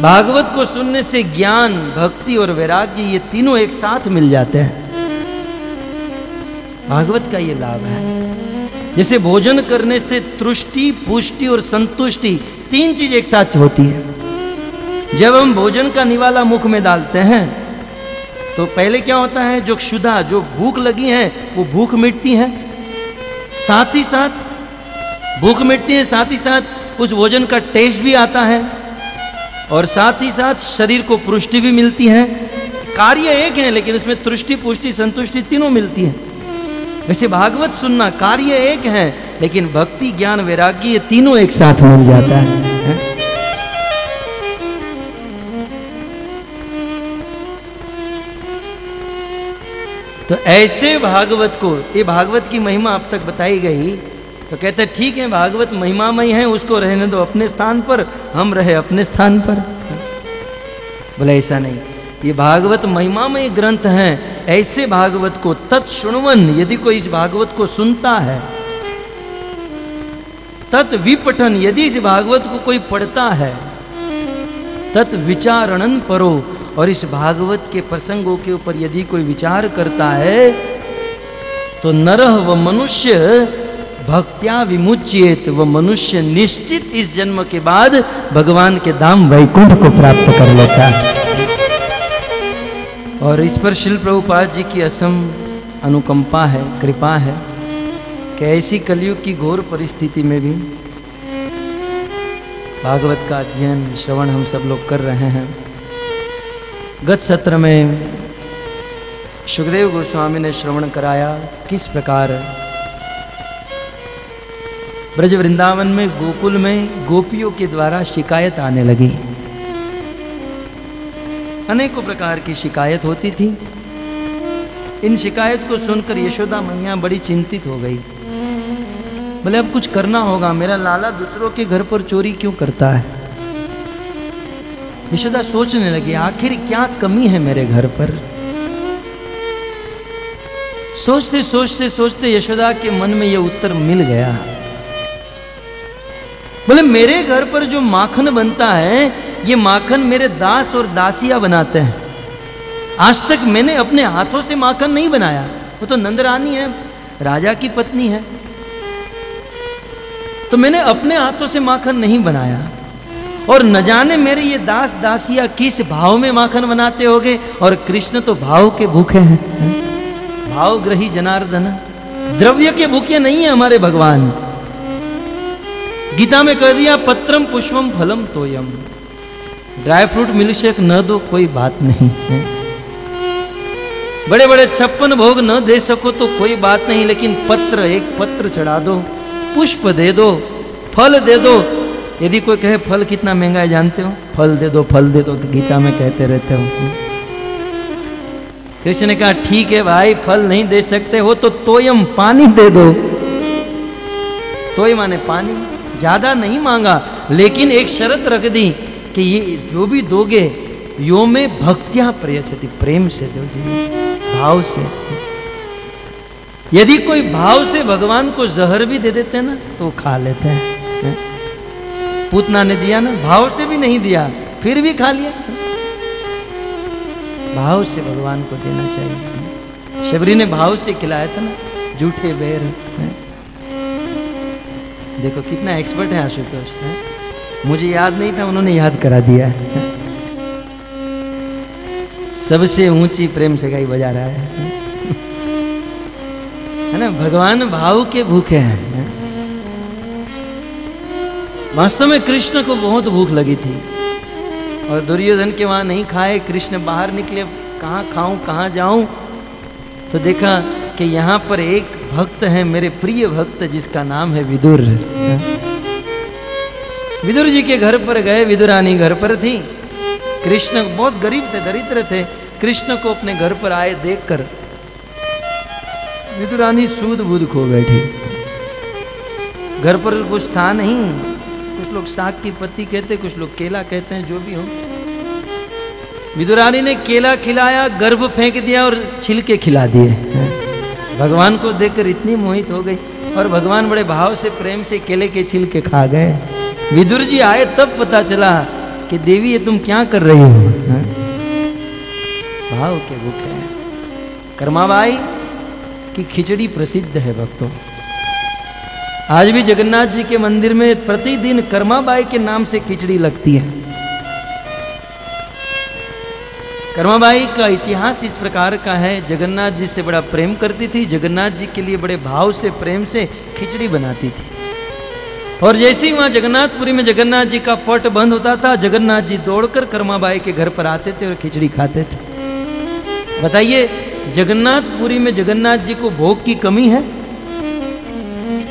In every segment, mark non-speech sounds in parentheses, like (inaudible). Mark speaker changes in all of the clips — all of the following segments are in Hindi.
Speaker 1: भागवत को सुनने से ज्ञान, भक्ति और वैराग्य ये तीनों एक साथ मिल जाते हैं। भागवत का ये लाभ है। जैसे भोजन करने से तुष्टि, पुष्टि और संतुष्टि तीन चीज़ एक साथ होती है। जब हम भोजन का निवाला मुख में डालते हैं तो पहले क्या होता है? जो क्षुधा, जो भूख लगी है, वो भूख मिटती है। साथ ही साथ, भूख मिटती है, साथ ही साथ उस भोजन का टेस्ट भी आता है। और साथ ही साथ शरीर को पुष्टि भी मिलती है। कार्य एक है लेकिन उसमें तुष्टि पुष्टि संतुष्टि तीनों मिलती है। वैसे भागवत सुनना कार्य एक है लेकिन भक्ति ज्ञान वैराग्य तीनों एक साथ मिल जाता है, है? तो ऐसे भागवत को ये भागवत की महिमा अब तक बताई गई तो कहते, ठीक है, भागवत महिमामय है, उसको रहने दो, अपने स्थान पर, हम रहे अपने स्थान पर। बोले, ऐसा नहीं, ये भागवत महिमामय ग्रंथ हैं, ऐसे भागवत को तत्सुणवन यदि कोई इस भागवत को सुनता है तत् विपठन यदि इस भागवत को कोई पढ़ता है तत् विचारणन परो, और इस भागवत के प्रसंगों के ऊपर यदि कोई विचार करता है तो नरह व मनुष्य भक्त्या विमुचित व मनुष्य निश्चित इस जन्म के बाद भगवान के धाम वैकुंठ को प्राप्त कर लेता है। और इस पर शिल प्रभुपाद जी की असम अनुकंपा है, कृपा है कि ऐसी कलयुग की घोर परिस्थिति में भी भागवत का अध्ययन, श्रवण हम सब लोग कर रहे हैं। गत सत्र में सुखदेव गोस्वामी ने श्रवण कराया, किस प्रकार ब्रज वृंदावन में गोकुल में गोपियों के द्वारा शिकायत आने लगी। अनेकों प्रकार की शिकायत होती थी। इन शिकायत को सुनकर यशोदा मैया बड़ी चिंतित हो गई। बोले, अब कुछ करना होगा, मेरा लाला दूसरों के घर पर चोरी क्यों करता है? यशोदा सोचने लगी, आखिर क्या कमी है मेरे घर पर? सोचते सोचते सोचते यशोदा के मन में यह उत्तर मिल गया। बोले, मेरे घर पर जो माखन बनता है, ये माखन मेरे दास और दासिया बनाते हैं। आज तक मैंने अपने हाथों से माखन नहीं बनाया। वो तो नंदरानी है, राजा की पत्नी है। तो मैंने अपने हाथों से माखन नहीं बनाया। और न जाने मेरे ये दास दासिया किस भाव में माखन बनाते होगे, और कृष्ण तो भाव के भूखे हैं। भाव ग्रही जनार्दन, द्रव्य के भूखे नहीं है हमारे भगवान। गीता में कह दिया, पत्रम पुष्पम फलम तोयम। ड्राई फ्रूट मिल्क शेक न दो, कोई बात नहीं है। बड़े बड़े छप्पन भोग न दे सको तो कोई बात नहीं, लेकिन पत्र, एक पत्र चढ़ा दो, पुष्प दे दो, फल दे दो। यदि कोई कहे, फल कितना महँगा है, जानते हो? फल दे दो, फल दे दो गीता में कहते रहते हो। कृष्ण ने कहा, ठीक है भाई, फल नहीं दे सकते हो तो तोयम पानी दे दो। तोय माने पानी ज़्यादा नहीं मांगा, लेकिन एक शर्त रख दी कि ये जो भी दोगे, यो में भक्तिया प्रयचति प्रेम से दो भाव से। यदि कोई भाव से भगवान को जहर भी दे देते ना तो खा लेते हैं। पूतना ने दिया ना, भाव से भी नहीं दिया, फिर भी खा लिया। भाव से भगवान को देना चाहिए। शबरी ने भाव से खिलाया था ना, जूठे बेर। देखो, कितना एक्सपर्ट है आशुतोष, है? मुझे याद नहीं था, उन्होंने याद करा दिया है। सबसे ऊँची प्रेम से गाई बजा रहा है। है ना? भगवान भाव के भूखे हैं? वास्तव में कृष्ण को बहुत भूख लगी थी। और दुर्योधन के वहाँ नहीं खाए, कृष्ण बाहर निकले, कहाँ खाऊं, कहाँ जाऊँ? तो देखा कि यहाँ पर एक भक्त है मेरे प्रिय भक्त, जिसका नाम है विदुर। विदुर जी के घर पर गए, विदुरानी घर पर थी। कृष्ण बहुत गरीब थे, दरिद्र थे। कृष्ण को अपने घर पर आए देखकर विदुरानी सूद बूद खो बैठी। घर पर कुछ था नहीं। कुछ लोग साग की पत्ती कहते, कुछ लोग केला कहते हैं, जो भी हो। विदुरानी ने केला खिलाया, गर्भ फेंक दिया और छिलके खिला दिए। भगवान को देखकर इतनी मोहित हो गई और भगवान बड़े भाव से, प्रेम से केले के छिलके खा गए। विदुर जी आए, तब पता चला कि देवी, ये तुम क्या कर रही हो? हाँ? भाव के भूखे हैं। कर्माबाई की खिचड़ी प्रसिद्ध है भक्तों। आज भी जगन्नाथ जी के मंदिर में प्रतिदिन कर्माबाई के नाम से खिचड़ी लगती है। कर्माबाई का इतिहास इस प्रकार का है। जगन्नाथ जी से बड़ा प्रेम करती थी, जगन्नाथ जी के लिए बड़े भाव से, प्रेम से खिचड़ी बनाती थी। और जैसे ही वहाँ जगन्नाथपुरी में जगन्नाथ जी का पट बंद होता था, जगन्नाथ जी दौड़कर कर्माबाई के घर पर आते थे और खिचड़ी खाते थे। बताइए, जगन्नाथपुरी में जगन्नाथ जी को भोग की कमी है?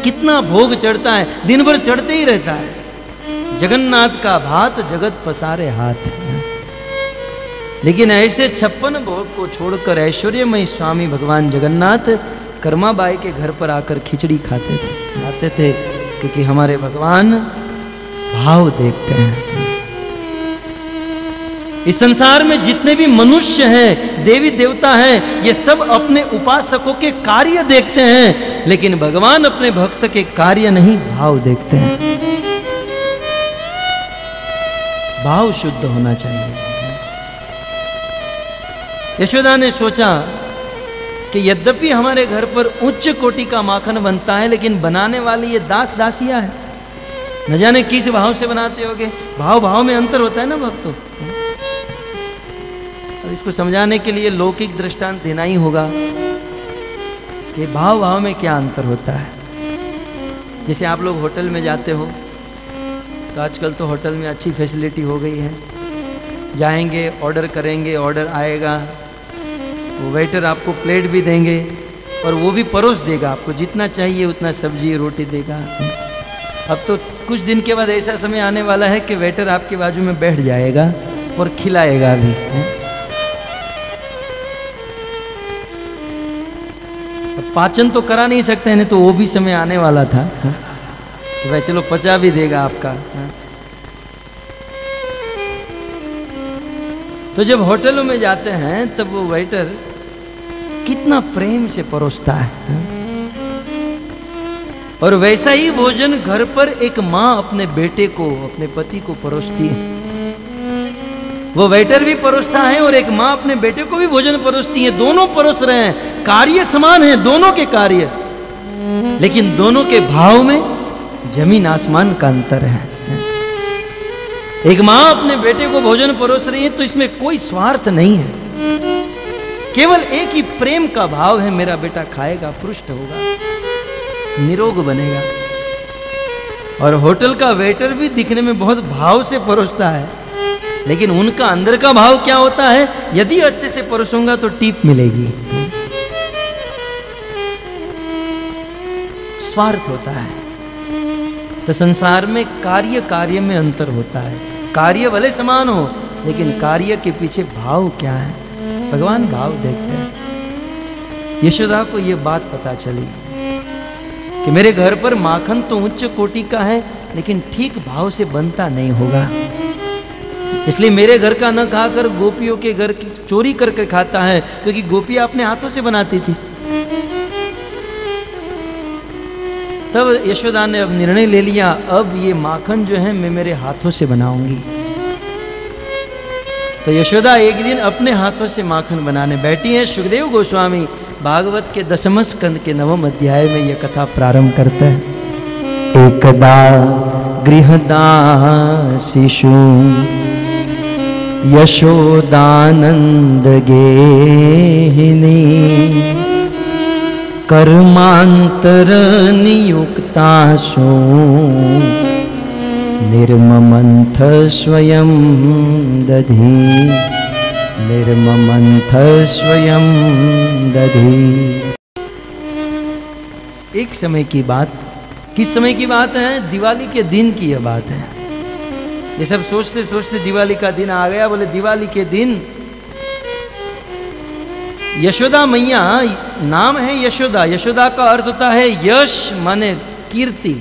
Speaker 1: कितना भोग चढ़ता है? दिन भर चढ़ते ही रहता है। जगन्नाथ का भात जगत पसारे हाथ। लेकिन ऐसे छप्पन भोग को छोड़कर ऐश्वर्यमय स्वामी भगवान जगन्नाथ कर्माबाई के घर पर आकर खिचड़ी खाते थे खाते थे, क्योंकि हमारे भगवान भाव देखते हैं। इस संसार में जितने भी मनुष्य हैं, देवी देवता हैं, ये सब अपने उपासकों के कार्य देखते हैं, लेकिन भगवान अपने भक्त के कार्य नहीं, भाव देखते हैं। भाव शुद्ध होना चाहिए। यशोदा ने सोचा कि यद्यपि हमारे घर पर उच्च कोटि का माखन बनता है, लेकिन बनाने वाली ये दास दासिया है। न जाने किस भाव से बनाते होगे। भाव भाव में अंतर होता है ना भक्तों और इसको समझाने के लिए लौकिक दृष्टांत देना ही होगा कि भाव भाव में क्या अंतर होता है। जैसे आप लोग होटल में जाते हो तो आजकल तो होटल में अच्छी फैसिलिटी हो गई है। जाएँगे, ऑर्डर करेंगे, ऑर्डर आएगा। वेटर आपको प्लेट भी देंगे और वो भी परोस देगा आपको, जितना चाहिए उतना सब्ज़ी रोटी देगा। अब तो कुछ दिन के बाद ऐसा समय आने वाला है कि वेटर आपके बाजू में बैठ जाएगा और खिलाएगा भी पाचन तो करा नहीं सकते हैं तो वो भी समय आने वाला था कि भाई चलो पचा भी देगा आपका तो जब होटलों में जाते हैं, तब वो वेटर कितना प्रेम से परोसता है और वैसा ही भोजन घर पर एक माँ अपने बेटे को, अपने पति को परोसती है। वो वेटर भी परोसता है और एक माँ अपने बेटे को भी भोजन परोसती है। दोनों परोस रहे हैं। कार्य समान है, दोनों के कार्य। लेकिन दोनों के भाव में ज़मीन आसमान का अंतर है? एक माँ अपने बेटे को भोजन परोस रही है तो इसमें कोई स्वार्थ नहीं है। केवल एक ही प्रेम का भाव है, मेरा बेटा खाएगा पृष्ठ होगा, निरोग बनेगा। और होटल का वेटर भी दिखने में बहुत भाव से परोसता है, लेकिन उनका अंदर का भाव क्या होता है? यदि अच्छे से परोसूँगा तो टीप मिलेगी। स्वार्थ होता है। तो संसार में कार्य कार्य में अंतर होता है। कार्य भले समान हो, लेकिन कार्य के पीछे भाव क्या है? भगवान भाव देखते हैं। यशोदा को यह बात पता चली कि मेरे घर पर माखन तो उच्च कोटि का है, लेकिन ठीक भाव से बनता नहीं होगा। इसलिए मेरे घर का न खाकर गोपियों के घर की चोरी करके खाता है, क्योंकि गोपियाँ अपने हाथों से बनाती थी। तब यशोदा ने अब निर्णय ले लिया, अब ये माखन जो है मैं मेरे हाथों से बनाऊँगी। तो यशोदा एक दिन अपने हाथों से माखन बनाने बैठी है। सुखदेव गोस्वामी भागवत के दसम स्कंद के नवम अध्याय में यह कथा प्रारंभ करते हैं। एकदा गृहदा शिशु यशोदानंद गेहिनी कर्मांतर नियुक्ताशो निर्ममन्थ स्वयं दधी। निर्ममन्थ स्वयं दधी। एक समय की बात, किस समय की बात है? दिवाली के दिन की यह बात है। ये सब सोचते सोचते दिवाली का दिन आ गया। बोले, दिवाली के दिन यशोदा मैया, नाम है यशोदा। यशोदा का अर्थ होता है यश माने कीर्ति।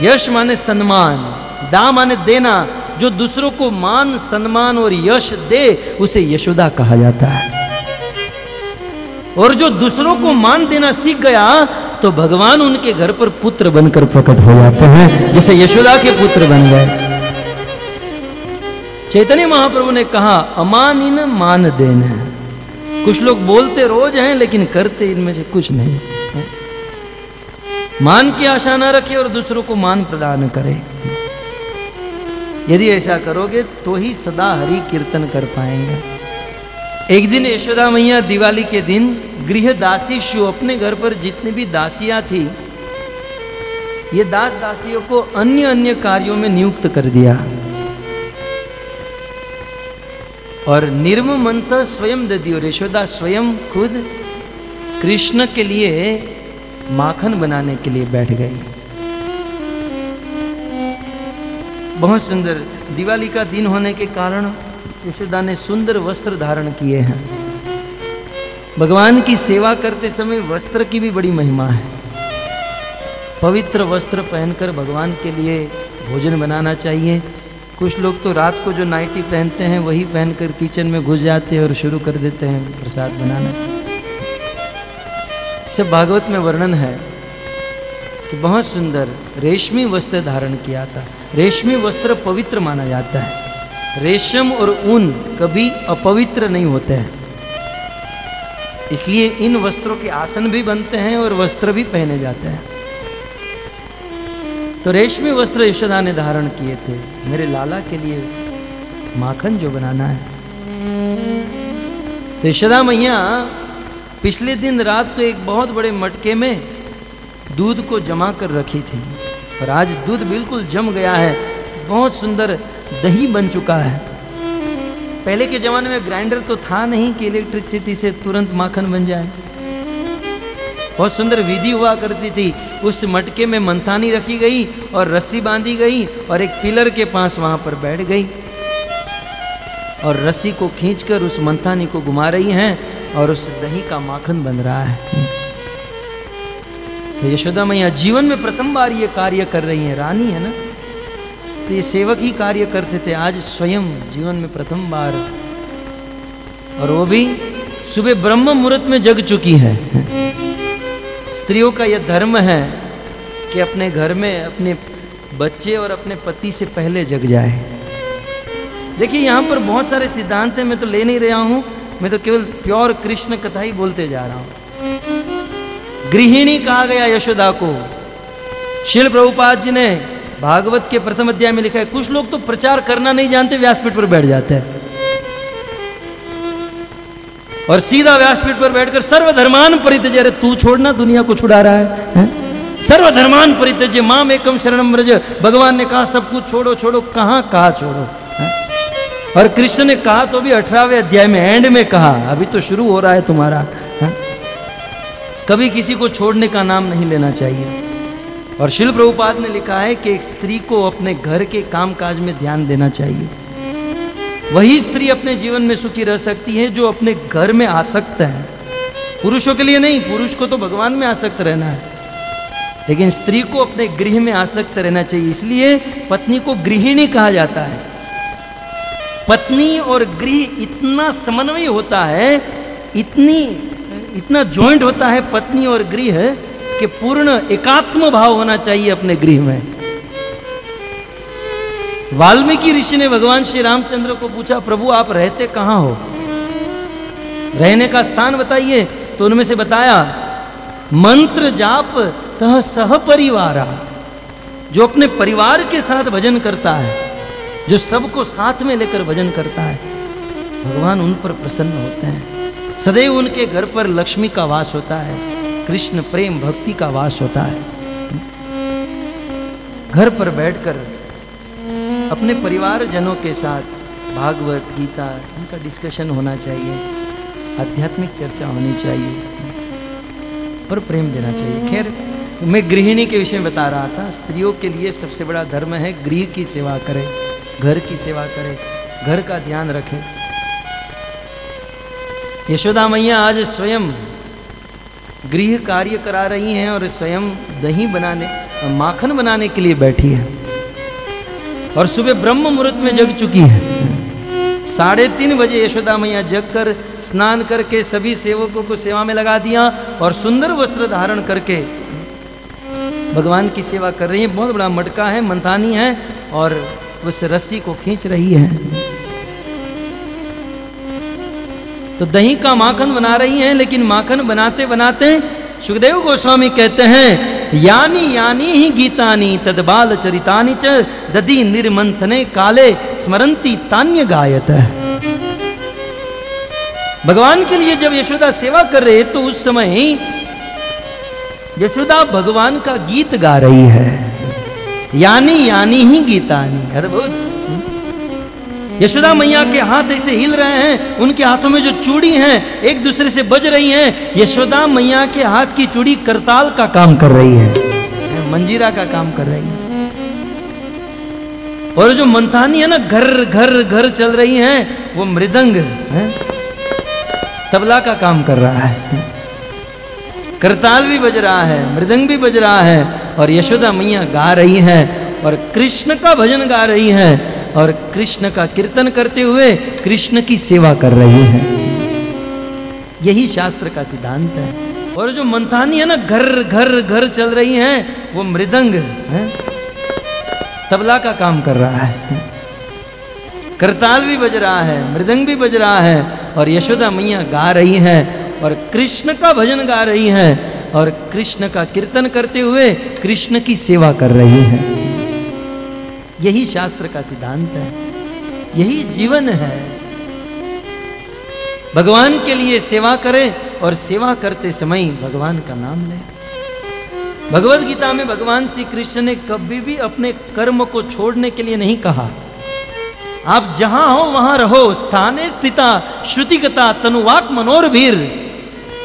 Speaker 1: यश माने सम्मान दा माने देना। जो दूसरों को मान, सम्मान और यश दे, उसे यशोदा कहा जाता है। और जो दूसरों को मान देना सीख गया तो भगवान उनके घर पर पुत्र बनकर प्रकट हो जाते हैं, जैसे यशोदा के पुत्र बन गए। चैतन्य महाप्रभु ने कहा, अमान इन, मान देन कुछ लोग बोलते रोज हैं, लेकिन करते इनमें से कुछ नहीं। मान की आशा न रखे और दूसरों को मान प्रदान करे। यदि ऐसा करोगे तो ही सदा हरि कीर्तन कर पाएँगे। एक दिन यशोदा मैया दिवाली के दिन गृह दासी शु अपने घर पर जितनी भी दासियाँ थी, ये दास दासियों को अन्य अन्य कार्यों में नियुक्त कर दिया। और निर्ममंत स्वयं ददी और यशोदा स्वयं खुद कृष्ण के लिए माखन बनाने के लिए बैठ गई बहुत सुंदर। दिवाली का दिन होने के कारण यशोदा ने सुंदर वस्त्र धारण किए हैं। भगवान की सेवा करते समय वस्त्र की भी बड़ी महिमा है। पवित्र वस्त्र पहनकर भगवान के लिए भोजन बनाना चाहिए। कुछ लोग तो रात को जो नाइटी पहनते हैं, वही पहनकर किचन में घुस जाते हैं और शुरू कर देते हैं प्रसाद बनाना। सब भागवत में वर्णन है कि बहुत सुंदर रेशमी वस्त्र धारण किया था। रेशमी वस्त्र पवित्र माना जाता है। रेशम और ऊन कभी अपवित्र नहीं होते हैं। इसलिए इन वस्त्रों के आसन भी बनते हैं और वस्त्र भी पहने जाते हैं। तो रेशमी वस्त्र यशोदा ने धारण किए थे। मेरे लाला के लिए माखन जो बनाना है। तो यशोदा मैया पिछले दिन रात को एक बहुत बड़े मटके में दूध को जमा कर रखी थी और आज दूध बिल्कुल जम गया है। बहुत सुंदर दही बन चुका है। पहले के जमाने में ग्राइंडर तो था नहीं कि इलेक्ट्रिसिटी से तुरंत माखन बन जाए। बहुत सुंदर विधि हुआ करती थी। उस मटके में मंथानी रखी गई और रस्सी बांधी गई और एक पिलर के पास वहाँ पर बैठ गई। और रस्सी को खींचकर उस मंथानी को घुमा रही हैं। और उस दही का माखन बन रहा है। यशोदा मैया, जीवन में प्रथम बार ये कार्य कर रही है। रानी है ना? तो ये सेवक ही कार्य करते थे। आज स्वयं जीवन में प्रथम बार। और वो भी सुबह ब्रह्म मुहूर्त में जग चुकी है। स्त्रियों का यह धर्म है कि अपने घर में अपने बच्चे और अपने पति से पहले जग जाए। देखिए, यहाँ पर बहुत सारे सिद्धांत हैं। मैं तो ले नहीं रहा हूँ। मैं तो केवल प्योर कृष्ण कथा ही बोलते जा रहा हूँ गृहिणी कहा गया यशोदा को शिल प्रभुपाद जी ने भागवत के प्रथम अध्याय में लिखा है कुछ लोग तो प्रचार करना नहीं जानते व्यासपीठ पर बैठ जाते हैं और सीधा व्यासपीठ पर बैठकर सर्वधर्मान परित्यज अरे तू छोड़ना दुनिया को छुड़ा रहा है, है? सर्वधर्मान परित्यज माम एकम शरणम ब्रज भगवान ने कहा सब कुछ छोड़ो छोड़ो कहाँ छोड़ो? और कृष्ण ने कहा तो भी अठारहवें अध्याय में एंड में कहा, अभी तो शुरू हो रहा है तुम्हारा, है? कभी किसी को छोड़ने का नाम नहीं लेना चाहिए। और शिल प्रभुपाद ने लिखा है कि एक स्त्री को अपने घर के कामकाज में ध्यान देना चाहिए। वही स्त्री अपने जीवन में सुखी रह सकती है जो अपने घर में आसक्त है। पुरुषों के लिए नहीं, पुरुष को तो भगवान में आसक्त रहना है। लेकिन स्त्री को अपने गृह में आसक्त रहना चाहिए, इसलिए पत्नी को गृहिणी कहा जाता है। पत्नी और गृह इतना समन्वय होता है, इतनी, इतना ज्वाइंट होता है पत्नी और गृह कि पूर्ण एकात्म भाव होना चाहिए अपने गृह में। वाल्मीकि ऋषि ने भगवान श्री रामचंद्र को पूछा, प्रभु, आप रहते कहाँ हो? रहने का स्थान बताइए। तो उनमें से बताया, मंत्र जाप तह सह परिवार, जो अपने परिवार के साथ भजन करता है। जो सबको साथ में लेकर भजन करता है। भगवान उन पर प्रसन्न होते हैं। सदैव उनके घर पर लक्ष्मी का वास होता है। कृष्ण प्रेम भक्ति का वास होता है। घर पर बैठकर अपने परिवार जनों के साथ भागवत, गीता, इनका डिस्कशन होना चाहिए। आध्यात्मिक चर्चा होनी चाहिए। पर प्रेम देना चाहिए। खैर मैं गृहिणी के विषय में बता रहा था, स्त्रियों के लिए सबसे बड़ा धर्म है गृह की सेवा करें, घर की सेवा करें, घर का ध्यान रखें। यशोदा मैया आज स्वयं गृह कार्य करा रही हैं और स्वयं दही बनाने, माखन बनाने के लिए बैठी है। और सुबह ब्रह्म मुहूर्त में जग चुकी है। साढ़े तीन बजे यशोदा मैया जग कर, स्नान करके सभी सेवकों को सेवा में लगा दिया और सुंदर वस्त्र धारण करके भगवान की सेवा कर रही है। बहुत बड़ा मटका है, मंथानी है और उस रस्सी को खींच रही है। तो दही का माखन बना रही है, लेकिन माखन बनाते बनाते सुखदेव गोस्वामी कहते हैं, यानी यानी ही गीतानी तदबाल चरितानी च निर्मंथने काले स्मरंती तान्य गायत। भगवान के लिए जब यशोदा सेवा कर रहे तो उस समय यशोदा भगवान का गीत गा रही है। यानी यानी ही गीतानी। अद्भुत। यशोदा मैया के हाथ ऐसे हिल रहे हैं, उनके हाथों में जो चूड़ी हैं, एक दूसरे से बज रही हैं। यशोदा मैया के हाथ की चूड़ी करताल का काम कर रही है। मंजीरा का काम कर रही है। और जो मंथानी है ना, घर घर घर चल रही हैं, वो मृदंग है। तबला का काम कर रहा है। करताल भी बज रहा है, मृदंग भी बज रहा है, और यशोदा मैया गा रही हैं, और कृष्ण का भजन गा रही हैं, और कृष्ण का कीर्तन करते हुए कृष्ण की सेवा कर रही है। यही शास्त्र का सिद्धांत है। और जो मंथानी है ना, घर घर घर चल रही हैं, वो मृदंग है। तबला का काम कर रहा है। करताल भी बज रहा है, मृदंग भी बज रहा है, और यशोदा मैया गा रही हैं और कृष्ण का भजन गा रही हैं और कृष्ण का कीर्तन करते हुए कृष्ण की सेवा कर रही हैं। यही शास्त्र का सिद्धांत है। यही जीवन है। भगवान के लिए सेवा करें और सेवा करते समय भगवान का नाम लें। भगवत गीता में भगवान श्री कृष्ण ने कभी भी अपने कर्म को छोड़ने के लिए नहीं कहा। आप जहाँ हो, वहाँ रहो। स्थाने स्थिता, श्रुतिगता, तनुवाक, मनोरभीर।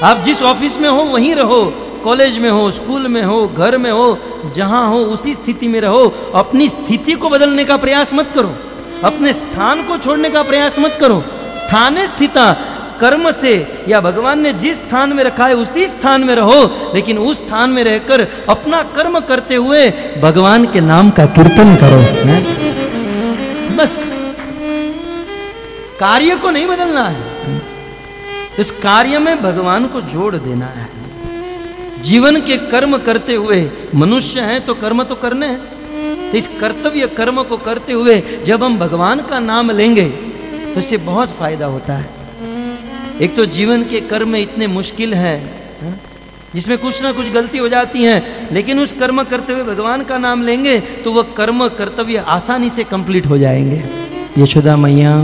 Speaker 1: आप जिस ऑफ़िस में हो, वहीं रहो। कॉलेज में हो, स्कूल में हो, घर में हो, जहाँ हो, उसी स्थिति में रहो। अपनी स्थिति को बदलने का प्रयास मत करो। अपने स्थान को छोड़ने का प्रयास मत करो। स्थाने स्थिता, कर्म से, या भगवान ने जिस स्थान में रखा है, उसी स्थान में रहो। लेकिन उस स्थान में रहकर अपना कर्म करते हुए भगवान के नाम का कीर्तन करो? बस। कार्य को नहीं बदलना है। इस कार्य में भगवान को जोड़ देना है। जीवन के कर्म करते हुए मनुष्य हैं तो कर्म तो करने हैं। तो इस कर्तव्य कर्म को करते हुए जब हम भगवान का नाम लेंगे तो इससे बहुत फ़ायदा होता है। एक तो जीवन के कर्म इतने मुश्किल है हाँ, जिसमें कुछ ना कुछ गलती हो जाती है लेकिन उस कर्म करते हुए भगवान का नाम लेंगे तो वह कर्म कर्तव्य आसानी से कंप्लीट हो जाएँगे। यशोदा मैया।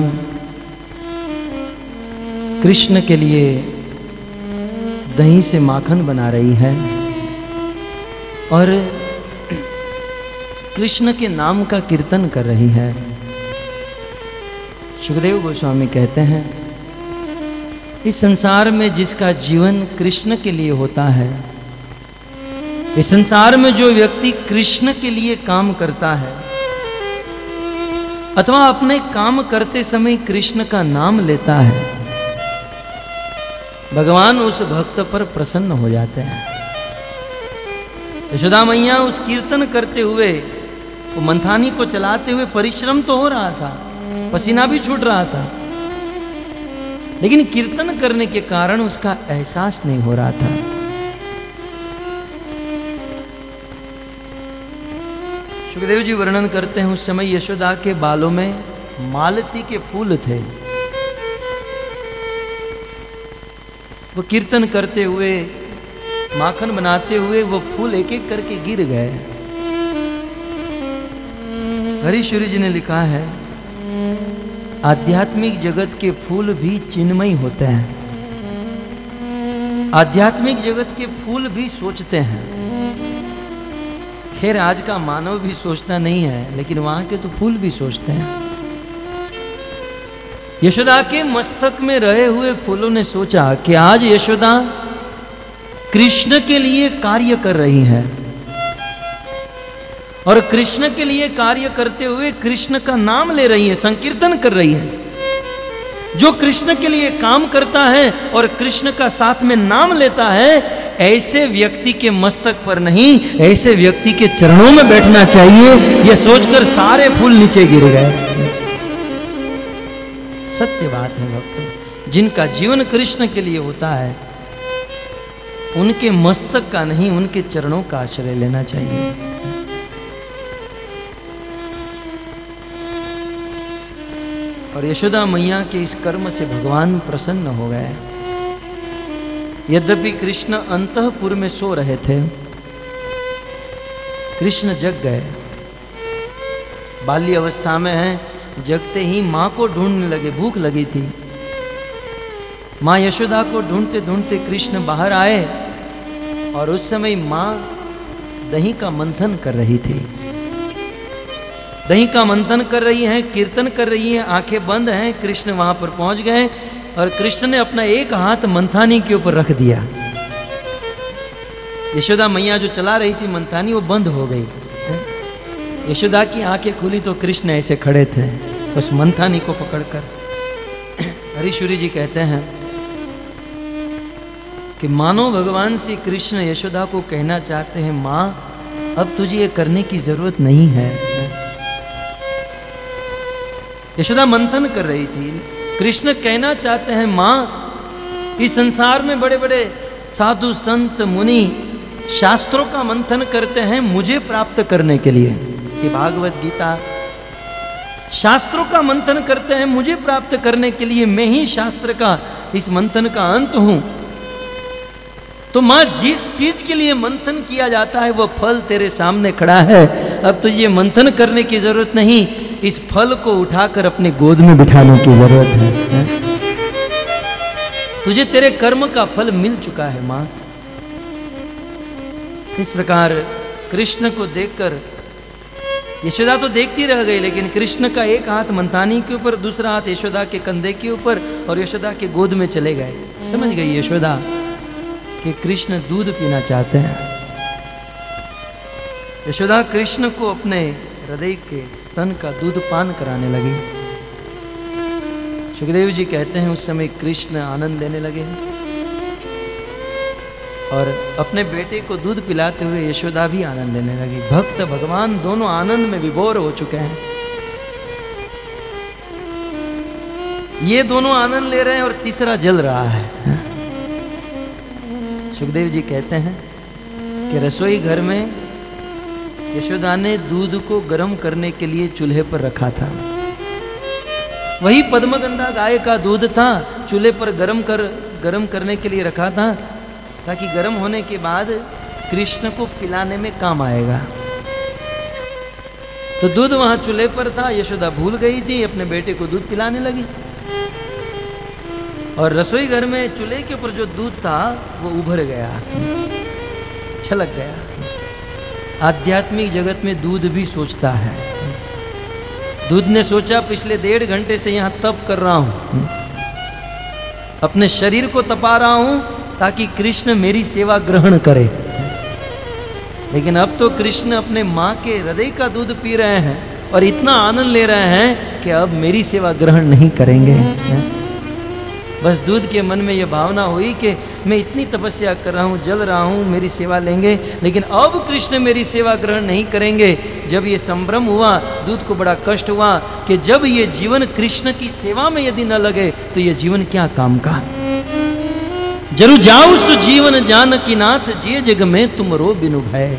Speaker 1: कृष्ण के लिए दही से माखन बना रही है। और कृष्ण के नाम का कीर्तन कर रही है। सुखदेव गोस्वामी कहते हैं, इस संसार में जिसका जीवन कृष्ण के लिए होता है, इस संसार में जो व्यक्ति कृष्ण के लिए काम करता है, अथवा अपने काम करते समय कृष्ण का नाम लेता है भगवान उस भक्त पर प्रसन्न हो जाते हैं। यशोदा मैया उस कीर्तन करते हुए, वो मंथानी को चलाते हुए परिश्रम तो हो रहा था, पसीना भी छूट रहा था। लेकिन कीर्तन करने के कारण उसका एहसास नहीं हो रहा था। सुखदेव जी वर्णन करते हैं, उस समय यशोदा के बालों में मालती के फूल थे। वो कीर्तन करते हुए, माखन बनाते हुए वो फूल एक एक करके गिर गए। हरीश्वरी जी ने लिखा है, आध्यात्मिक जगत के फूल भी चिन्मय होते हैं। आध्यात्मिक जगत के फूल भी सोचते हैं। खैर, आज का मानव भी सोचता नहीं है, लेकिन वहाँ के तो फूल भी सोचते हैं। यशोदा के मस्तक में रहे हुए फूलों ने सोचा कि आज यशोदा कृष्ण के लिए कार्य कर रही है। और कृष्ण के लिए कार्य करते हुए कृष्ण का नाम ले रही है, संकीर्तन कर रही है। जो कृष्ण के लिए काम करता है और कृष्ण का साथ में नाम लेता है, ऐसे व्यक्ति के मस्तक पर नहीं, ऐसे व्यक्ति के चरणों में बैठना चाहिए। यह सोचकर सारे फूल नीचे गिर गए। सत्य बात है भक्त जिनका जीवन कृष्ण के लिए होता है, उनके मस्तक का नहीं, उनके चरणों का आश्रय लेना चाहिए। और यशोदा मैया के इस कर्म से भगवान प्रसन्न हो गए। यद्यपि कृष्ण अंतपुर में सो रहे थे, कृष्ण जग गए। बाल्य अवस्था में है जगते ही माँ को ढूँढने लगे, भूख लगी थी। माँ यशोदा को ढूंढते ढूंढते कृष्ण बाहर आए और उस समय माँ दही का मंथन कर रही थी। दही का मंथन कर रही है, कीर्तन कर रही है, आँखें बंद हैं, कृष्ण वहाँ पर पहुँच गए और कृष्ण ने अपना एक हाथ मंथानी के ऊपर रख दिया। यशोदा मैया जो चला रही थी मंथानी, वो बंद हो गई। यशोदा की आँखें खुली तो कृष्ण ऐसे खड़े थे। उस मंथानी को पकड़कर (clears throat) हरीश्वरी जी कहते हैं कि मानो भगवान श्री कृष्ण यशोदा को कहना चाहते हैं, माँ, अब तुझे ये करने की ज़रूरत नहीं है। यशोदा मंथन कर रही थी। कृष्ण कहना चाहते हैं, माँ, इस संसार में बड़े बड़े साधु संत, मुनि शास्त्रों का मंथन करते हैं मुझे प्राप्त करने के लिए। ये भागवत गीता। शास्त्रों का मंथन करते हैं मुझे प्राप्त करने के लिए मैं ही शास्त्र का इस मंथन का अंत हूँ। तो माँ जिस चीज़ के लिए मंथन किया जाता है वह फल तेरे सामने खड़ा है। अब तुझे मंथन करने की ज़रूरत नहीं इस फल को उठाकर अपने गोद में बिठाने की ज़रूरत है, है? तुझे तेरे कर्म का फल मिल चुका है माँ। इस प्रकार कृष्ण को देखकर यशोदा तो देखती रह गई, लेकिन कृष्ण का एक हाथ मंथानी के ऊपर, दूसरा हाथ यशोदा के कंधे के ऊपर और यशोदा के गोद में चले गए। समझ गई यशोदा कि कृष्ण दूध पीना चाहते हैं। यशोदा कृष्ण को अपने हृदय के स्तन का दूध पान कराने लगी। सुखदेव जी कहते हैं, उस समय कृष्ण आनंद देने लगे और अपने बेटे को दूध पिलाते हुए यशोदा भी आनंद लेने लगी। भक्त भगवान दोनों आनंद में विभोर हो चुके हैं। ये दोनों आनंद ले रहे हैं और तीसरा जल रहा है। सुखदेव जी कहते हैं कि रसोई घर में यशोदा ने दूध को गर्म करने के लिए चूल्हे पर रखा था। वही पद्मगंधा गाय का दूध था, चूल्हे पर गर्म कर, गर्म करने के लिए रखा था। ताकि गर्म होने के बाद कृष्ण को पिलाने में काम आएगा। तो दूध वहाँ चूल्हे पर था, यशोदा भूल गई थी, अपने बेटे को दूध पिलाने लगी। और रसोई घर में चूल्हे के ऊपर जो दूध था, वो उभर गया, छलक गया। आध्यात्मिक जगत में दूध भी सोचता है। दूध ने सोचा, पिछले डेढ़ घंटे से यहाँ तप कर रहा हूँ। अपने शरीर को तपा रहा हूँ ताकि कृष्ण मेरी सेवा ग्रहण करे। लेकिन अब तो कृष्ण अपने माँ के हृदय का दूध पी रहे हैं और इतना आनंद ले रहे हैं कि अब मेरी सेवा ग्रहण नहीं करेंगे। बस दूध के मन में यह भावना हुई कि मैं इतनी तपस्या कर रहा हूँ, जल रहा हूँ, मेरी सेवा लेंगे। लेकिन अब कृष्ण मेरी सेवा ग्रहण नहीं करेंगे। जब ये संभ्रम हुआ, दूध को बड़ा कष्ट हुआ कि जब ये जीवन कृष्ण की सेवा में यदि न लगे तो ये जीवन क्या काम का? ज़रूर जाओ सु जीवन जानकी नाथ जिय जग में तुम रो बिनु भय।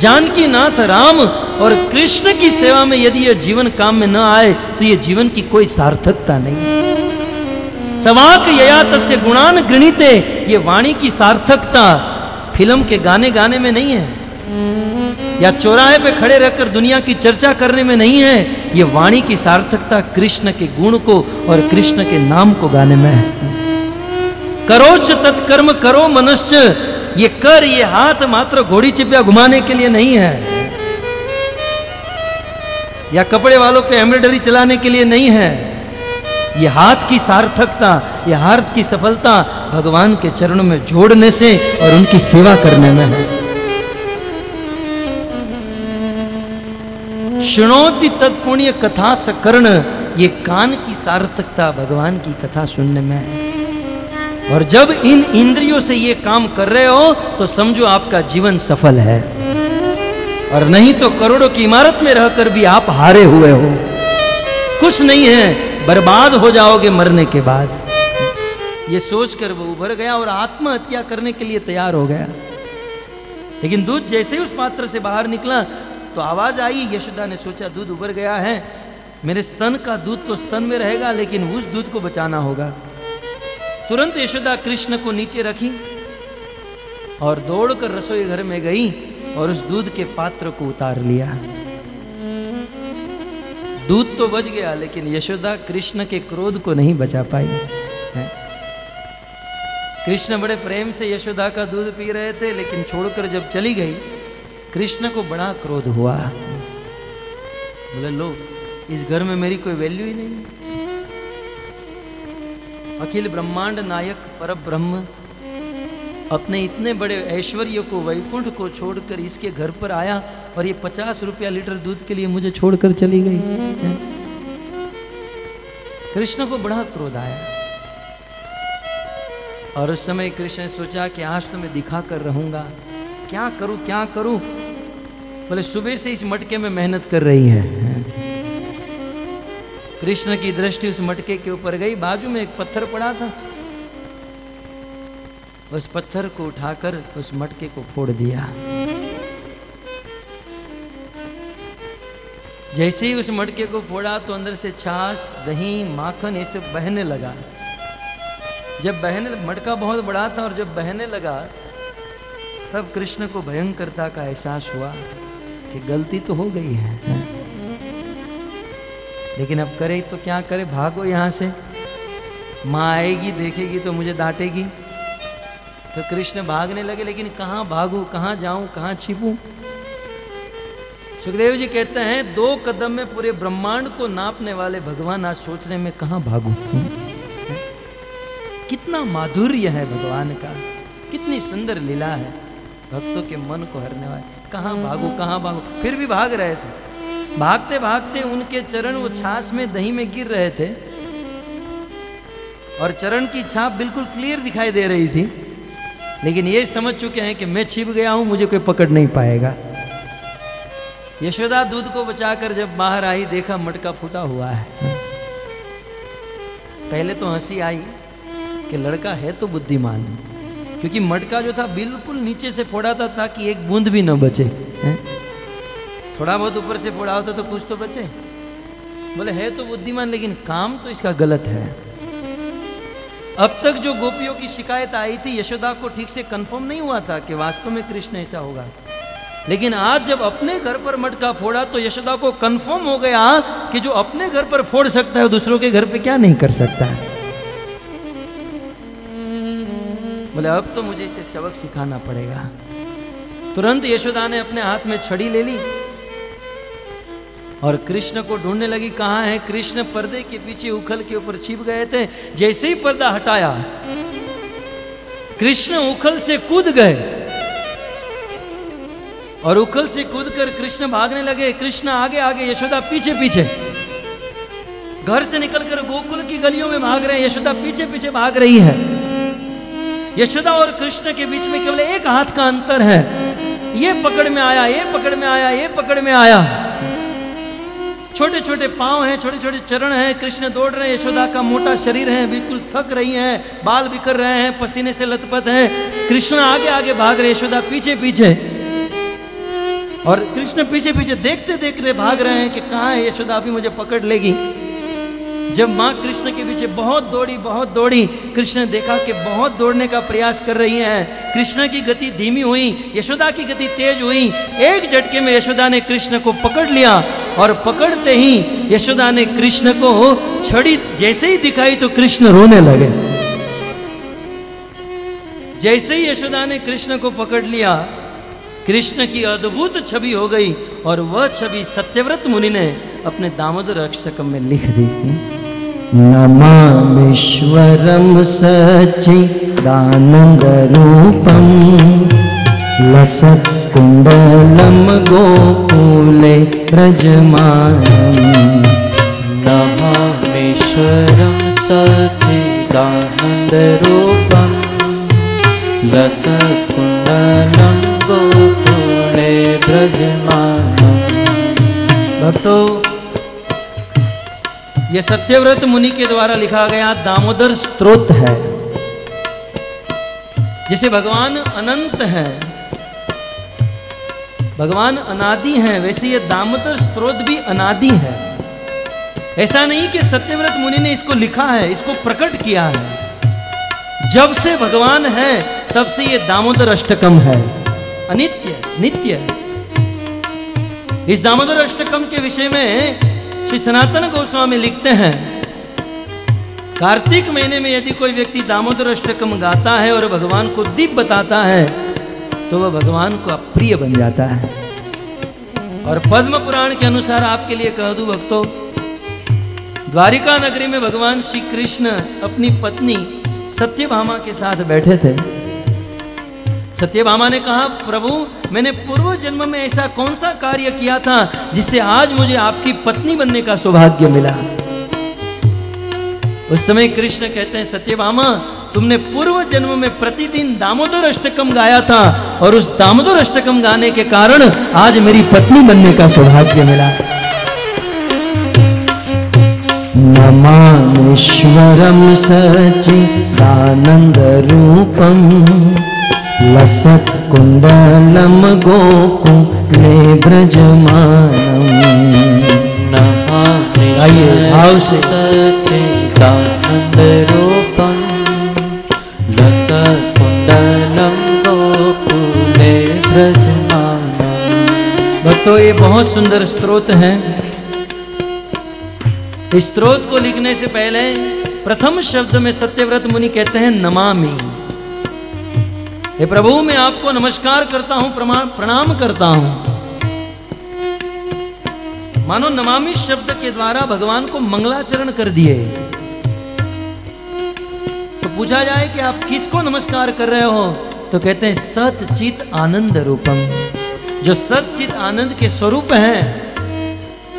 Speaker 1: जानकी नाथ राम और कृष्ण की सेवा में यदि यह जीवन काम में न आए तो यह जीवन की कोई सार्थकता नहीं। सवाक यया तस्य गुणान गृणीते ये वाणी की सार्थकता फ़िल्म के गाने गाने में नहीं है। या चौराहे पे खड़े रहकर दुनिया की चर्चा करने में नहीं है ये वाणी की सार्थकता कृष्ण के गुण को और कृष्ण के नाम को गाने में है। करोच तत्कर्म करो मनुष्य ये कर, ये हाथ मात्र घोड़ी चिपिया घुमाने के लिए नहीं है। या कपड़े वालों के एम्ब्रॉयडरी चलाने के लिए नहीं है। ये हाथ की सार्थकता, ये हाथ की सफलता भगवान के चरणों में जोड़ने से और उनकी सेवा करने में है। शुणोति तत्पुण्य कथा सकर्ण, ये कान की सार्थकता भगवान की कथा सुनने में है। और जब इन इंद्रियों से ये काम कर रहे हो तो समझो आपका जीवन सफल है। और नहीं तो करोड़ों की इमारत में रहकर भी आप हारे हुए हो। कुछ नहीं है, बर्बाद हो जाओगे मरने के बाद। ये सोचकर वो उभर गया और आत्महत्या करने के लिए तैयार हो गया। लेकिन दूध जैसे ही उस पात्र से बाहर निकला तो आवाज़ आई, यशोदा ने सोचा, दूध उभर गया है। मेरे स्तन का दूध तो स्तन में रहेगा, लेकिन उस दूध को बचाना होगा। तुरंत यशोदा कृष्ण को नीचे रखी और दौड़कर रसोई घर में गई और उस दूध के पात्र को उतार लिया। दूध तो बच गया, लेकिन यशोदा कृष्ण के क्रोध को नहीं बचा पाई। कृष्ण बड़े प्रेम से यशोदा का दूध पी रहे थे, लेकिन छोड़कर जब चली गई, कृष्ण को बड़ा क्रोध हुआ। बोले, लो, इस घर में मेरी कोई वैल्यू ही नहीं अखिल ब्रह्मांड नायक पर ब्रह्म अपने इतने बड़े ऐश्वर्य को, वैकुंठ को छोड़कर इसके घर पर आया और ये पचास रुपया लीटर दूध के लिए मुझे छोड़कर चली गई। कृष्ण को बड़ा क्रोध आया। और उस समय कृष्ण ने सोचा कि आज तो मैं दिखा कर रहूँगा। क्या करूँ क्या करूँ? बोले, सुबह से इस मटके में मेहनत कर रही है। कृष्ण की दृष्टि उस मटके के ऊपर गई, बाजू में एक पत्थर पड़ा था। उस पत्थर को उठाकर उस मटके को फोड़ दिया। जैसे ही उस मटके को फोड़ा तो अंदर से छाछ, दही, माखन, ये सब बहने लगा। जब बहने, मटका बहुत बड़ा था और जब बहने लगा, तब कृष्ण को भयंकरता का एहसास हुआ कि गलती तो हो गई है। लेकिन अब करे तो क्या करे? भागो यहाँ से। माँ आएगी, देखेगी तो मुझे डांटेगी। तो कृष्ण भागने लगे, लेकिन कहाँ भागू? कहाँ जाऊँ? कहाँ छिपू? सुखदेव जी कहते हैं, दो कदम में पूरे ब्रह्मांड को नापने वाले भगवान आज सोच रहे मैं कहाँ भागू? कितना माधुर्य है भगवान का। कितनी सुंदर लीला है। भक्तों के मन को हरने वाले। कहाँ भागू? कहाँ भागू? फिर भी भाग रहे थे। भागते भागते उनके चरण वो छाछ में दही में गिर रहे थे। और चरण की छाप बिल्कुल क्लियर दिखाई दे रही थी। लेकिन ये समझ चुके हैं कि मैं छिप गया हूँ, मुझे कोई पकड़ नहीं पाएगा। यशोदा दूध को बचाकर जब बाहर आई, देखा मटका फूटा हुआ है। पहले तो हँसी आई कि लड़का है तो बुद्धिमान क्योंकि मटका जो था बिल्कुल नीचे से फोड़ा था ताकि एक बूंद भी न बचे थोड़ा बहुत ऊपर से फोड़ा होता तो कुछ तो बचे। बोले, है तो बुद्धिमान, लेकिन काम तो इसका गलत है। अब तक जो गोपियों की शिकायत आई थी, यशोदा को ठीक से कंफर्म नहीं हुआ था कि वास्तव में कृष्ण ऐसा होगा। लेकिन आज जब अपने घर पर मटका फोड़ा तो यशोदा को कंफर्म हो गया कि जो अपने घर पर फोड़ सकता है दूसरों के घर पे क्या नहीं कर सकता है। बोले, अब तो मुझे इसे सबक सिखाना पड़ेगा। तुरंत यशोदा ने अपने हाथ में छड़ी ले ली। और कृष्ण को ढूँढने लगी, कहाँ है? कृष्ण पर्दे के पीछे उखल के ऊपर छिप गए थे, जैसे ही पर्दा हटाया, कृष्ण उखल से कूद गए। और उखल से कूद कर कृष्ण भागने लगे, कृष्ण आगे आगे, यशोदा पीछे पीछे। घर से निकलकर गोकुल की गलियों में भाग रहे हैं यशोदा पीछे पीछे भाग रही है। यशोदा और कृष्ण के बीच में केवल एक हाथ का अंतर है। ये पकड़ में आया, ये पकड़ में आया, ये पकड़ में आया। छोटे छोटे पाँव हैं छोटे छोटे चरण हैं, कृष्ण दौड़ रहे हैं, यशोदा का मोटा शरीर है, बिल्कुल थक रही हैं, बाल बिखर रहे हैं, पसीने से लथपथ हैं। कृष्ण आगे आगे भाग रहे, यशोदा पीछे पीछे और कृष्ण पीछे पीछे देखते देखते भाग रहे हैं कि कहाँ है, यशोदा अभी मुझे पकड़ लेगी। जब माँ कृष्ण के पीछे बहुत दौड़ी बहुत दौड़ी, कृष्ण ने देखा कि बहुत दौड़ने का प्रयास कर रही हैं। कृष्ण की गति धीमी हुई, यशोदा की गति तेज हुई। एक झटके में यशोदा ने कृष्ण को पकड़ लिया और पकड़ते ही यशोदा ने कृष्ण को छड़ी जैसे ही दिखाई तो कृष्ण रोने लगे। जैसे ही यशोदा ने कृष्ण को पकड़ लिया कृष्ण की अद्भुत छवि हो गई और वह छवि सत्यव्रत मुनि ने अपने दामोदर अक्षकम में लिख दी
Speaker 2: नमामीश्वरं सच्चिदानन्दरूपं लसत्कुण्डलं गोकुले व्रजमानम्
Speaker 3: नमामीश्वरं सच्चिदानन्दरूपं लसत्कुण्डलं गोकुले व्रजमानम्
Speaker 1: भक्तों यह सत्यव्रत मुनि के द्वारा लिखा गया दामोदर स्त्रोत है, जिसे भगवान अनंत है। भगवान अनादि हैं, वैसे ये दामोदर स्त्रोत भी अनादि है। ऐसा नहीं कि सत्यव्रत मुनि ने इसको लिखा है, इसको प्रकट किया है। जब से भगवान है, तब से ये दामोदर अष्टकम है। अनित्य नित्य है। इस दामोदर अष्टकम के विषय में श्री सनातन गोस्वामी लिखते हैं, कार्तिक महीने में यदि कोई व्यक्ति दामोदर अष्टकम गाता है और भगवान को दीप बताता है तो वह भगवान को अप्रिय बन जाता है। और पद्म पुराण के अनुसार आपके लिए कह दूँ भक्तों, द्वारिका नगरी में भगवान श्री कृष्ण अपनी पत्नी सत्यभामा के साथ बैठे थे। सत्यभामा ने कहा, प्रभु, मैंने पूर्व जन्म में ऐसा कौन सा कार्य किया था जिससे आज मुझे आपकी पत्नी बनने का सौभाग्य मिला? उस समय कृष्ण कहते हैं सत्य सत्यभामा, तुमने पूर्व जन्म में प्रतिदिन दामोदर अष्टकम गाया था और उस दामोदर अष्टकम गाने के कारण आज मेरी पत्नी बनने का सौभाग्य मिला.
Speaker 2: नमामीश्वरं सच्चिदानन्दरूपं लसत्कुण्डलं गोकुले व्रजमानम्
Speaker 1: आइए, भाव से।
Speaker 3: सच्चिदानंद रूपम गोकुले ब्रजमानम।
Speaker 1: भक्तों ये बहुत सुंदर स्त्रोत हैं। इस स्त्रोत को लिखने से पहले प्रथम शब्द में सत्यव्रत मुनि कहते हैं नमामि। हे प्रभु, मैं आपको नमस्कार करता हूँ प्रणाम करता हूँ। मानो नमामि शब्द के द्वारा भगवान को मंगलाचरण कर दिए। तो पूछा जाए कि आप किसको नमस्कार कर रहे हो? तो कहते हैं, सतचित आनंद रूपम। जो सतचित आनंद के स्वरूप है,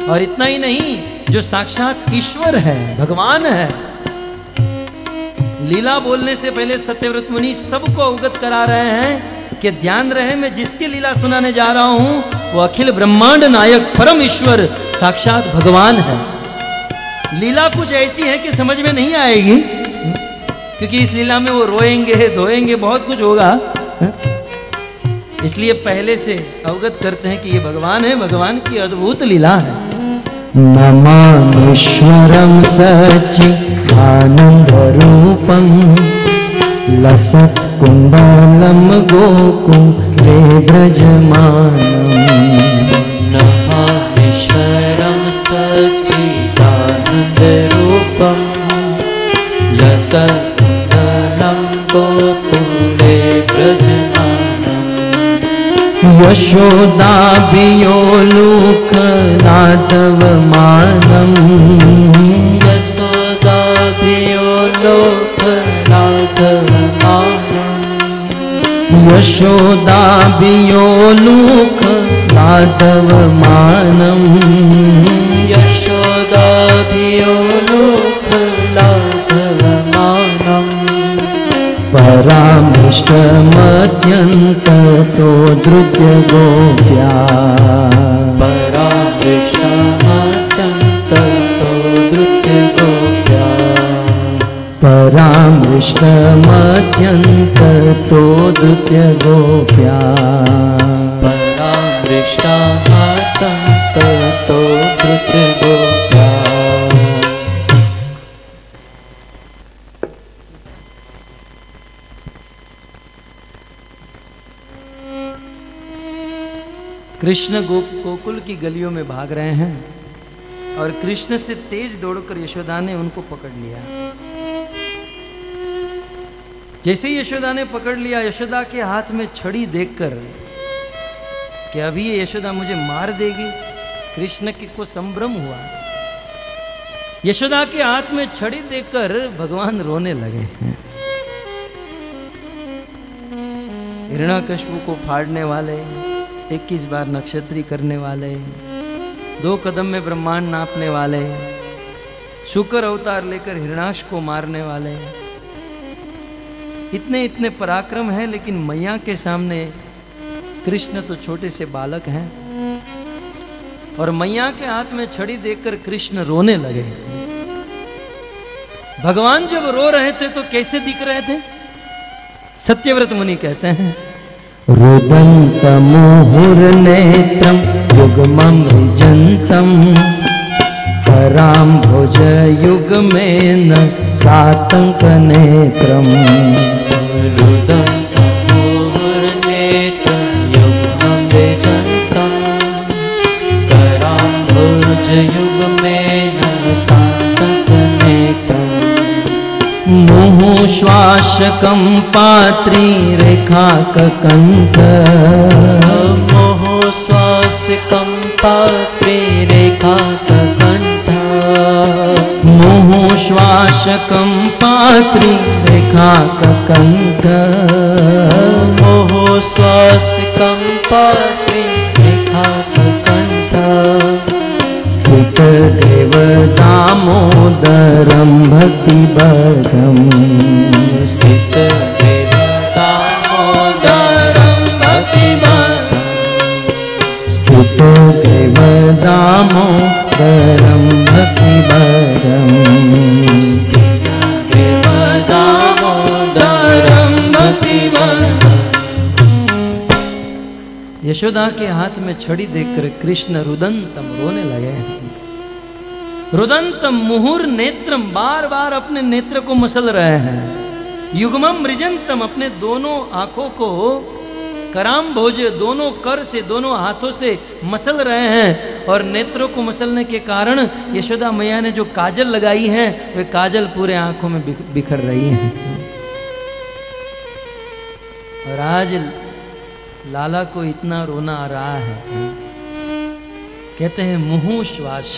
Speaker 1: और इतना ही नहीं, जो साक्षात ईश्वर है, भगवान है लीला बोलने से पहले सत्यव्रत मुनि सबको अवगत करा रहे हैं कि ध्यान रहे, मैं जिसकी लीला सुनाने जा रहा हूँ, वो अखिल ब्रह्मांड नायक परम ईश्वर, साक्षात भगवान है लीला कुछ ऐसी है कि समझ में नहीं आएगी, क्योंकि इस लीला में वो रोएँगे, धोएँगे, बहुत कुछ होगा? इसलिए पहले से अवगत करते हैं कि ये भगवान है, भगवान की अद्भुत लीला है
Speaker 2: नमामीश्वरं सचि आनन्दरूपं लसत् कुण्डलं व्रजमानम्।
Speaker 3: नमामीश्वरं महाधीश्वरं सचिदानन्दरूपं लसत् वशोदा
Speaker 2: वियो
Speaker 3: लोक नाटवमानं
Speaker 2: यशोदा
Speaker 3: वि लोक
Speaker 2: नाधवमान मानम् यशोदा
Speaker 3: लोक अष्टमाद्यन्ततो
Speaker 2: दृत्यगोप्या परादृष्टा भाता ततो दृत्यगोप्या
Speaker 3: परामृष्टमत्यन्ततो दृत्यगोप्या परादृष्टा
Speaker 1: कृष्ण गोप गोकुल की गलियों में भाग रहे हैं और कृष्ण से तेज दौड़कर यशोदा ने उनको पकड़ लिया। जैसे ही यशोदा ने पकड़ लिया, यशोदा के हाथ में छड़ी देखकर कि अभी ये यशोदा मुझे मार देगी, कृष्ण के को संभ्रम हुआ। यशोदा के हाथ में छड़ी देखकर भगवान रोने लगे हिरणाकश्यप को फाड़ने वाले 21 बार नक्षत्री करने वाले दो कदम में ब्रह्मांड नापने वाले शुक्र अवतार लेकर हिरणाश को मारने वाले इतने इतने पराक्रम हैं, लेकिन मैया के सामने कृष्ण तो छोटे से बालक हैं। और मैया के हाथ में छड़ी देखकर कृष्ण रोने लगे। भगवान जब रो रहे थे तो कैसे दिख रहे थे? सत्यव्रत मुनि कहते हैं
Speaker 2: रुदन्तमुहुर्नेत्रं युग्मं
Speaker 3: रिजन्तं परां सातङ्कनेत्रम् सातङ्कनेत्रं।
Speaker 2: रुदम् श्वासकं पात्री रेखाककण्ठ
Speaker 3: मोहो स्वासिकं पात्रे रेखाककण्ठ
Speaker 2: मुहुः श्वासकं पात्री रेखाककण्ठ
Speaker 3: मोहो स्वासिकं पात्रे
Speaker 2: स्थितदेव दामोदरं भक्तिबद्धम्
Speaker 3: स्थितदेवतामोदरं भक्तिमतं
Speaker 2: स्तुतो देवदामोदरं भक्तिवरम्
Speaker 3: देवदामोदरं भक्तिमतं
Speaker 1: यशोदा के हाथ में छड़ी देखकर कृष्ण रुदंतम रोने लगे। रुदंतम मुहुर नेत्रम, बार बार अपने नेत्र को मसल रहे हैं। युग्मम मृजंतम अपने दोनों आँखों को कराम भोज, दोनों कर से, दोनों हाथों से मसल रहे हैं। और नेत्रों को मसलने के कारण यशोदा मैया ने जो काजल लगाई है, वे काजल पूरे आँखों में बिखर रही है। और आज लाला को इतना रोना आ रहा है। कहते हैं मुँह श्वास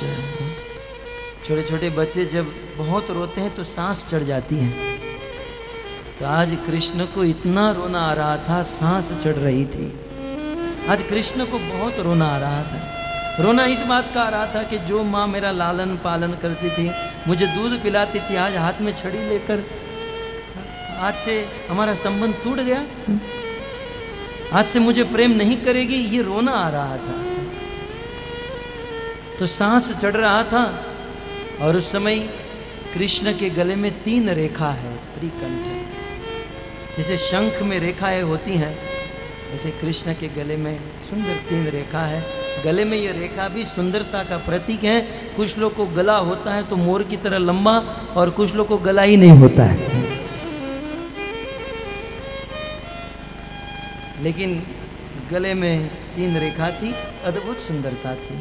Speaker 1: छोटे छोटे बच्चे जब बहुत रोते हैं तो सांस चढ़ जाती है। तो आज कृष्ण को इतना रोना आ रहा था, सांस चढ़ रही थी। आज कृष्ण को बहुत रोना आ रहा था। रोना इस बात का आ रहा था कि जो माँ मेरा लालन पालन करती थी, मुझे दूध पिलाती थी, आज हाथ में छड़ी लेकर आज से हमारा संबंध टूट गया। आज से मुझे प्रेम नहीं करेगी, ये रोना आ रहा था। तो सांस चढ़ रहा था और उस समय कृष्ण के गले में तीन रेखा है, त्रिकंठ। जैसे शंख में रेखाएँ होती हैं जैसे कृष्ण के गले में सुंदर तीन रेखा है। गले में ये रेखा भी सुंदरता का प्रतीक है। कुछ लोग को गला होता है तो मोर की तरह लंबा और कुछ लोग को गला ही नहीं होता है। लेकिन गले में तीन रेखा थी, अद्भुत सुंदरता थी।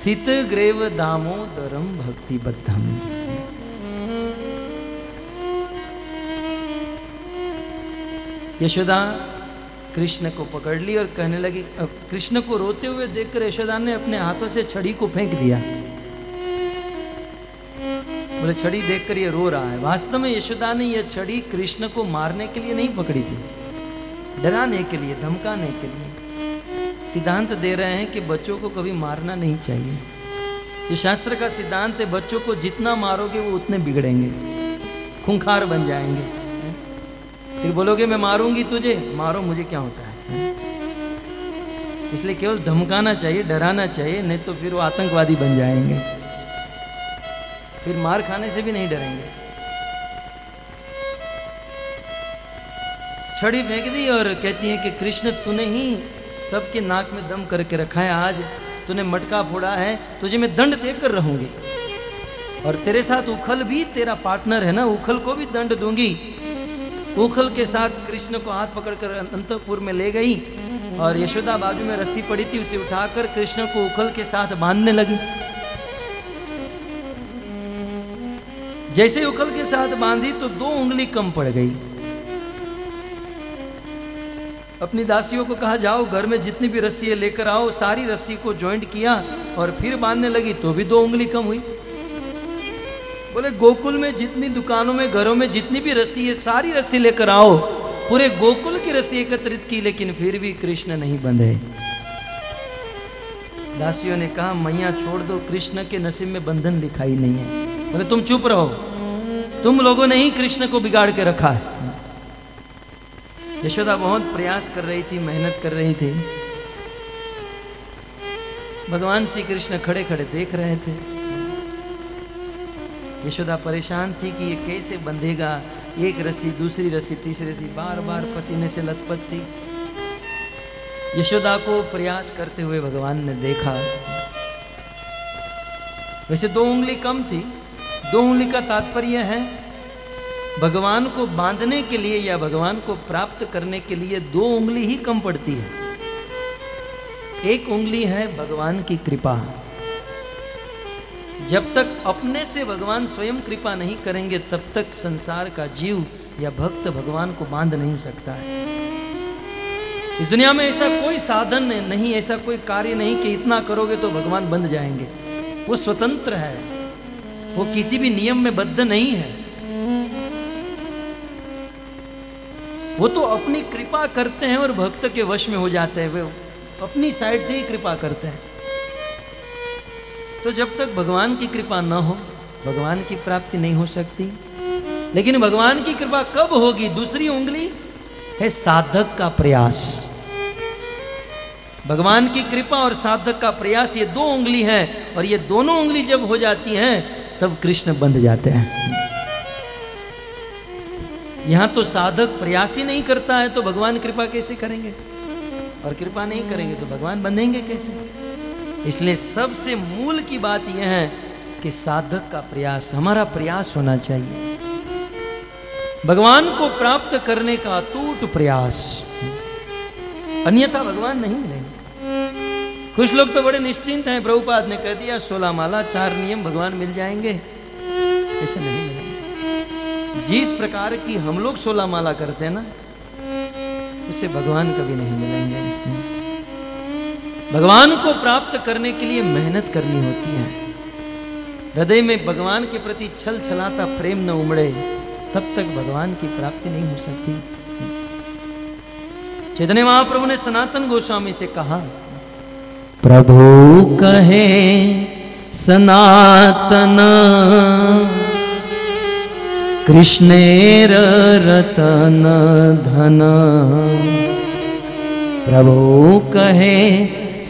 Speaker 1: स्थित ग्रेव दामोदरम भक्तिबद्धम। यशोदा कृष्ण को पकड़ ली और कहने लगी कृष्ण को रोते हुए देखकर यशोदा ने अपने हाथों से छड़ी को फेंक दिया। बोले, छड़ी देखकर ये रो रहा है। वास्तव में यशोदा ने यह छड़ी कृष्ण को मारने के लिए नहीं पकड़ी थी। डराने के लिए, धमकाने के लिए। सिद्धांत दे रहे हैं कि बच्चों को कभी मारना नहीं चाहिए। ये शास्त्र का सिद्धांत है, बच्चों को जितना मारोगे वो उतने बिगड़ेंगे। खूंखार बन जाएँगे। फिर बोलोगे, मैं मारूँगी तुझे? मारो, मुझे क्या होता है? इसलिए केवल धमकाना चाहिए, डराना चाहिए, नहीं तो फिर वो आतंकवादी बन जाएँगे। फिर मार खाने से भी नहीं डरेंगे। छड़ी फेंक दी और कहती है कि, कृष्ण, तूने ही सबके नाक में दम करके रखा है। आज तूने मटका फोड़ा है, तुझे मैं दंड देकर रहूँगी। और तेरे साथ उखल भी तेरा पार्टनर है ना, उखल को भी दंड दूँगी। उखल के साथ कृष्ण को हाथ पकड़कर अंतपुर में ले गई और यशोदा बाजू में रस्सी पड़ी थी, उसे उठाकर कृष्ण को उखल के साथ बांधने लगी। जैसे उखल के साथ बांधी तो दो उंगली कम पड़ गई। अपनी दासियों को कहा, जाओ, घर में जितनी भी रस्सी है लेकर आओ, सारी रस्सी को ज्वाइंट किया और फिर बांधने लगी तो भी दो उंगली कम हुई। बोले, गोकुल में जितनी दुकानों में, घरों में जितनी भी रस्सी है, सारी रस्सी लेकर आओ। पूरे गोकुल की रस्सी एकत्रित की, लेकिन फिर भी कृष्ण नहीं बंधे। दासियों ने कहा, मैया, छोड़ दो, कृष्ण के नसीब में बंधन लिखाई नहीं है। बोले, तुम चुप रहो। तुम लोगों ने ही कृष्ण को बिगाड़ के रखा है। यशोदा बहुत प्रयास कर रही थी, मेहनत कर रही थी। भगवान श्री कृष्ण खड़े खड़े देख रहे थे। यशोदा परेशान थी कि ये कैसे बंधेगा। एक रस्सी, दूसरी रस्सी, तीसरी रस्सी बार बार पसीने से लथपथ थी। यशोदा को प्रयास करते हुए भगवान ने देखा। वैसे दो उंगली कम थी। दो उंगली का तात्पर्य है भगवान को बांधने के लिए या भगवान को प्राप्त करने के लिए दो उंगली ही कम पड़ती है। एक उंगली है भगवान की कृपा। जब तक अपने से भगवान स्वयं कृपा नहीं करेंगे, तब तक संसार का जीव या भक्त भगवान को बाँध नहीं सकता है। इस दुनिया में ऐसा कोई साधन नहीं, ऐसा कोई कार्य नहीं कि इतना करोगे तो भगवान बंध जाएँगे। वो स्वतंत्र है। वो किसी भी नियम में बद्ध नहीं है। वो तो अपनी कृपा करते हैं और भक्त के वश में हो जाते हैं, वे अपनी साइड से ही कृपा करते हैं। तो जब तक भगवान की कृपा न हो, भगवान की प्राप्ति नहीं हो सकती। लेकिन भगवान की कृपा कब होगी? दूसरी उंगली है साधक का प्रयास। भगवान की कृपा और साधक का प्रयास, ये दो उंगली है और ये दोनों उंगली जब हो जाती हैं, तब कृष्ण बंध जाते हैं। यहाँ तो साधक प्रयास ही नहीं करता है तो भगवान कृपा कैसे करेंगे? और कृपा नहीं करेंगे तो भगवान बंधेंगे कैसे? इसलिए सबसे मूल की बात यह है कि साधक का प्रयास, हमारा प्रयास होना चाहिए। भगवान को प्राप्त करने का अटूट प्रयास। अन्यथा भगवान नहीं मिलेंगे। कुछ लोग तो बड़े निश्चिंत हैं, प्रभुपाद ने कह दिया, सोलह माला, चार नियम भगवान मिल जाएँगे। ऐसे नहीं मिलेंगे। जिस प्रकार की हम लोग सोलह माला करते हैं ना, उसे भगवान कभी नहीं मिलेंगे। भगवान को प्राप्त करने के लिए मेहनत करनी होती है। हृदय में भगवान के प्रति छल छलाता प्रेम न उमड़े, तब तक भगवान की प्राप्ति नहीं हो सकती। चैतन्य महाप्रभु ने सनातन गोस्वामी से कहा,
Speaker 2: प्रभु कहे, सनातन कृष्णेरतनधन प्रभो कहे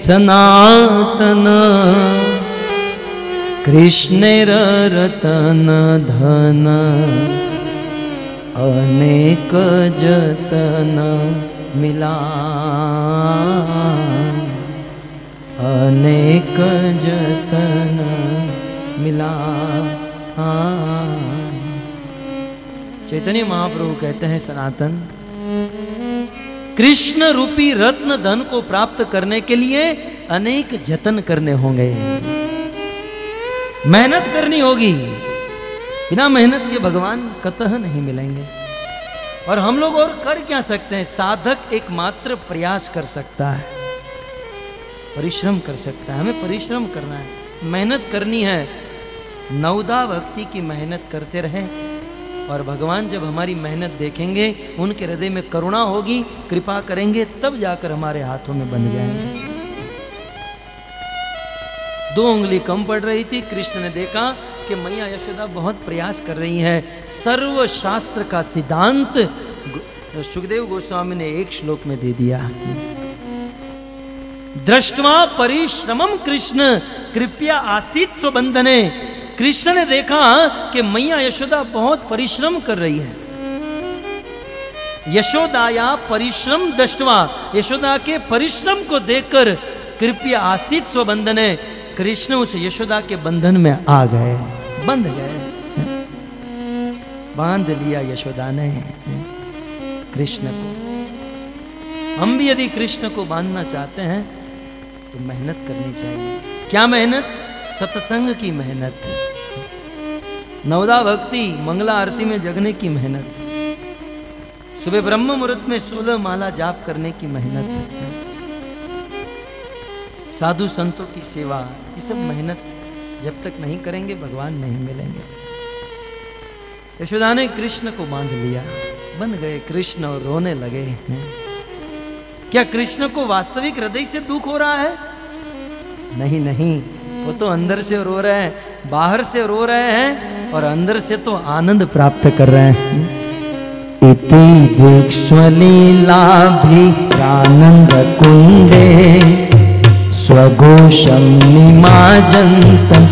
Speaker 2: सनातन। कृष्णेरतनधन अनेक जतन मिला। अनेक जतन मिला।
Speaker 1: चैतन्य महाप्रभु कहते हैं, सनातन। कृष्ण रूपी रत्न धन को प्राप्त करने के लिए अनेक जतन करने होंगे। मेहनत करनी होगी। बिना मेहनत के भगवान कतः नहीं मिलेंगे। और हम लोग और कर क्या सकते हैं? साधक एकमात्र प्रयास कर सकता है। परिश्रम कर सकता है। हमें परिश्रम करना है। मेहनत करनी है। नवदा भक्ति की मेहनत करते रहें। और भगवान जब हमारी मेहनत देखेंगे, उनके हृदय में करुणा होगी, कृपा करेंगे, तब जाकर हमारे हाथों में बन जाएँगे। दो उंगली कम पड़ रही थी, कृष्ण ने देखा कि मैया यशोदा बहुत प्रयास कर रही है। सर्व शास्त्र का सिद्धांत सुखदेव गोस्वामी ने एक श्लोक में दे दिया। दृष्टवा परिश्रमम कृष्ण, कृपया आसित स्वबंधने। कृष्ण ने देखा कि मैया यशोदा बहुत परिश्रम कर रही है। यशोदाया परिश्रम दृष्टवा, यशोदा के परिश्रम को देखकर कृपया आसित स्वबंधने कृष्ण उस यशोदा के बंधन में आ गए, बंध गए। बाँध लिया यशोदा ने कृष्ण को। हम भी यदि कृष्ण को बांधना चाहते हैं तो मेहनत करनी चाहिए। क्या मेहनत? सत्संग की मेहनत। नवदा भक्ति, मंगला आरती में जगने की मेहनत। सुबह ब्रह्म मुहूर्त में सोलह माला जाप करने की मेहनत। साधु संतों की सेवा, ये सब मेहनत जब तक नहीं करेंगे, भगवान नहीं मिलेंगे। यशोदा ने कृष्ण को बाँध लिया। बन गए कृष्ण और रोने लगे हैं। क्या कृष्ण को वास्तविक हृदय से दुख हो रहा है? नहीं नहीं, वो तो अंदर से रो रहे हैं। बाहर से रो रहे हैं और अंदर से तो आनंद प्राप्त कर रहे हैं।
Speaker 2: इति स्वघोषं निमाजन्तं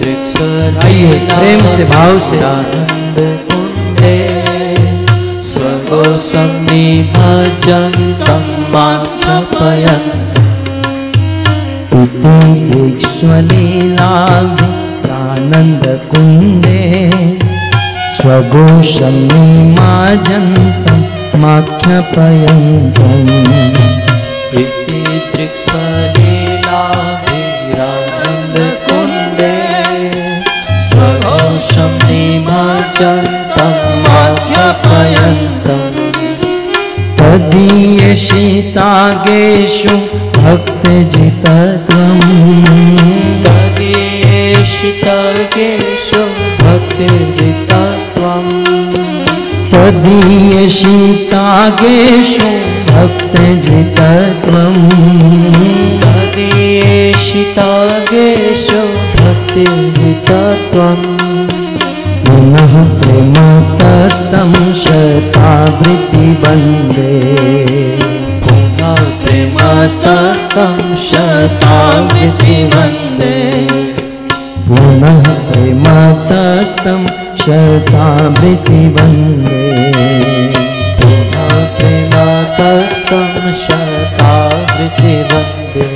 Speaker 3: दृक्सर
Speaker 1: आइए, प्रेम से, भाव से।
Speaker 3: आनंद कुंडे स्वगो
Speaker 2: स्वगोसन्निभजन्तं माख्यपयन् कृपि ऋश्वला स्वघोषं स्वगोशमीमाजन्तमाद्यपयञ्जने
Speaker 3: पिपीजिश्वरीरा गिरानन्दकुण्डे स्वघोषं शी माख्यपयन्तं।
Speaker 2: तदीयशीतागेषु भक्तजितत्वम्
Speaker 3: तदीयेषितकेषु भक्तिजितत्वम्
Speaker 2: तदीयशितागेषु भक्तजितत्वम्
Speaker 3: तदीयेषितागेषु भक्तिजितत्वम्
Speaker 2: पुनः प्रेमतस्तं शतावृत्तिवन्दे
Speaker 3: पुनः प्रेमस्तस्तं शतावृत्ति वंदे
Speaker 2: पुनः प्रेमतस्तं शतावृत्तिवन्दे
Speaker 3: पुनः प्रेमतस्तं शतावृत्ति वंदे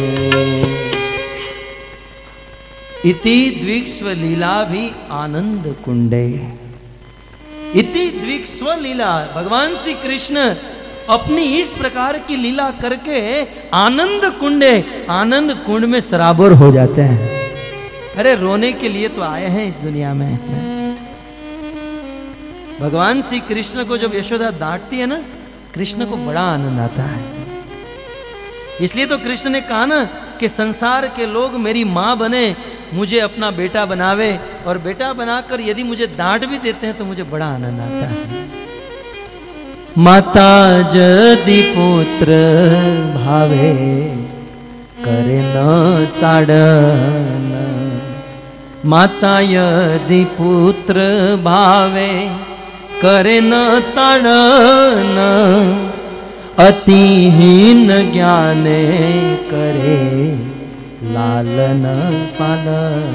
Speaker 1: इति द्विक्स्व लीला भी आनंद कुंडे इति द्विक्स्व लीला भगवान श्री कृष्ण अपनी इस प्रकार की लीला करके आनंद कुंडे, आनंद कुंड में सराबोर हो जाते हैं। अरे, रोने के लिए तो आए हैं इस दुनिया में। भगवान श्री कृष्ण को जब यशोदा डांटती है ना, कृष्ण को बड़ा आनंद आता है। इसलिए तो कृष्ण ने कहा ना कि संसार के लोग मेरी माँ बने, मुझे अपना बेटा बनावे और बेटा बनाकर यदि मुझे डांट भी देते हैं तो मुझे बड़ा आनंद आता है।
Speaker 2: माता जदि पुत्र भावे करे न ताड़न माता यदि पुत्र भावे करे न ताड़न अतिहीन ज्ञाने करे लालन पालन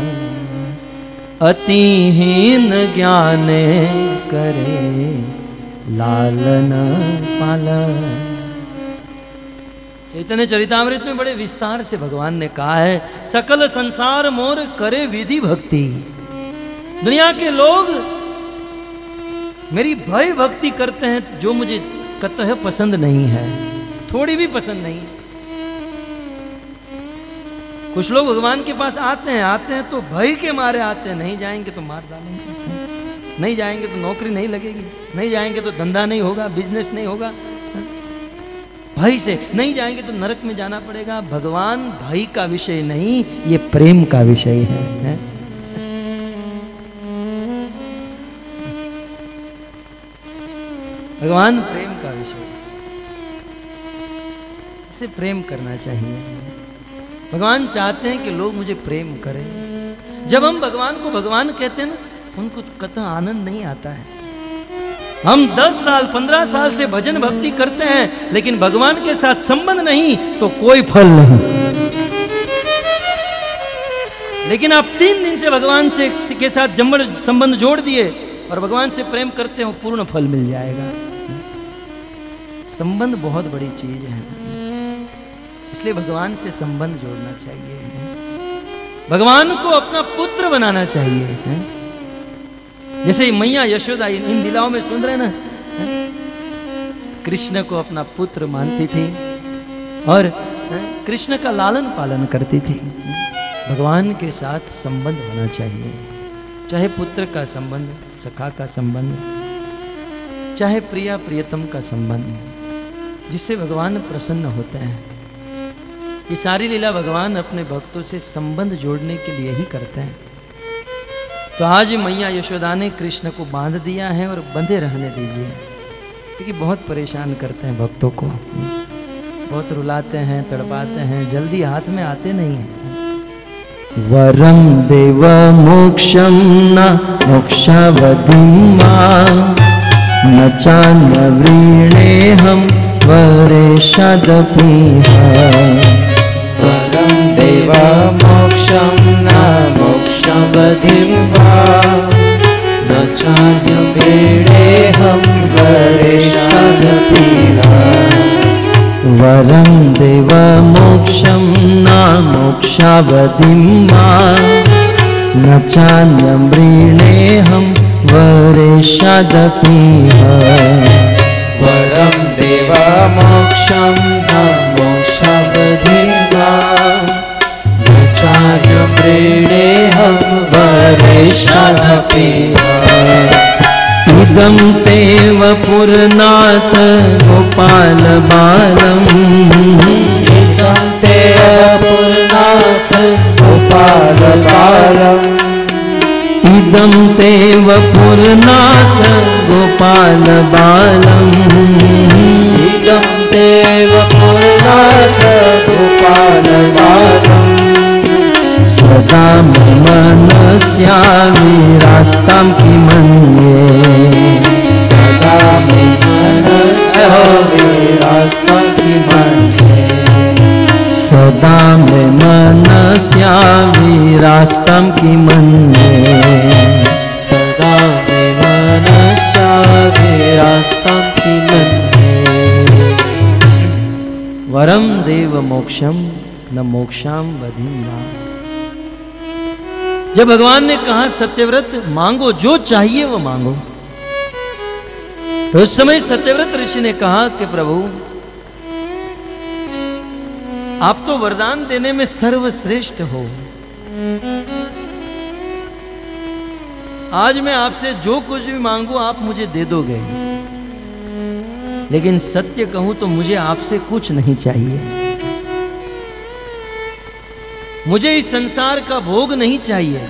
Speaker 2: अतिहीन ज्ञाने करे लालन पालन
Speaker 1: चैतन्य चरितामृत में बड़े विस्तार से भगवान ने कहा है, सकल संसार मोर करे विधि भक्ति। दुनिया के लोग मेरी भय भक्ति करते हैं, जो मुझे कतः पसंद नहीं है। थोड़ी भी पसंद नहीं। कुछ लोग भगवान के पास आते हैं आते हैं तो भय के मारे आते हैं, नहीं जाएँगे तो मार डालेंगे। नहीं जाएँगे तो नौकरी नहीं लगेगी। नहीं जाएँगे तो धंधा नहीं होगा बिज़नेस नहीं होगा। भय से नहीं जाएँगे तो नरक में जाना पड़ेगा। भगवान भय का विषय नहीं ये प्रेम का विषय है, है? भगवान प्रेम का विषय इसे प्रेम करना चाहिए। भगवान चाहते हैं कि लोग मुझे प्रेम करें। जब हम भगवान को भगवान कहते हैं ना उनको कतः आनंद नहीं आता है। हम 10 साल 15 साल से भजन भक्ति करते हैं, लेकिन भगवान के साथ संबंध नहीं तो कोई फल नहीं। लेकिन आप तीन दिन से भगवान से, के साथ जम्बर संबंध जोड़ दिए, और भगवान से प्रेम करते हो, पूर्ण फल मिल जाएगा। संबंध बहुत बड़ी चीज़ है। इसलिए भगवान से संबंध जोड़ना चाहिए। भगवान को अपना पुत्र बनाना चाहिए। है? जैसे मैया यशोदा इन दिलाओं में सुन रहे ना कृष्ण को अपना पुत्र मानती थी और कृष्ण का लालन पालन करती थी। भगवान के साथ संबंध होना चाहिए। चाहे पुत्र का संबंध, सखा का संबंध, चाहे प्रिया प्रियतम का संबंध, जिससे भगवान प्रसन्न होते हैं। ये सारी लीला भगवान अपने भक्तों से संबंध जोड़ने के लिए ही करते हैं। तो आज मैया यशोदा ने कृष्ण को बाँध दिया है और बंधे रहने दीजिए। क्योंकि बहुत परेशान करते हैं भक्तों को। बहुत रुलाते हैं, तड़पाते हैं, जल्दी हाथ में आते नहीं हैं।
Speaker 2: वरं देव मोक्षं न मोक्षवधिं न चान्यवृणेऽहं वरेषदपि
Speaker 3: परं देव मोक्षं न म्बा न चान्य वीणेऽहं वरं देव
Speaker 2: मोक्षं न मोक्षावधिं वा। न चान्यवीणेऽहं वरे षदति
Speaker 3: वरं देव मोक्षं न वा। न चालव्रीणे वरेशादपि
Speaker 2: इदं तेव पुरनाथ गोपालबालम्
Speaker 3: इदं ते पुरनाथ गोपालबालम्
Speaker 2: इदं तेव पुरनाथ गोपालबालम्
Speaker 3: इदं देव पुरनाथ गोपालबालम्
Speaker 2: सदा मम मनस्याविरास्तां किमन्ये।
Speaker 3: सदा मे मनस्य विरास्तं किमन्ये।
Speaker 2: सदा मे मनस्याविरास्तां किमन्ये।
Speaker 3: सदा मे मनस्य विरास्तं किमन्ये।
Speaker 2: वरम देव मोक्षम न मोक्षाम बधिम
Speaker 1: जब भगवान ने कहा, सत्यव्रत, मांगो, जो चाहिए वो मांगो। तो उस समय सत्यव्रत ऋषि ने कहा कि, प्रभु, आप तो वरदान देने में सर्वश्रेष्ठ हो। आज मैं आपसे जो कुछ भी मांगू, आप मुझे दे दोगे। लेकिन सत्य कहूँ तो मुझे आपसे कुछ नहीं चाहिए। मुझे इस संसार का भोग नहीं चाहिए।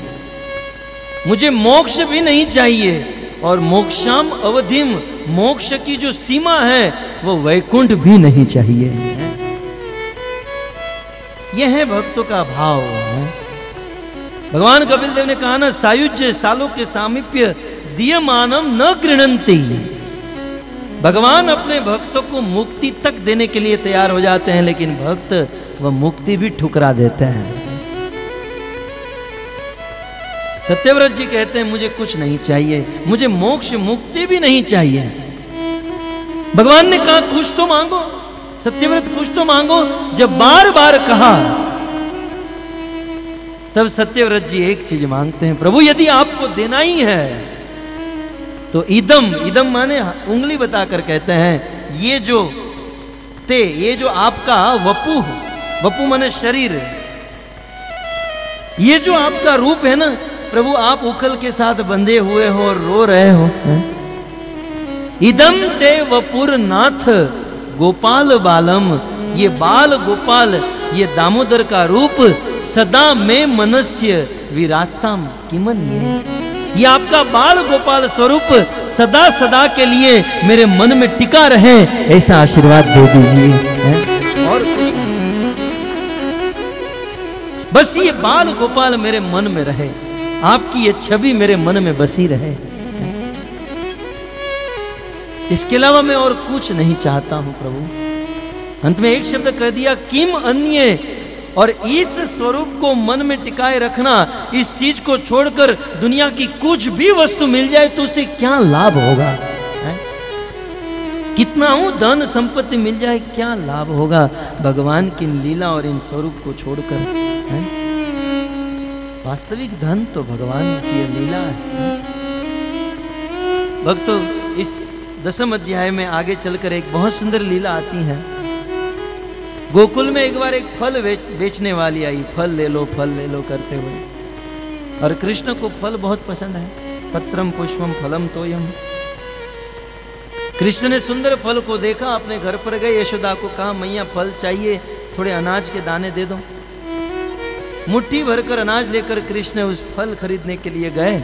Speaker 1: मुझे मोक्ष भी नहीं चाहिए। और मोक्षाम अवधिम, मोक्ष की जो सीमा है, वो वैकुंठ भी नहीं चाहिए। यह है भक्तों का भाव। है भगवान कपिल देव ने कहा ना, सायुज्य सालों के सामीप्य दिय मानव न गृणंती भगवान अपने भक्तों को मुक्ति तक देने के लिए तैयार हो जाते हैं, लेकिन भक्त वह मुक्ति भी ठुकरा देते हैं। सत्यव्रत जी कहते हैं, मुझे कुछ नहीं चाहिए, मुझे मोक्ष मुक्ति भी नहीं चाहिए। भगवान ने कहा, कुछ तो मांगो, सत्यव्रत, कुछ तो मांगो। जब बार बार कहा, तब सत्यव्रत जी एक चीज़ मांगते हैं, प्रभु, यदि आपको देना ही है तो इदम इदम माने उंगली बताकर कहते हैं, ये जो ते, ये जो आपका वपु वपु माने शरीर ये जो आपका रूप है ना, प्रभु आप उखल के साथ बंधे हुए हो और रो रहे हो इदम ते वपुर नाथ गोपाल बालम। ये बाल गोपाल, ये दामोदर का रूप सदा में मनस्य विरास्ताम किमन ये? ये आपका बाल गोपाल स्वरूप सदा सदा के लिए मेरे मन में टिका रहे, ऐसा आशीर्वाद दे दीजिए और बस ये बाल गोपाल मेरे मन में रहे, आपकी ये छवि मेरे मन में बसी रहे। इसके अलावा मैं और कुछ नहीं चाहता हूँ, प्रभु। अंत में एक शब्द कह दिया, किम अन्य? और इस स्वरूप को मन में टिकाए रखना, इस चीज़ को छोड़कर दुनिया की कुछ भी वस्तु मिल जाए तो उसे क्या लाभ होगा? है? कितना हूँ धन संपत्ति मिल जाए, क्या लाभ होगा? भगवान की लीला और इन स्वरूप को छोड़कर। है? वास्तविक धन तो भगवान की लीला है। भक्तों इस दसम अध्याय में आगे चलकर एक बहुत सुंदर लीला आती है। गोकुल में एक बार एक फल बेच, बेचने वाली आई। फल ले लो फल ले लो करते हुए। और कृष्ण को फल बहुत पसंद है। पत्रम पुष्पम फलम तोयम। कृष्ण ने सुंदर फल को देखा अपने घर पर गए। यशोदा को कहा मैया फल चाहिए थोड़े अनाज के दाने दे दो। मुट्ठी भरकर अनाज लेकर कृष्ण उस फल खरीदने के लिए गए।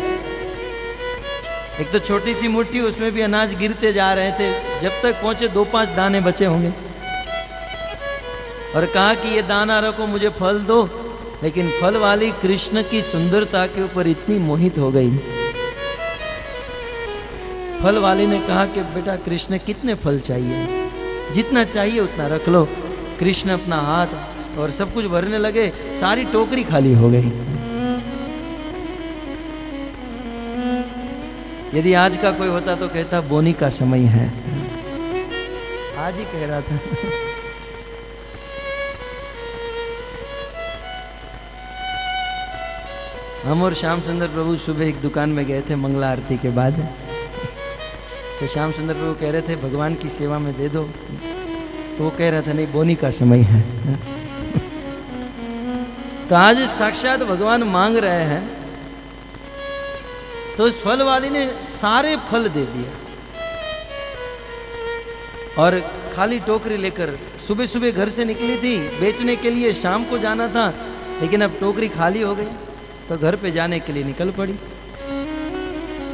Speaker 1: एक तो छोटी सी मुट्ठी, उसमें भी अनाज गिरते जा रहे थे। जब तक पहुँचे, दो पाँच दाने बचे होंगे। और कहा कि ये दाना रखो, मुझे फल दो। लेकिन फल वाली कृष्ण की सुंदरता के ऊपर इतनी मोहित हो गई। फल वाली ने कहा कि, बेटा, कृष्ण, कितने फल चाहिए? जितना चाहिए, उतना रख लो। कृष्ण अपना हाथ और सब कुछ भरने लगे, सारी टोकरी खाली हो गई। यदि आज का कोई होता तो कहता, बोनी का समय है। आज ही कह रहा था। हम और श्याम सुंदर प्रभु सुबह एक दुकान में गए थे, मंगला आरती के बाद। तो श्याम सुंदर प्रभु कह रहे थे, भगवान की सेवा में दे दो। तो वो कह रहा था, नहीं, बोनी का समय है। तो आज साक्षात भगवान मांग रहे हैं तो उस फल वाली ने सारे फल दे दिया और खाली टोकरी लेकर सुबह सुबह घर से निकली थी। बेचने के लिए शाम को जाना था, लेकिन अब टोकरी खाली हो गई तो घर पे जाने के लिए निकल पड़ी।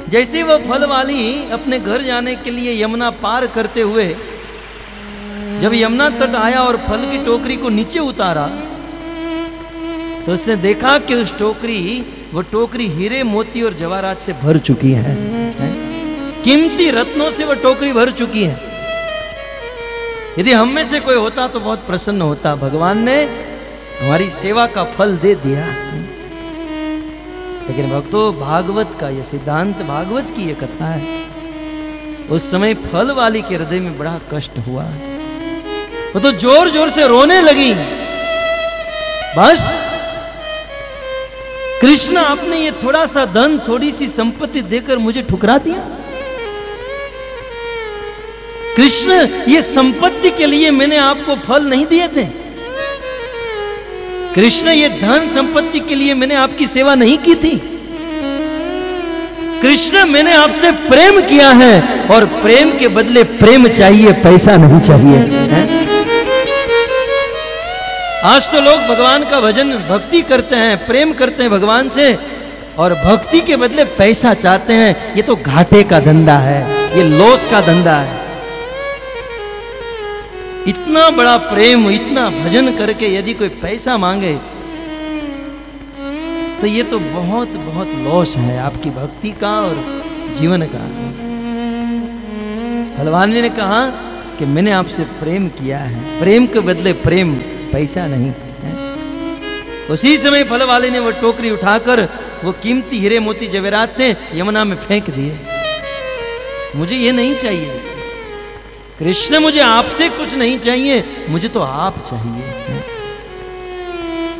Speaker 1: जैसे वह फल वाली अपने घर जाने के लिए यमुना पार करते हुए, जब यमुना तट आया और फल की टोकरी को नीचे उतारा तो उसने देखा कि उस टोकरी वो टोकरी हीरे मोती और जवाहरात से भर चुकी है, है? कीमती रत्नों से वो टोकरी भर चुकी है। यदि हम में से कोई होता तो बहुत प्रसन्न होता। भगवान ने हमारी सेवा का फल दे दिया। लेकिन भक्तों भागवत का यह सिद्धांत भागवत की यह कथा है उस समय फल वाली के हृदय में बड़ा कष्ट हुआ। वो तो ज़ोर ज़ोर से रोने लगी। बस कृष्ण आपने ये थोड़ा सा धन, थोड़ी सी संपत्ति देकर मुझे ठुकरा दिया। कृष्ण, ये संपत्ति के लिए मैंने आपको फल नहीं दिए थे। कृष्ण, ये धन संपत्ति के लिए मैंने आपकी सेवा नहीं की थी। कृष्ण, मैंने आपसे प्रेम किया है और प्रेम के बदले प्रेम चाहिए, पैसा नहीं चाहिए, है? आज तो लोग भगवान का भजन भक्ति करते हैं, प्रेम करते हैं भगवान से, और भक्ति के बदले पैसा चाहते हैं। ये तो घाटे का धंधा है, ये लॉस का धंधा है। इतना बड़ा प्रेम, इतना भजन करके यदि कोई पैसा मांगे तो ये तो बहुत बहुत लॉस है आपकी भक्ति का और जीवन का। हलवानी ने कहा कि मैंने आपसे प्रेम किया है। प्रेम के बदले प्रेम पैसा नहीं, है? उसी समय फल वाले ने वो टोकरी उठाकर वो कीमती हीरे मोती जवेरात थे यमुना में फेंक दिए। मुझे ये नहीं चाहिए। कृष्ण, मुझे आपसे कुछ नहीं चाहिए, मुझे तो आप चाहिए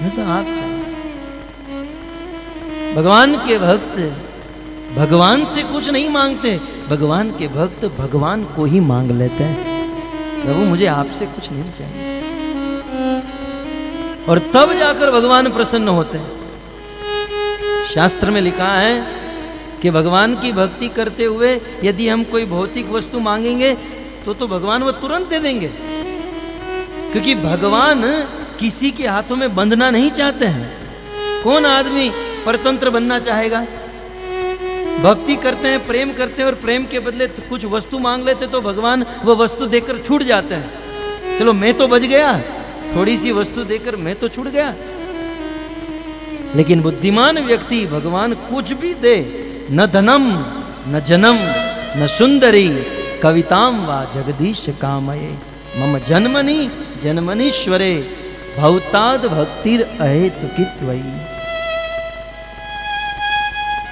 Speaker 1: मुझे तो आप चाहिए। भगवान के भक्त भगवान से कुछ नहीं मांगते, भगवान के भक्त भगवान को ही मांग लेते हैं। प्रभु, मुझे आपसे कुछ नहीं चाहिए। और तब जाकर भगवान प्रसन्न होते हैं। शास्त्र में लिखा है कि भगवान की भक्ति करते हुए यदि हम कोई भौतिक वस्तु मांगेंगे तो तो भगवान वो तुरंत दे देंगे। क्योंकि भगवान किसी के हाथों में बंधना नहीं चाहते हैं। कौन आदमी परतंत्र बनना चाहेगा? भक्ति करते हैं, प्रेम करते हैं और प्रेम के बदले तो कुछ वस्तु मांग लेते तो भगवान वो वस्तु देकर छूट जाते हैं। चलो, मैं तो बच गया। थोड़ी सी वस्तु देकर मैं तो छूट गया। लेकिन बुद्धिमान व्यक्ति भगवान कुछ भी दे, न धनम, न जनम, न सुंदरी, कविताम वा जगदीश कामये। मम जन्मनि जन्मनीश्वरे भवताद भक्तिर अहेतुकित वही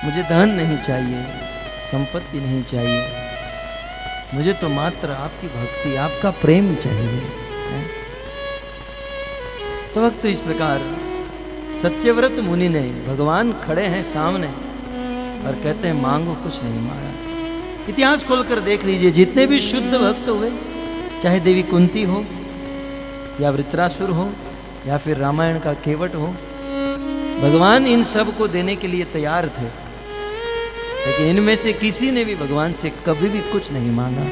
Speaker 1: मुझे धन नहीं चाहिए, संपत्ति नहीं चाहिए। मुझे तो मात्र आपकी भक्ति, आपका प्रेम चाहिए? तो वक्त तो इस प्रकार। सत्यव्रत मुनि ने भगवान खड़े हैं सामने और कहते हैं, मांगो कुछ नहीं मांगा इतिहास खोलकर देख लीजिए, जितने भी शुद्ध भक्त हुए, चाहे देवी कुंती हो, या वृत्रासुर हो, या फिर रामायण का केवट हो, भगवान इन सबको देने के लिए तैयार थे। लेकिन इनमें से किसी ने भी भगवान से कभी भी कुछ नहीं मांगा।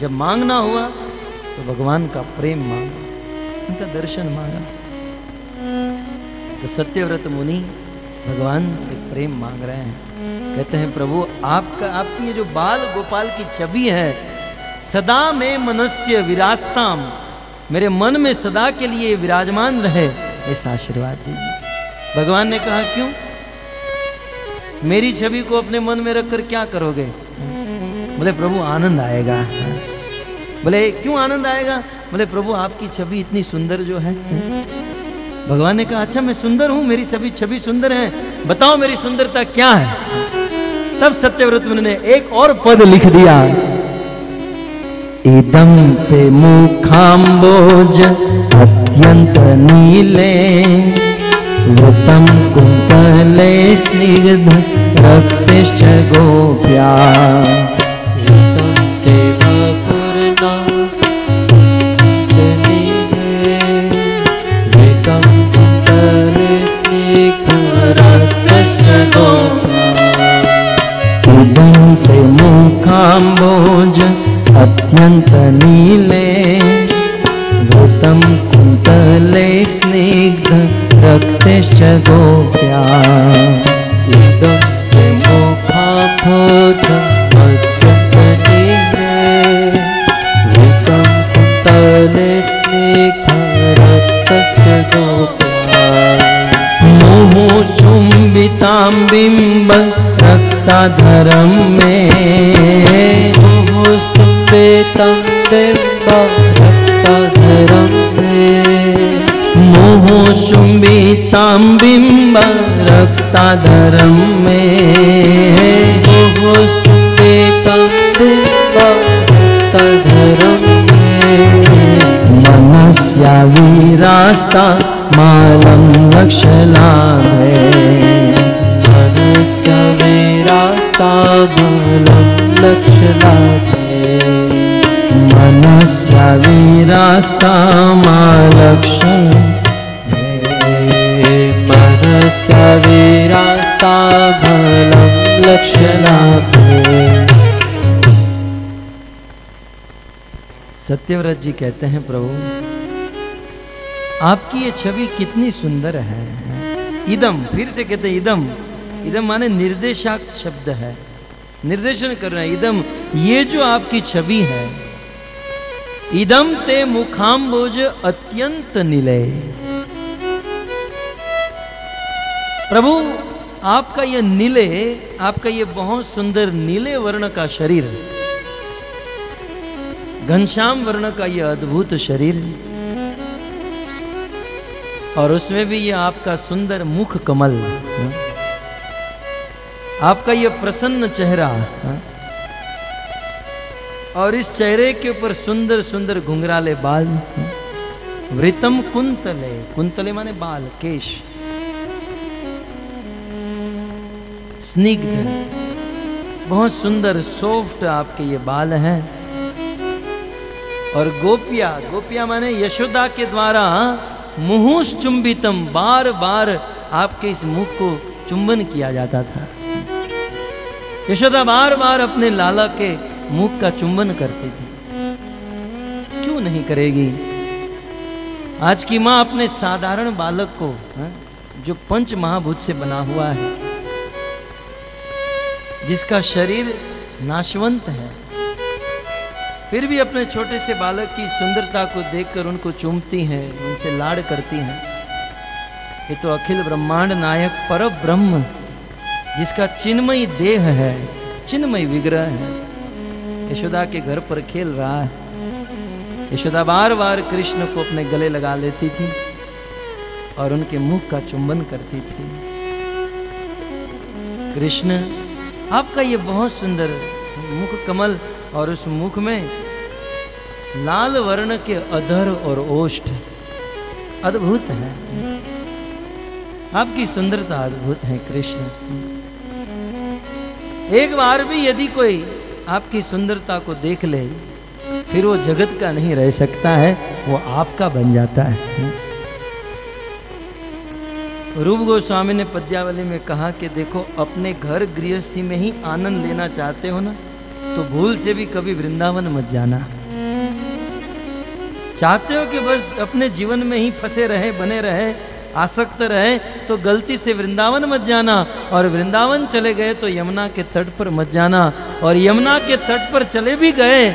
Speaker 1: जब मांगना हुआ तो भगवान का प्रेम मांगा। उनका दर्शन मांगा। तो सत्यव्रत मुनि भगवान से प्रेम मांग रहे हैं। कहते हैं, प्रभु, आपका, आपकी ये जो बाल गोपाल की छवि है, सदा में मनुष्य विरासताम मेरे मन में सदा के लिए विराजमान रहे ऐसा आशीर्वाद दीजिए। भगवान ने कहा, क्यों? मेरी छवि को अपने मन में रखकर क्या करोगे? बोले, प्रभु, आनंद आएगा। बोले क्यों आनंद आएगा? बोले प्रभु, आपकी छवि इतनी सुंदर जो है भगवान ने कहा अच्छा मैं सुंदर हूँ, मेरी सभी छवि सुंदर है। बताओ मेरी सुंदरता क्या है? तब सत्यव्रत ने एक और पद लिख दिया। इदम ते मुखाम्बोज अत्यंत नीले
Speaker 2: ऋतं कुन्तले स्निग्ध रक्तिश्च गोप्या।
Speaker 3: गोप्या
Speaker 2: इदं
Speaker 3: मुखाम्भोजम् अत्यन्तनीले ऋतं कुन्तले स्निग्धरक्तस्य गोप्या
Speaker 2: मुहुचुम्बितां बिम्ब रक्ताधरं मे
Speaker 3: बिम्ब
Speaker 2: मुहुचुम्बितां बिम्ब रक्ताधरं मे।
Speaker 3: मुहुसुम्बेतं बिम्ब रक्तधरं मे
Speaker 2: मनस्या वीरास्ता मालं लक्षलाभे
Speaker 3: मनस्य वीरास्तामलं लक्ष्यलाभे
Speaker 2: मनस्या वीरास्ता मालक्ष्य
Speaker 3: लक्ष्यलाभे
Speaker 1: सत्यव्रत जी कहते हैं, प्रभु, आपकी ये छवि कितनी सुंदर है। इदम, फिर से कहते हैं, इदम। इदम माने निर्देशाक शब्द है। निर्देशन कर रहे हैं, इदम, ये जो आपकी छवि है, इदम ते मुखाम्बोज अत्यंत निलय। प्रभु आपका ये नीले, आपका ये बहुत सुंदर नीले वर्ण का शरीर, घनश्याम वर्ण का ये अद्भुत शरीर, और उसमें भी ये आपका सुंदर मुख कमल? आपका ये प्रसन्न चेहरा? और इस चेहरे के ऊपर सुंदर सुंदर घुंघराले बाल? वृतम कुंतले कुंतले माने बाल, केश स्निग्ध बहुत सुंदर सॉफ्ट आपके ये बाल हैं। और गोपिया गोपिया माने यशोदा के द्वारा मुहुस चुंबितम बार बार आपके इस मुख को चुंबन किया जाता था। यशोदा बार बार अपने लाला के मुख का चुंबन करती थी। क्यों नहीं करेगी? आज की माँ अपने साधारण बालक को हाँ, जो पंच महाभूत से बना हुआ है जिसका शरीर नाशवंत है। फिर भी अपने छोटे से बालक की सुंदरता को देखकर उनको चूमती हैं, उनसे लाड़ करती हैं। ये तो अखिल ब्रह्मांड नायक पर ब्रह्म जिसका चिन्मयी देह है, चिन्मयी विग्रह है। यशोदा के घर पर खेल रहा है। यशोदा बार बार कृष्ण को अपने गले लगा लेती थी और उनके मुख का चुंबन करती थी। कृष्ण आपका ये बहुत सुंदर मुख कमल और उस मुख में लाल वर्ण के अधर और ओष्ठ अद्भुत है। आपकी सुंदरता अद्भुत है, कृष्ण। एक बार भी यदि कोई आपकी सुंदरता को देख ले, फिर वो जगत का नहीं रह सकता है, वो आपका बन जाता है। रूप गोस्वामी ने पद्यावली में कहा कि देखो, अपने घर गृहस्थी में ही आनंद लेना चाहते हो ना तो भूल से भी कभी वृंदावन मत जाना। चाहते हो कि बस अपने जीवन में ही फंसे रहे, बने रहे, आसक्त रहे तो गलती से वृंदावन मत जाना, और वृंदावन चले गए तो यमुना के तट पर मत जाना, और यमुना के तट पर चले भी गए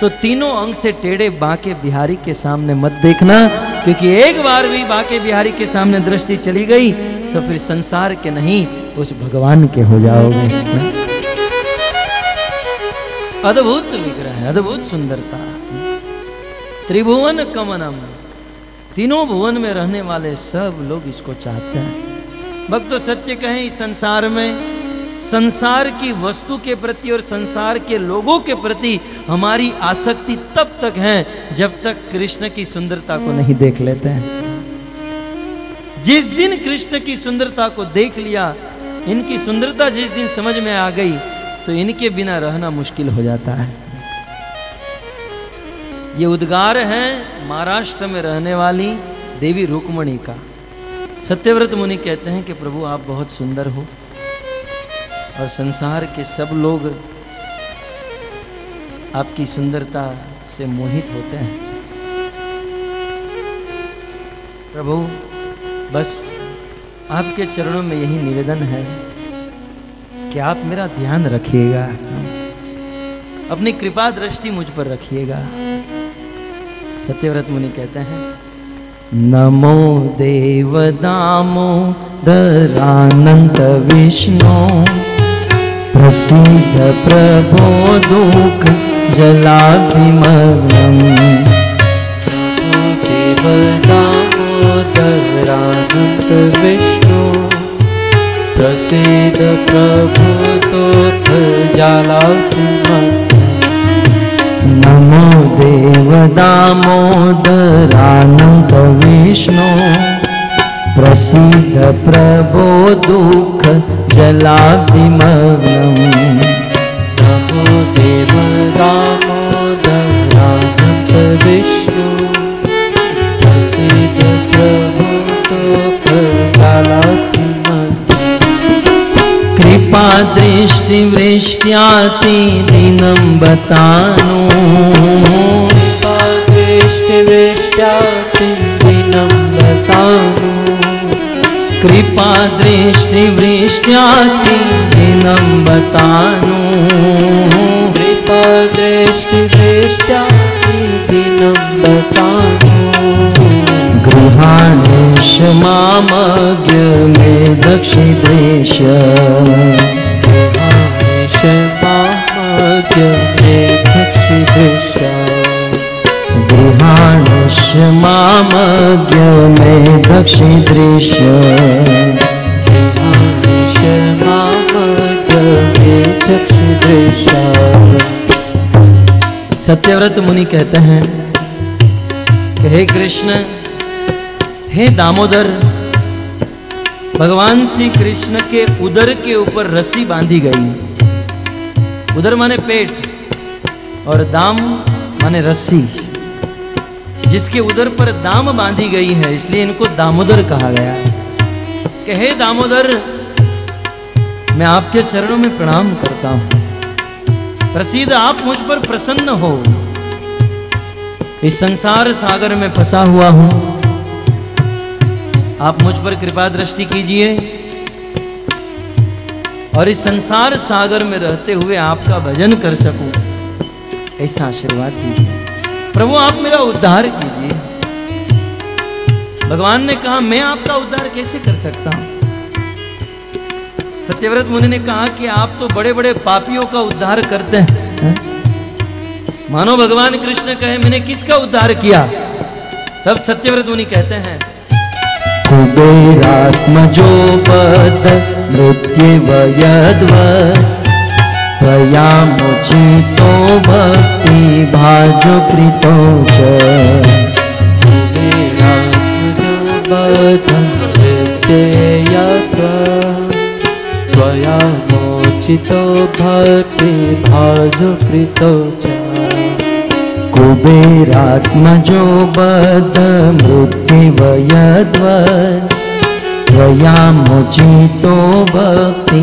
Speaker 1: तो तीनों अंग से टेढ़े बांके बिहारी के सामने मत देखना क्योंकि एक बार भी बाके बिहारी के सामने दृष्टि चली गई तो फिर संसार के नहीं, उस भगवान के हो जाओगे। अद्भुत विग्रह है, अद्भुत सुंदरता। त्रिभुवन कमनम, तीनों भुवन में रहने वाले सब लोग इसको चाहते हैं। भक्त तो सत्य कहें, इस संसार में संसार की वस्तु के प्रति और संसार के लोगों के प्रति हमारी आसक्ति तब तक है जब तक कृष्ण की सुंदरता को नहीं देख लेते हैं। जिस दिन कृष्ण की सुंदरता को देख लिया, इनकी सुंदरता जिस दिन समझ में आ गई तो इनके बिना रहना मुश्किल हो जाता है। ये उद्गार है महाराष्ट्र में रहने वाली देवी रुक्मणी का। सत्यव्रत मुनि कहते हैं कि प्रभु आप बहुत सुंदर हो। और संसार के सब लोग आपकी सुंदरता से मोहित होते हैं। प्रभु, बस आपके चरणों में यही निवेदन है कि आप मेरा ध्यान रखिएगा, अपनी कृपा दृष्टि मुझ पर रखिएगा। सत्यव्रत मुनि कहते हैं,
Speaker 2: नमो देव दामो दरानंद विष्णु। प्रसिद्ध प्रबोदक
Speaker 3: जलाभिम प्रमोदेव दानोदरामष्णु प्रसिद्ध प्रबोदोक जलाभिमग्नम्
Speaker 2: नमो देवदामोदरानन्द विष्णु। प्रसीद प्रभो दुःख जलाभिमग्नम्
Speaker 3: नमो देव दामोदरानन्द विष्णु। प्रसीद प्रभु तोथ
Speaker 2: कृपा दृष्टि वृष्ट्याति दिनं बतानु।
Speaker 3: दृष्टिवेष्ट्याति दिनं बतानु।
Speaker 2: कृपा दृष्टि वृष्ट्याति दिनं बतानु।
Speaker 3: कृपा दृष्टिवेष्ट्याति दिनं बतानु।
Speaker 2: गृहाणेश मामज्ञ मे दक्षिदेश गृहाणश मामज्ञ मे दक्षिदृश
Speaker 1: सत्यव्रत मुनि कहते हैं कि हे कृष्ण, हे दामोदर, भगवान श्री कृष्ण के उदर के ऊपर रस्सी बांधी गई। उदर माने पेट और दाम माने रस्सी। जिसके उदर पर दाम बांधी गई है, इसलिए इनको दामोदर कहा गया। कि हे दामोदर, मैं आपके चरणों में प्रणाम करता हूँ। प्रसिद्ध आप मुझ पर प्रसन्न हो। इस संसार सागर में फंसा हुआ हूँ। आप मुझ पर कृपा दृष्टि कीजिए। और इस संसार सागर में रहते हुए आपका भजन कर सकूँ, ऐसा आशीर्वाद दीजिए। प्रभु, आप मेरा उद्धार कीजिए। भगवान ने कहा, मैं आपका उद्धार कैसे कर सकता हूँ? सत्यव्रत मुनि ने कहा कि आप तो बड़े बड़े पापियों का उद्धार करते हैं? मानो भगवान कृष्ण कहे, मैंने किसका उद्धार किया? तब सत्यव्रत मुनि कहते हैं
Speaker 2: कुबेरात्मजो पद मृत्युवयद्व त्वया मुचितो भक्ति भाजो कृतो च
Speaker 3: त्वया मोचितो भक्ति भाजो कृतो च
Speaker 2: कुबेरात्मजो बद मृत्युवयद्व त्वया मुचितो भक्ति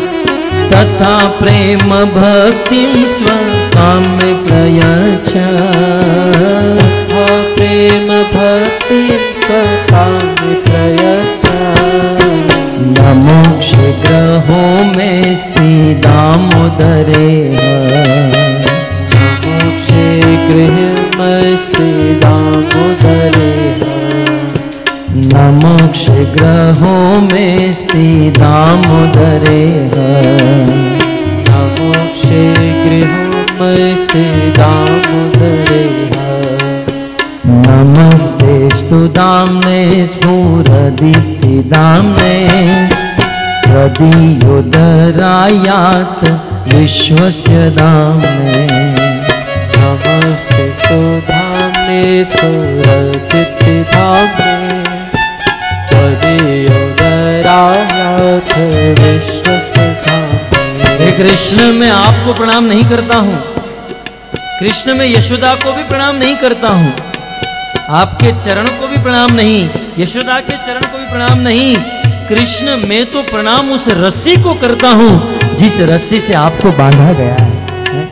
Speaker 2: तथा प्रेम भक्तिं स्वकाम्य प्रयच्छ।
Speaker 3: तथा प्रेम भक्तिं सकामि प्रयच्छ।
Speaker 2: न मोक्ष ग्रहो में स्थित दामोदरे।
Speaker 3: मोक्षे गृहमस्ति दामोदरे।
Speaker 2: न मोक्ष ग्रहो में स्थित दामोदरे
Speaker 3: मोक्षे गृहमस्ति दामोदरे
Speaker 2: नमस्ते स्तु दाम्ने स्फुरदीप्तिदाम्ने त्वदीयोदरायात् विश्वस्य दाम्ने।
Speaker 3: नमस्ते सुधाम्ने सुरदितिधाम्ने विश्वसधाम्ने
Speaker 1: हे कृष्ण मैं आपको प्रणाम नहीं करता हूँ। कृष्ण में यशोदा को भी प्रणाम नहीं करता हूँ। आपके चरण को भी प्रणाम नहीं। यशोदा के चरण को भी प्रणाम नहीं। कृष्ण मैं तो प्रणाम उस रस्सी को करता हूँ जिस रस्सी से आपको बांधा गया है, है?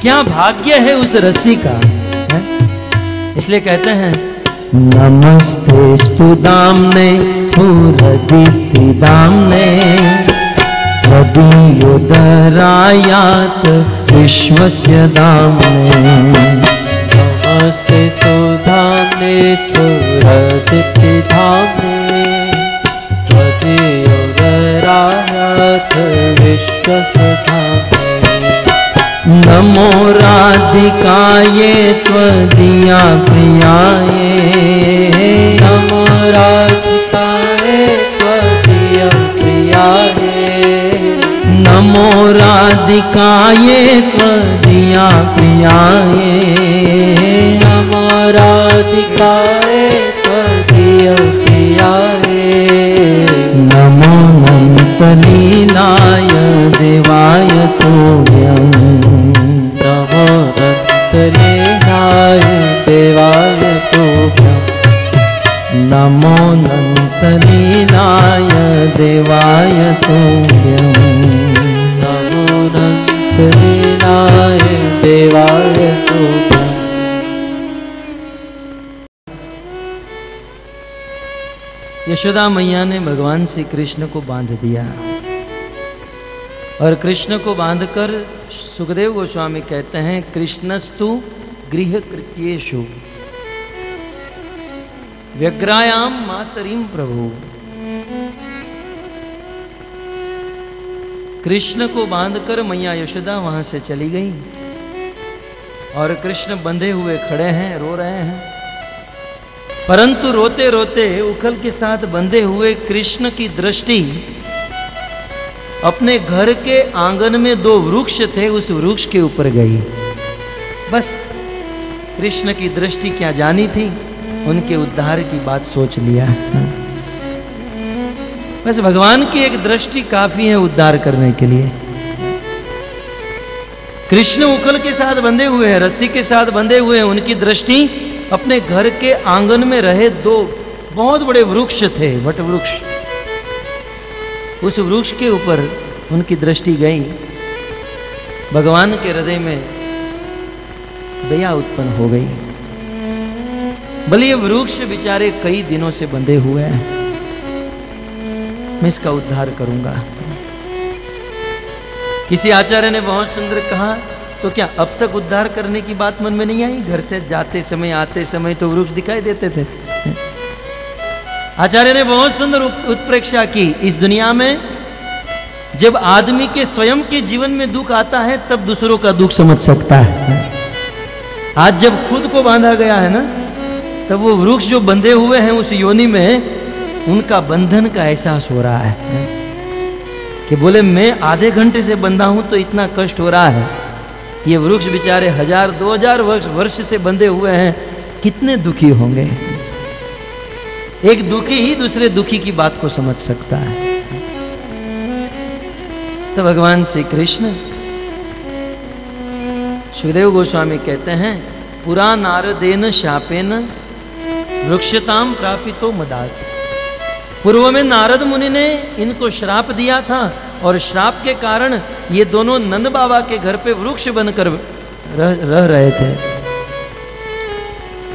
Speaker 1: क्या भाग्य है उस रस्सी का? इसलिए कहते हैं
Speaker 2: नमस्ते स्तु दाम्ने स्फुरदीप्तिदाम्ने त्वदीयोदरायात् विश्वस्य दाम्ने
Speaker 3: नमस्ते सुधाम्ने सुरदितिधाम्ने त्वदीयोदरायाथ विश्वसधाम्ने
Speaker 2: नमो राधिकाये त्वदीया प्रियाये
Speaker 3: प्रियाये
Speaker 1: यशोदा मैया ने भगवान श्री कृष्ण को बाँध दिया और कृष्ण को बांधकर सुखदेव गोस्वामी कहते हैं, कृष्णस्तु गृह कृत्येशु व्यग्रायाम मातरीम प्रभु। कृष्ण को बांधकर मैया यशोदा वहाँ से चली गई और कृष्ण बंधे हुए खड़े हैं, रो रहे हैं। परंतु रोते रोते उखल के साथ बंधे हुए कृष्ण की दृष्टि, अपने घर के आँगन में दो वृक्ष थे, उस वृक्ष के ऊपर गई। बस, कृष्ण की दृष्टि क्या जानी थी? उनके उद्धार की बात सोच लिया। बस भगवान की एक दृष्टि काफ़ी है उद्धार करने के लिए। कृष्ण उखल के साथ बंधे हुए हैं, रस्सी के साथ बंधे हुए हैं, उनकी दृष्टि अपने घर के आँगन में रहे दो बहुत बड़े वृक्ष थे, वट वृक्ष। उस वृक्ष के ऊपर उनकी दृष्टि गई। भगवान के हृदय में दया उत्पन्न हो गई। भले ये वृक्ष बेचारे कई दिनों से बंधे हुए हैं। मैं इसका उद्धार करूँगा। किसी आचार्य ने बहुत सुंदर कहा तो क्या अब तक उद्धार करने की बात मन में नहीं आई? घर से जाते समय, आते समय तो वृक्ष दिखाई देते थे। आचार्य ने बहुत सुंदर उत्प्रेक्षा की। इस दुनिया में जब आदमी के स्वयं के जीवन में दुख आता है, तब दूसरों का दुख समझ सकता है। आज जब खुद को बांधा गया है ना, तब वो वृक्ष जो बंधे हुए हैं उस योनि में, उनका बंधन का एहसास हो रहा है। कि बोले, मैं आधे घंटे से बंधा हूँ तो इतना कष्ट हो रहा है। ये वृक्ष बेचारे हज़ार, दो हज़ार वर्ष वर्ष से बंधे हुए हैं। कितने दुखी होंगे? एक दुखी ही दूसरे दुखी की बात को समझ सकता है। तो भगवान श्री कृष्ण, सुखदेव गोस्वामी कहते हैं, पुरा नारदेन शापेन वृक्षताम प्रापितो मदात। पूर्व में नारद मुनि ने इनको श्राप दिया था और श्राप के कारण ये दोनों नंद बाबा के घर पे वृक्ष बनकर रह, रह रहे थे।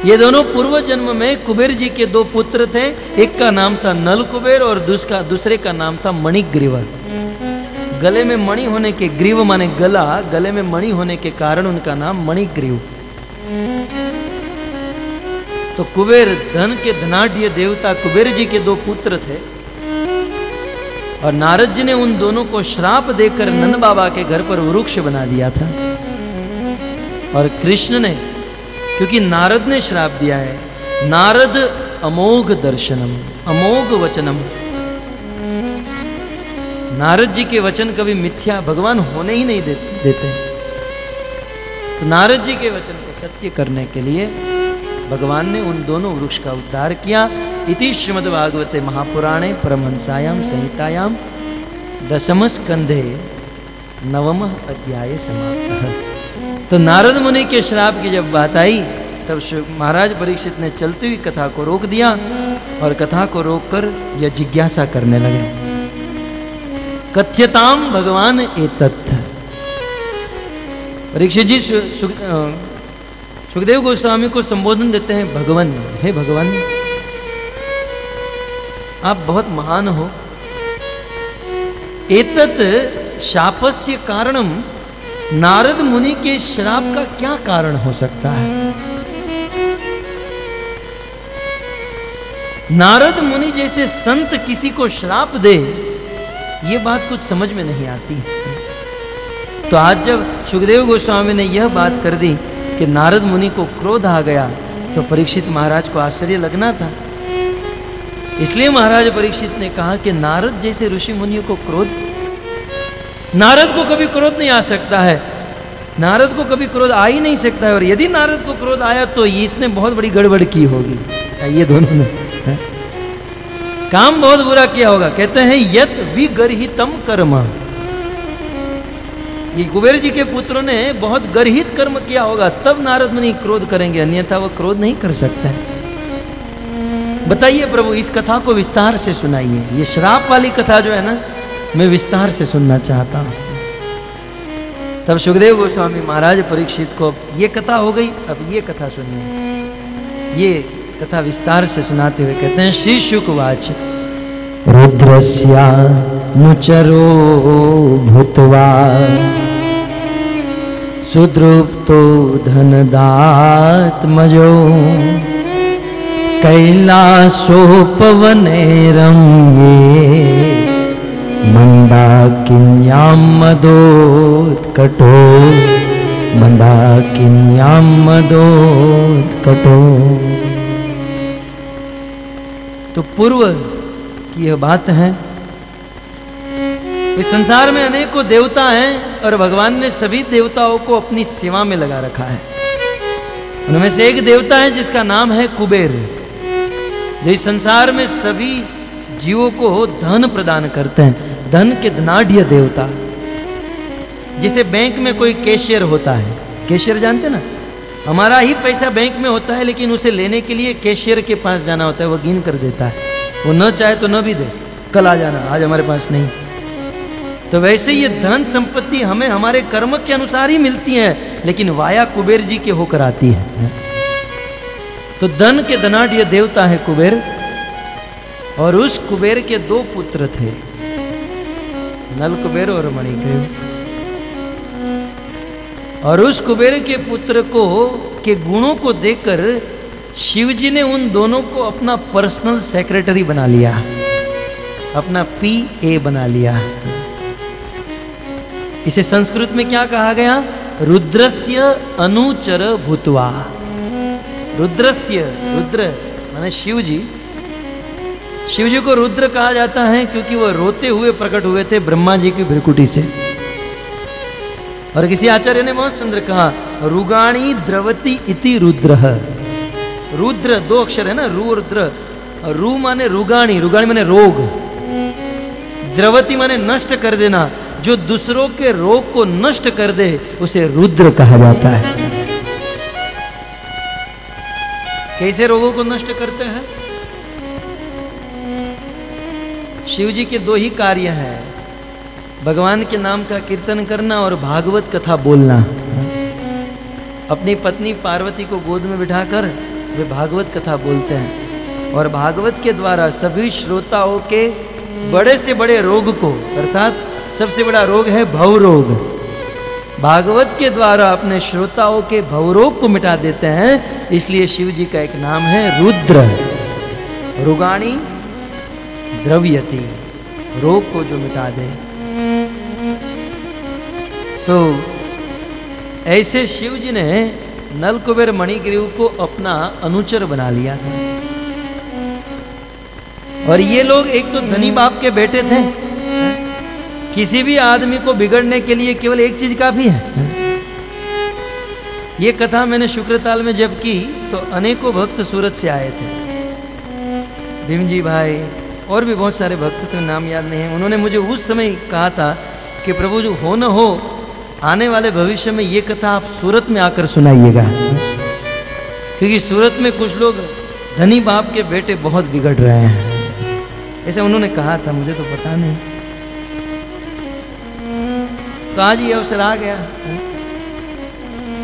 Speaker 1: ये दोनों पूर्व जन्म में कुबेर जी के दो पुत्र थे। एक का नाम था नल कुबेर और दूसरा दूसरे का नाम था मणिग्रीवर गले में मणि होने के ग्रीव माने गला गले में मणि होने के कारण उनका नाम मणिग्रीव तो कुबेर धन के धनाढ़ देवता कुबेर जी के दो पुत्र थे। और नारद जी ने उन दोनों को श्राप देकर नंद बाबा के घर पर वृक्ष बना दिया था। और कृष्ण ने, क्योंकि नारद ने श्राप दिया है, नारद अमोघ दर्शनम, अमोघ वचनम। नारद जी के वचन कभी मिथ्या भगवान होने ही नहीं देते। तो नारद जी के वचन को सत्य करने के लिए भगवान ने उन दोनों वृक्ष का उद्धार किया इति श्रीमद्भागवते महापुराणे परमहंसायाम संहितायाम दशम स्कंधे नवम अध्याय समाप्त। तो नारद मुनि के श्राप की जब बात आई, तब महाराज परीक्षित ने चलती हुई कथा को रोक दिया और कथा को रोककर यह जिज्ञासा करने लगे। कथ्यताम भगवान एतत्। परीक्षित जी सुखदेव गोस्वामी को संबोधन देते हैं, भगवान, हे भगवान। आप बहुत महान हो। एतत् शापस्य कारणम नारद मुनि के श्राप का क्या कारण हो सकता है? नारद मुनि जैसे संत किसी को श्राप दे, ये बात कुछ समझ में नहीं आती। तो आज जब सुखदेव गोस्वामी ने यह बात कर दी कि नारद मुनि को क्रोध आ गया तो परीक्षित महाराज को आश्चर्य लगना था। इसलिए महाराज परीक्षित ने कहा कि नारद जैसे ऋषि मुनियों को क्रोध, नारद को कभी क्रोध नहीं आ सकता है। नारद को कभी क्रोध आ ही नहीं सकता है और यदि नारद को क्रोध आया तो इसने बहुत बड़ी गड़बड़ की होगी। ये दोनों ने, है? काम बहुत बुरा किया होगा। कहते हैं, यत विगर्हितम कर्म। ये कुबेर जी के पुत्रों ने बहुत गर्हित कर्म किया होगा, तब नारद मुनि क्रोध करेंगे, अन्यथा वो क्रोध नहीं कर सकते बताइए प्रभु, इस कथा को विस्तार से सुनाइए। ये श्राप वाली कथा जो है ना, मैं विस्तार से सुनना चाहता हूँ। तब सुखदेव गोस्वामी महाराज परीक्षित को, ये कथा हो गई, अब ये कथा सुनिए। ये कथा विस्तार से सुनाते हुए कहते हैं, श्री शुकवाच
Speaker 3: रुद्रस्या नुचरो भूतवा सुदृप्तो धनदात्मजो कैलासोपवने रम्ये मन्दाकिन्यां मदोत्कटो मन्दाकिन्यां मदोत्कटो
Speaker 1: तो पूर्व की यह बात है, इस संसार में अनेकों देवता हैं और भगवान ने सभी देवताओं को अपनी सेवा में लगा रखा है। उनमें से एक देवता है जिसका नाम है कुबेर। जो इस संसार में सभी जीवों को धन प्रदान करते हैं। धन के धनाढ़ देवता। जिसे बैंक में कोई कैशियर होता है। कैशियर जानते ना? हमारा ही पैसा बैंक में होता है, लेकिन उसे लेने के लिए कैशियर के पास जाना होता है। वो गिन कर देता है। वो न चाहे तो न भी दे। कल आ जाना, आज हमारे पास नहीं। तो वैसे ये धन संपत्ति हमें हमारे कर्म के अनुसार ही मिलती है, लेकिन वाया कुबेर जी के होकर आती है। तो धन के धनाट ये देवता है कुबेर, और उस कुबेर के दो पुत्र थे, नल कुबेर और मणिग्रीव। और उस कुबेर के पुत्र को, के गुणों को देखकर शिव जी ने उन दोनों को अपना पर्सनल सेक्रेटरी बना लिया, अपना पी ए बना लिया। इसे संस्कृत में क्या कहा गया? रुद्रस्य अनुचर भूतवा। रुद्रस्य, रुद्र, माने शिव जी शिव जी को रुद्र कहा जाता है क्योंकि वह रोते हुए प्रकट हुए थे ब्रह्मा जी की भ्रिकुटी से। और किसी आचार्य ने बहुत सुंदर कहा, रुगाणी द्रवती इति रुद्र। रुद्र दो अक्षर है ना, रू रुद्र रू माने रुगाणी रुगाणी माने रोग। द्रवती माने नष्ट कर देना। जो दूसरों के रोग को नष्ट कर दे, उसे रुद्र कहा जाता है। कैसे रोगों को नष्ट करते हैं? शिव जी के दो ही कार्य हैं। भगवान के नाम का कीर्तन करना और भागवत कथा बोलना। अपनी पत्नी पार्वती को गोद में बिठाकर वे भागवत कथा बोलते हैं और भागवत के द्वारा सभी श्रोताओं के बड़े से बड़े रोग को, अर्थात सबसे बड़ा रोग है भव रोग। भागवत के द्वारा अपने श्रोताओं के भवरोग को मिटा देते हैं, इसलिए शिव जी का एक नाम है रुद्र। रुगाणी द्रव्यति, रोग को जो मिटा दे। तो ऐसे शिव जी ने नल कुबेर मणिग्रीव को अपना अनुचर बना लिया था। और ये लोग एक तो धनी बाप के बेटे थे। किसी भी आदमी को बिगड़ने के लिए केवल एक चीज़ काफ़ी है। ये कथा मैंने शुक्रताल में जब की तो अनेकों भक्त सूरत से आए थे। भीमजी भाई, और भी बहुत सारे भक्त थे नाम याद नहीं है। उन्होंने मुझे उस समय कहा था कि प्रभु जो हो न हो, आने वाले भविष्य में ये कथा आप सूरत में आकर सुनाइएगा। क्योंकि सूरत में कुछ लोग धनी बाप के बेटे बहुत बिगड़ रहे हैं। ऐसे उन्होंने कहा था, मुझे तो पता नहीं। तो आज ये अवसर आ गया।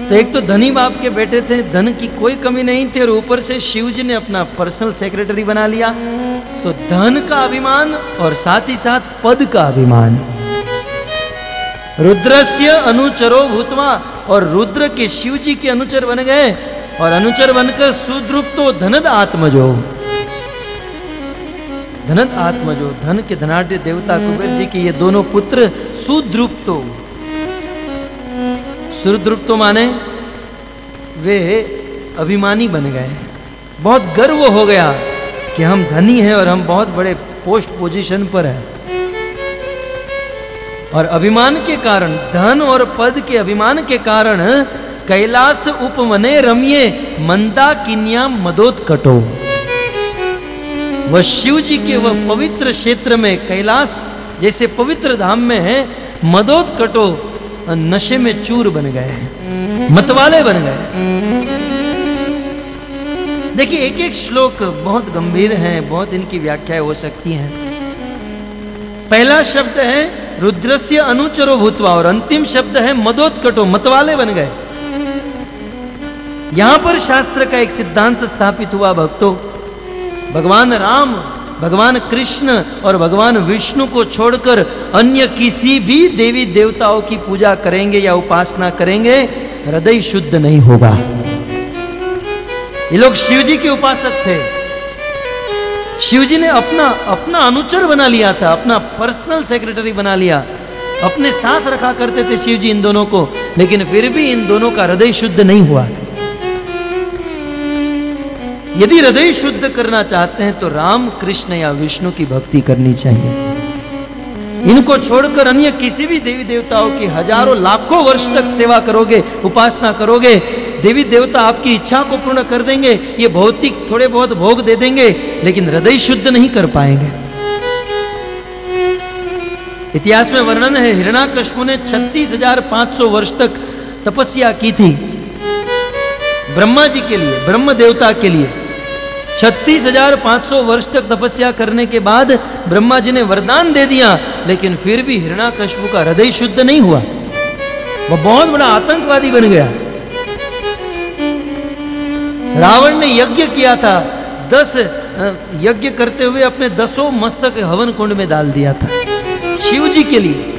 Speaker 1: तो एक तो धनी बाप के बेटे थे, धन की कोई कमी नहीं थी, और ऊपर से शिव जी ने अपना पर्सनल सेक्रेटरी बना लिया। तो धन का अभिमान और साथ ही साथ पद का अभिमान। रुद्रस्य अनुचरो भूतवा, और रुद्र के शिव जी के अनुचर बन गए, और अनुचर बनकर सुद्रुप तो धनद आत्मजो। धनद आत्मजो धन के धनाढ़ देवता कुबेर जी के ये दोनों पुत्र सुद्रुप्तो। सुद्रुप्तो माने वे अभिमानी बन गए। बहुत गर्व हो गया कि हम धनी हैं और हम बहुत बड़े पोस्ट पोजीशन पर हैं। और अभिमान के कारण, धन और पद के अभिमान के कारण कैलाश उपमने रमिये मंदा किन्या मदोत कटो वह शिव जी के वह पवित्र क्षेत्र में कैलाश जैसे पवित्र धाम में है, मदोद कटो, नशे में चूर बन गए हैं, मतवाले बन गए देखिए एक एक श्लोक बहुत गंभीर हैं, बहुत इनकी व्याख्या हो सकती हैं। पहला शब्द है, रुद्रस्य अनुचरो भूतवा, और अंतिम शब्द है मदोत्कटो मतवाले बन गए। यहाँ पर शास्त्र का एक सिद्धांत स्थापित हुआ, भक्तों। भगवान राम, भगवान कृष्ण और भगवान विष्णु को छोड़कर अन्य किसी भी देवी देवताओं की पूजा करेंगे या उपासना करेंगे, हृदय शुद्ध नहीं होगा। ये लोग शिव जी के उपासक थे। शिव जी ने अपना अपना अनुचर बना लिया था, अपना पर्सनल सेक्रेटरी बना लिया। अपने साथ रखा करते थे शिव जी इन दोनों को, लेकिन फिर भी इन दोनों का हृदय शुद्ध नहीं हुआ। यदि हृदय शुद्ध करना चाहते हैं तो राम, कृष्ण या विष्णु की भक्ति करनी चाहिए। इनको छोड़कर अन्य किसी भी देवी देवताओं की हज़ारों, लाखों वर्ष तक सेवा करोगे, उपासना करोगे, देवी देवता आपकी इच्छा को पूर्ण कर देंगे, ये भौतिक थोड़े बहुत भोग दे देंगे, लेकिन हृदय शुद्ध नहीं कर पाएँगे। इतिहास में वर्णन है हिरणा हिरणाकश्यप ने छत्तीस हज़ार पाँच सौ वर्ष तक तपस्या की थी। ब्रह्मा जी के लिए, ब्रह्म देवता के लिए। छत्तीस हज़ार पाँच सौ वर्ष तक तपस्या करने के बाद ब्रह्मा जी ने वरदान दे दिया, लेकिन फिर भी हिरणा हिरणाकश्यप का हृदय शुद्ध नहीं हुआ। वह बहुत बड़ा आतंकवादी बन गया। रावण ने यज्ञ किया था। दस यज्ञ करते हुए अपने दसों मस्तक हवन कुंड में डाल दिया था। शिव जी के लिए।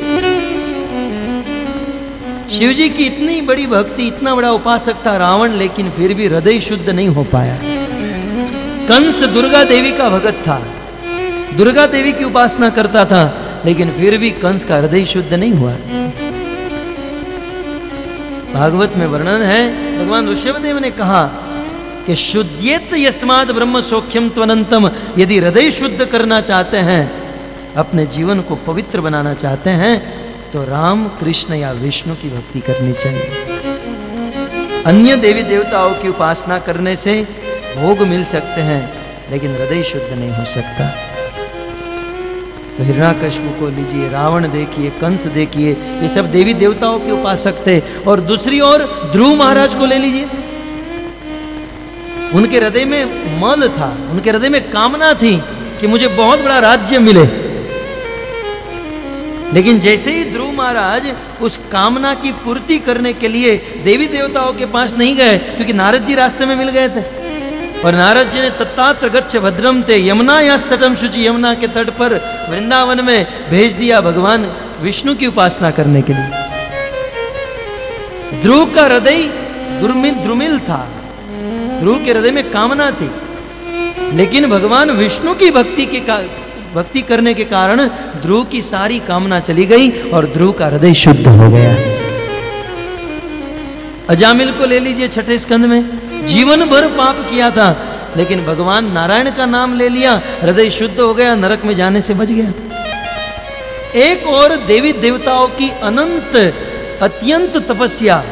Speaker 1: शिव जी की इतनी बड़ी भक्ति, इतना बड़ा उपासक था रावण, लेकिन फिर भी हृदय शुद्ध नहीं हो पाया। कंस दुर्गा देवी का भगत था। दुर्गा देवी की उपासना करता था, लेकिन फिर भी कंस का हृदय शुद्ध नहीं हुआ। भागवत में वर्णन है, भगवान ऋषभदेव ने कहा कि शुद्धियत यस्माद ब्रह्म सौख्यम त्वनंतम यदि हृदय शुद्ध करना चाहते हैं, अपने जीवन को पवित्र बनाना चाहते हैं तो राम, कृष्ण या विष्णु की भक्ति करनी चाहिए। अन्य देवी देवताओं की उपासना करने से भोग मिल सकते हैं, लेकिन हृदय शुद्ध नहीं हो सकता। तो हिरणाकश्यप को लीजिए, रावण देखिए, कंस देखिए, ये सब देवी देवताओं के उपासक थे। और दूसरी ओर ध्रुव महाराज को ले लीजिए। उनके हृदय में मल था, उनके हृदय में कामना थी कि मुझे बहुत बड़ा राज्य मिले। लेकिन जैसे ही ध्रुव महाराज उस कामना की पूर्ति करने के लिए देवी देवताओं के पास नहीं गए, क्योंकि नारद जी रास्ते में मिल गए थे। और नारद जी ने तत्तात्र गच्छ भद्रम थे यमुना या तटम शुचि यमुना के तट पर वृंदावन में भेज दिया भगवान विष्णु की उपासना करने के लिए। ध्रुव का हृदय दुर्मिल, द्रुमिल था। ध्रुव के हृदय में कामना थी। लेकिन भगवान विष्णु की भक्ति के, भक्ति करने के कारण ध्रुव की सारी कामना चली गई और ध्रुव का हृदय शुद्ध हो गया। अजामिल को ले लीजिए छठे स्कंद में। जीवन भर पाप किया था, लेकिन भगवान नारायण का नाम ले लिया, हृदय शुद्ध हो गया, नरक में जाने से बच गया। एक और देवी देवताओं की अनंत, अत्यंत तपस्या,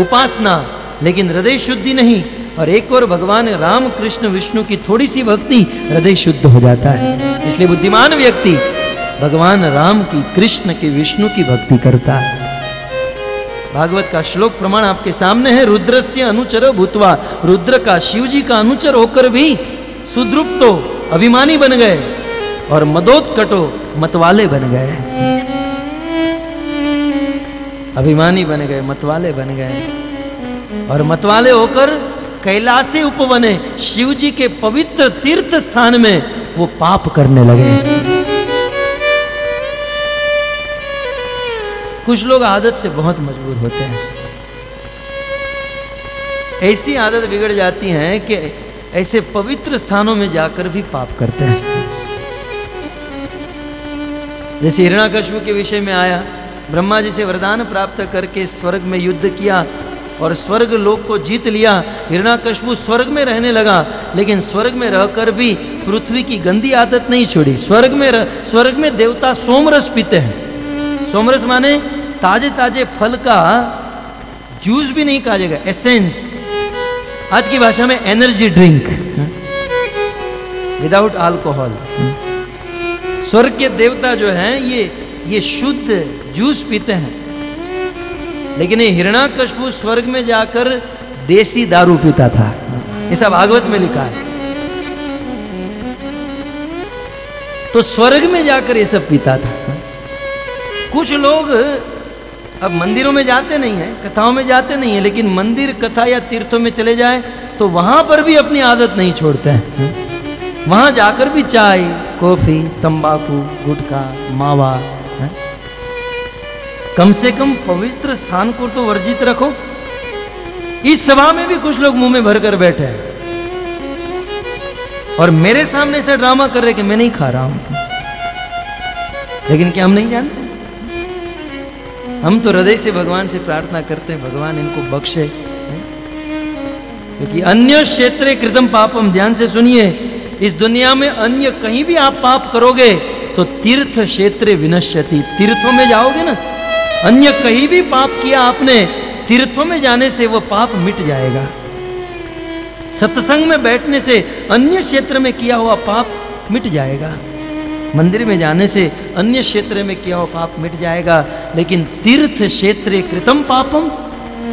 Speaker 1: उपासना, लेकिन हृदय शुद्धि नहीं, और एक और भगवान राम कृष्ण विष्णु की थोड़ी सी भक्ति, हृदय शुद्ध हो जाता है। इसलिए बुद्धिमान व्यक्ति, भगवान राम की, कृष्ण की, विष्णु की भक्ति करता है। भागवत का श्लोक प्रमाण आपके सामने है। रुद्र से अनुचर भूतवा, रुद्र का शिव जी का अनुचर होकर भी सुद्रुप्तो अभिमानी बन गए और मदोत्कटो मतवाले बन गए। अभिमानी बन गए, मतवाले बन गए और मतवाले होकर कैलासे उपवने। शिव जी के पवित्र तीर्थ स्थान में वो पाप करने लगे। कुछ लोग आदत से बहुत मजबूर होते हैं। ऐसी आदत बिगड़ जाती है कि ऐसे पवित्र स्थानों में जाकर भी पाप करते हैं। जैसे हिरणाकश्यप के विषय में आया ब्रह्मा जी से वरदान प्राप्त करके स्वर्ग में युद्ध किया और स्वर्ग लोक को जीत लिया। हिरणाकश्यप स्वर्ग में रहने लगा लेकिन स्वर्ग में रहकर भी पृथ्वी की गंदी आदत नहीं छोड़ी। स्वर्ग में रह, स्वर्ग में देवता सोमरस पीते हैं। सोमरस माने ताजे ताजे फल का जूस भी नहीं कहा जाएगा एसेंस आज की भाषा में एनर्जी ड्रिंक विदाउट अल्कोहल स्वर्ग के देवता जो हैं, ये ये शुद्ध जूस पीते हैं. लेकिन ये हिरणाकश्यप स्वर्ग में जाकर देसी दारू पीता था. ऐसा भागवत में लिखा है. तो स्वर्ग में जाकर ये सब पीता था. कुछ लोग अब मंदिरों में जाते नहीं है, कथाओं में जाते नहीं है, लेकिन मंदिर, कथा या तीर्थों में चले जाए तो वहाँ पर भी अपनी आदत नहीं छोड़ते हैं। वहाँ जाकर भी चाय, कॉफ़ी, तंबाकू, गुटखा, मावा, है? कम से कम पवित्र स्थान को तो वर्जित रखो। इस सभा में भी कुछ लोग मुँह में भर कर बैठे हैं। और मेरे सामने से ड्रामा कर रहे कि मैं नहीं खा रहा हूँ। लेकिन क्या हम नहीं जानते? हम तो हृदय से भगवान से प्रार्थना करते हैं, भगवान इनको बख्शे क्योंकि अन्य क्षेत्र कृतम पापम, ध्यान से सुनिए, इस दुनिया में अन्य कहीं भी आप पाप करोगे तो तीर्थ क्षेत्र विनश्यति। तीर्थों में जाओगे ना, अन्य कहीं भी पाप किया आपने, तीर्थों में जाने से वो पाप मिट जाएगा। सत्संग में बैठने से अन्य क्षेत्र में किया हुआ पाप मिट जाएगा। मंदिर में जाने से अन्य क्षेत्र में किया हुआ पाप मिट जाएगा। लेकिन तीर्थ क्षेत्र कृतम पापम।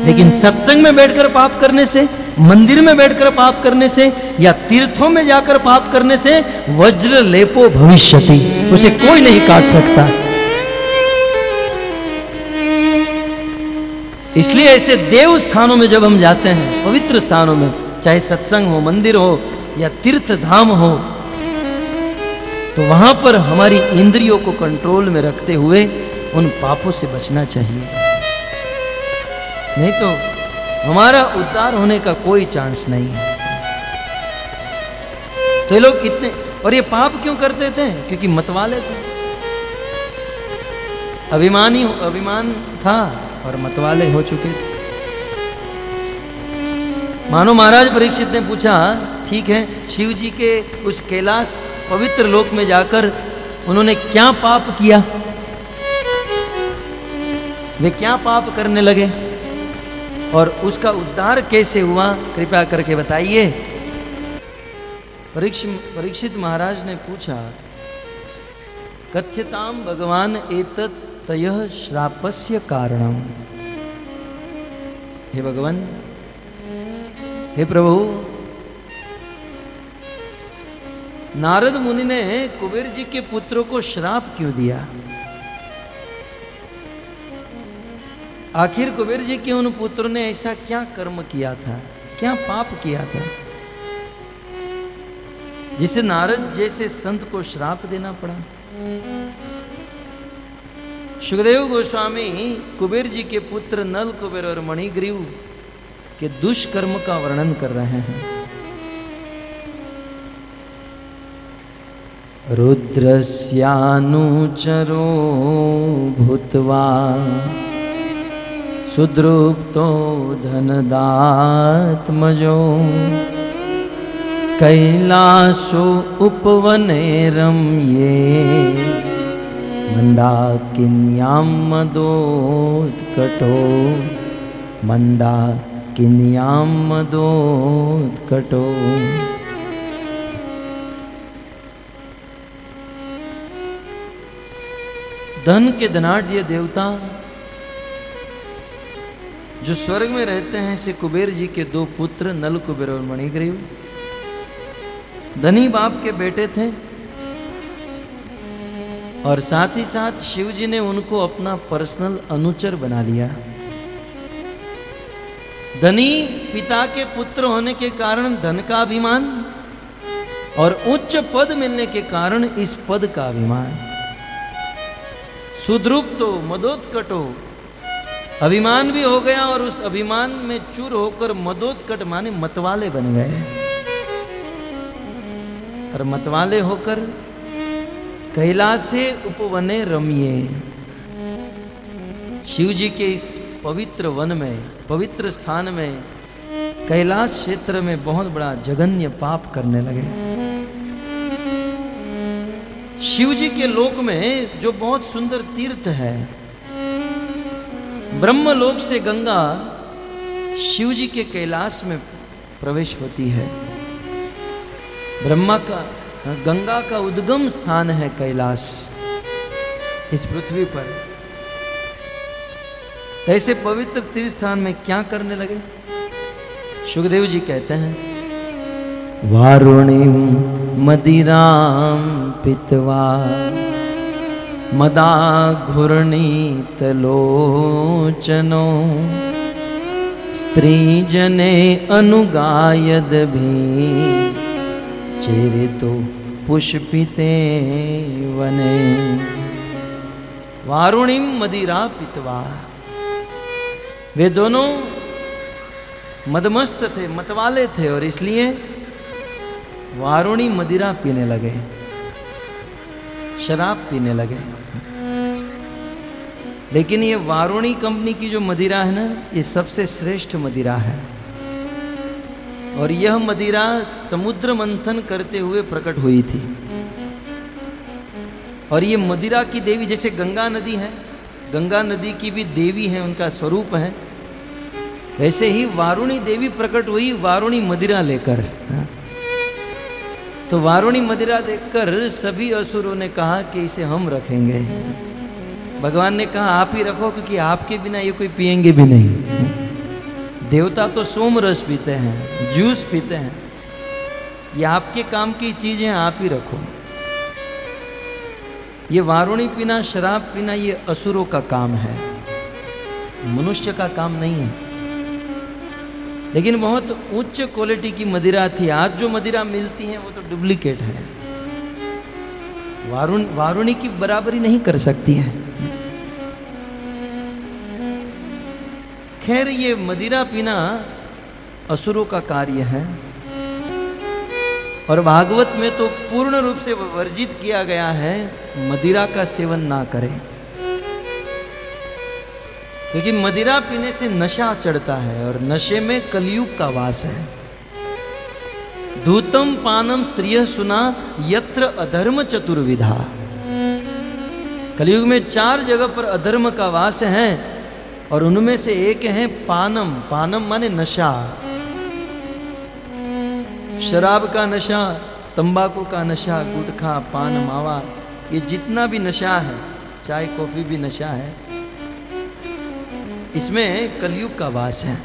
Speaker 1: लेकिन सत्संग में बैठकर पाप करने से मंदिर में बैठकर पाप करने से या तीर्थों में जाकर पाप करने से वज्र लेपो भविष्यति। उसे कोई नहीं काट सकता। इसलिए ऐसे देव स्थानों में जब हम जाते हैं पवित्र स्थानों में चाहे सत्संग हो मंदिर हो या तीर्थ धाम हो तो वहाँ पर हमारी इंद्रियों को कंट्रोल में रखते हुए उन पापों से बचना चाहिए। नहीं तो हमारा उद्धार होने का कोई चांस नहीं है। तो ये लोग इतने, और ये पाप क्यों करते थे? क्योंकि मतवाले थे। अभिमानी अभिमान था और मतवाले हो चुके थे। मानो महाराज परीक्षित ने पूछा, ठीक है शिव जी के उस कैलाश पवित्र लोक में जाकर उन्होंने क्या पाप किया? वे क्या पाप करने लगे? और उसका उद्धार कैसे हुआ? कृपया करके बताइए। परीक्षित महाराज ने पूछा, कथ्यताम भगवान एतत् तय श्रापस्य कारणम। हे भगवान, हे प्रभु नारद मुनि ने कुबेर जी के पुत्रों को श्राप क्यों दिया? आखिर कुबेर जी के उन पुत्रों ने ऐसा क्या कर्म किया था? क्या पाप किया था? जिसे नारद जैसे संत को श्राप देना पड़ा। सुखदेव गोस्वामी, कुबेर जी के पुत्र नल कुबेर और मणिग्रीव के दुष्कर्म का वर्णन कर रहे हैं।
Speaker 3: रुद्रस्यानुचरो भूत्वा सुदृप्तो धनदात्मजो कैलासो उपवने रम्ये मन्दाकिन्यां मदोत्कटो मन्दाकिन्यां मदोत्कटो
Speaker 1: धन के धनाढ़ ये देवता जो स्वर्ग में रहते हैं से कुबेर जी के दो पुत्र नल कुबेर और मणिग्रीव। धनी बाप के बेटे थे और साथ ही साथ शिव जी ने उनको अपना पर्सनल अनुचर बना लिया। धनी पिता के पुत्र होने के कारण धन का अभिमान और उच्च पद मिलने के कारण इस पद का अभिमान। सुद्रुप्तो मदोत्कटो। अभिमान भी हो गया और उस अभिमान में चूर होकर मदोत्कट माने मतवाले बन गए। और मतवाले होकर कैलासे उपवने रमिए। शिव जी के इस पवित्र वन में, पवित्र स्थान में, कैलाश क्षेत्र में बहुत बड़ा जघन्य पाप करने लगे। शिव जी के लोक में जो बहुत सुंदर तीर्थ है ब्रह्म लोक से गंगा शिव जी के कैलाश में प्रवेश होती है। ब्रह्मा का, गंगा का उद्गम स्थान है कैलाश, इस पृथ्वी पर। ऐसे पवित्र तीर्थ स्थान में क्या करने लगे? सुखदेव जी कहते हैं
Speaker 3: वारुणीं मदिरां पित्वा मदाघूर्णीतलोचनो स्त्रीजने अनुगायदभि चेरितो पुष्पिते वने।
Speaker 1: वारुणिम मदिरा पितवा। वे दोनों मदमस्त थे, मतवाले थे और इसलिए वारुणी मदिरा पीने लगे, शराब पीने लगे। लेकिन ये वारुणी कंपनी की जो मदिरा है ना, ये सबसे श्रेष्ठ मदिरा है। और यह मदिरा समुद्र मंथन करते हुए प्रकट हुई थी। और ये मदिरा की देवी, जैसे गंगा नदी है, गंगा नदी की भी देवी है, उनका स्वरूप है। वैसे ही वारुणी देवी प्रकट हुई वारुणी मदिरा लेकर। तो वारुणी मदिरा देखकर सभी असुरों ने कहा कि इसे हम रखेंगे। भगवान ने कहा, आप ही रखो, क्योंकि आपके बिना ये कोई पिएँगे भी नहीं। देवता तो सोम रस पीते हैं, जूस पीते हैं। ये आपके काम की चीज़ें आप ही रखो। ये वारुणी पीना, शराब पीना, ये असुरों का काम है। मनुष्य का काम नहीं है। लेकिन बहुत उच्च क्वालिटी की मदिरा थी। आज जो मदिरा मिलती है, वो तो डुप्लीकेट है। वारुण, वारुणी की बराबरी नहीं कर सकती है। खैर, ये मदिरा पीना असुरों का कार्य है। और भागवत में तो पूर्ण रूप से वर्जित किया गया है, मदिरा का सेवन ना करें। क्योंकि मदिरा पीने से नशा चढ़ता है और नशे में कलयुग का वास है। धूतम पानम स्त्रिय सुना यत्र अधर्म चतुर्विधा। कलयुग में चार जगह पर अधर्म का वास है और उनमें से एक है पानम। पानम माने नशा। शराब का नशा, तंबाकू का नशा, गुटखा, पान, मावा, ये जितना भी नशा है, चाय, कॉफ़ी भी नशा है इसमें कलयुग का वास है।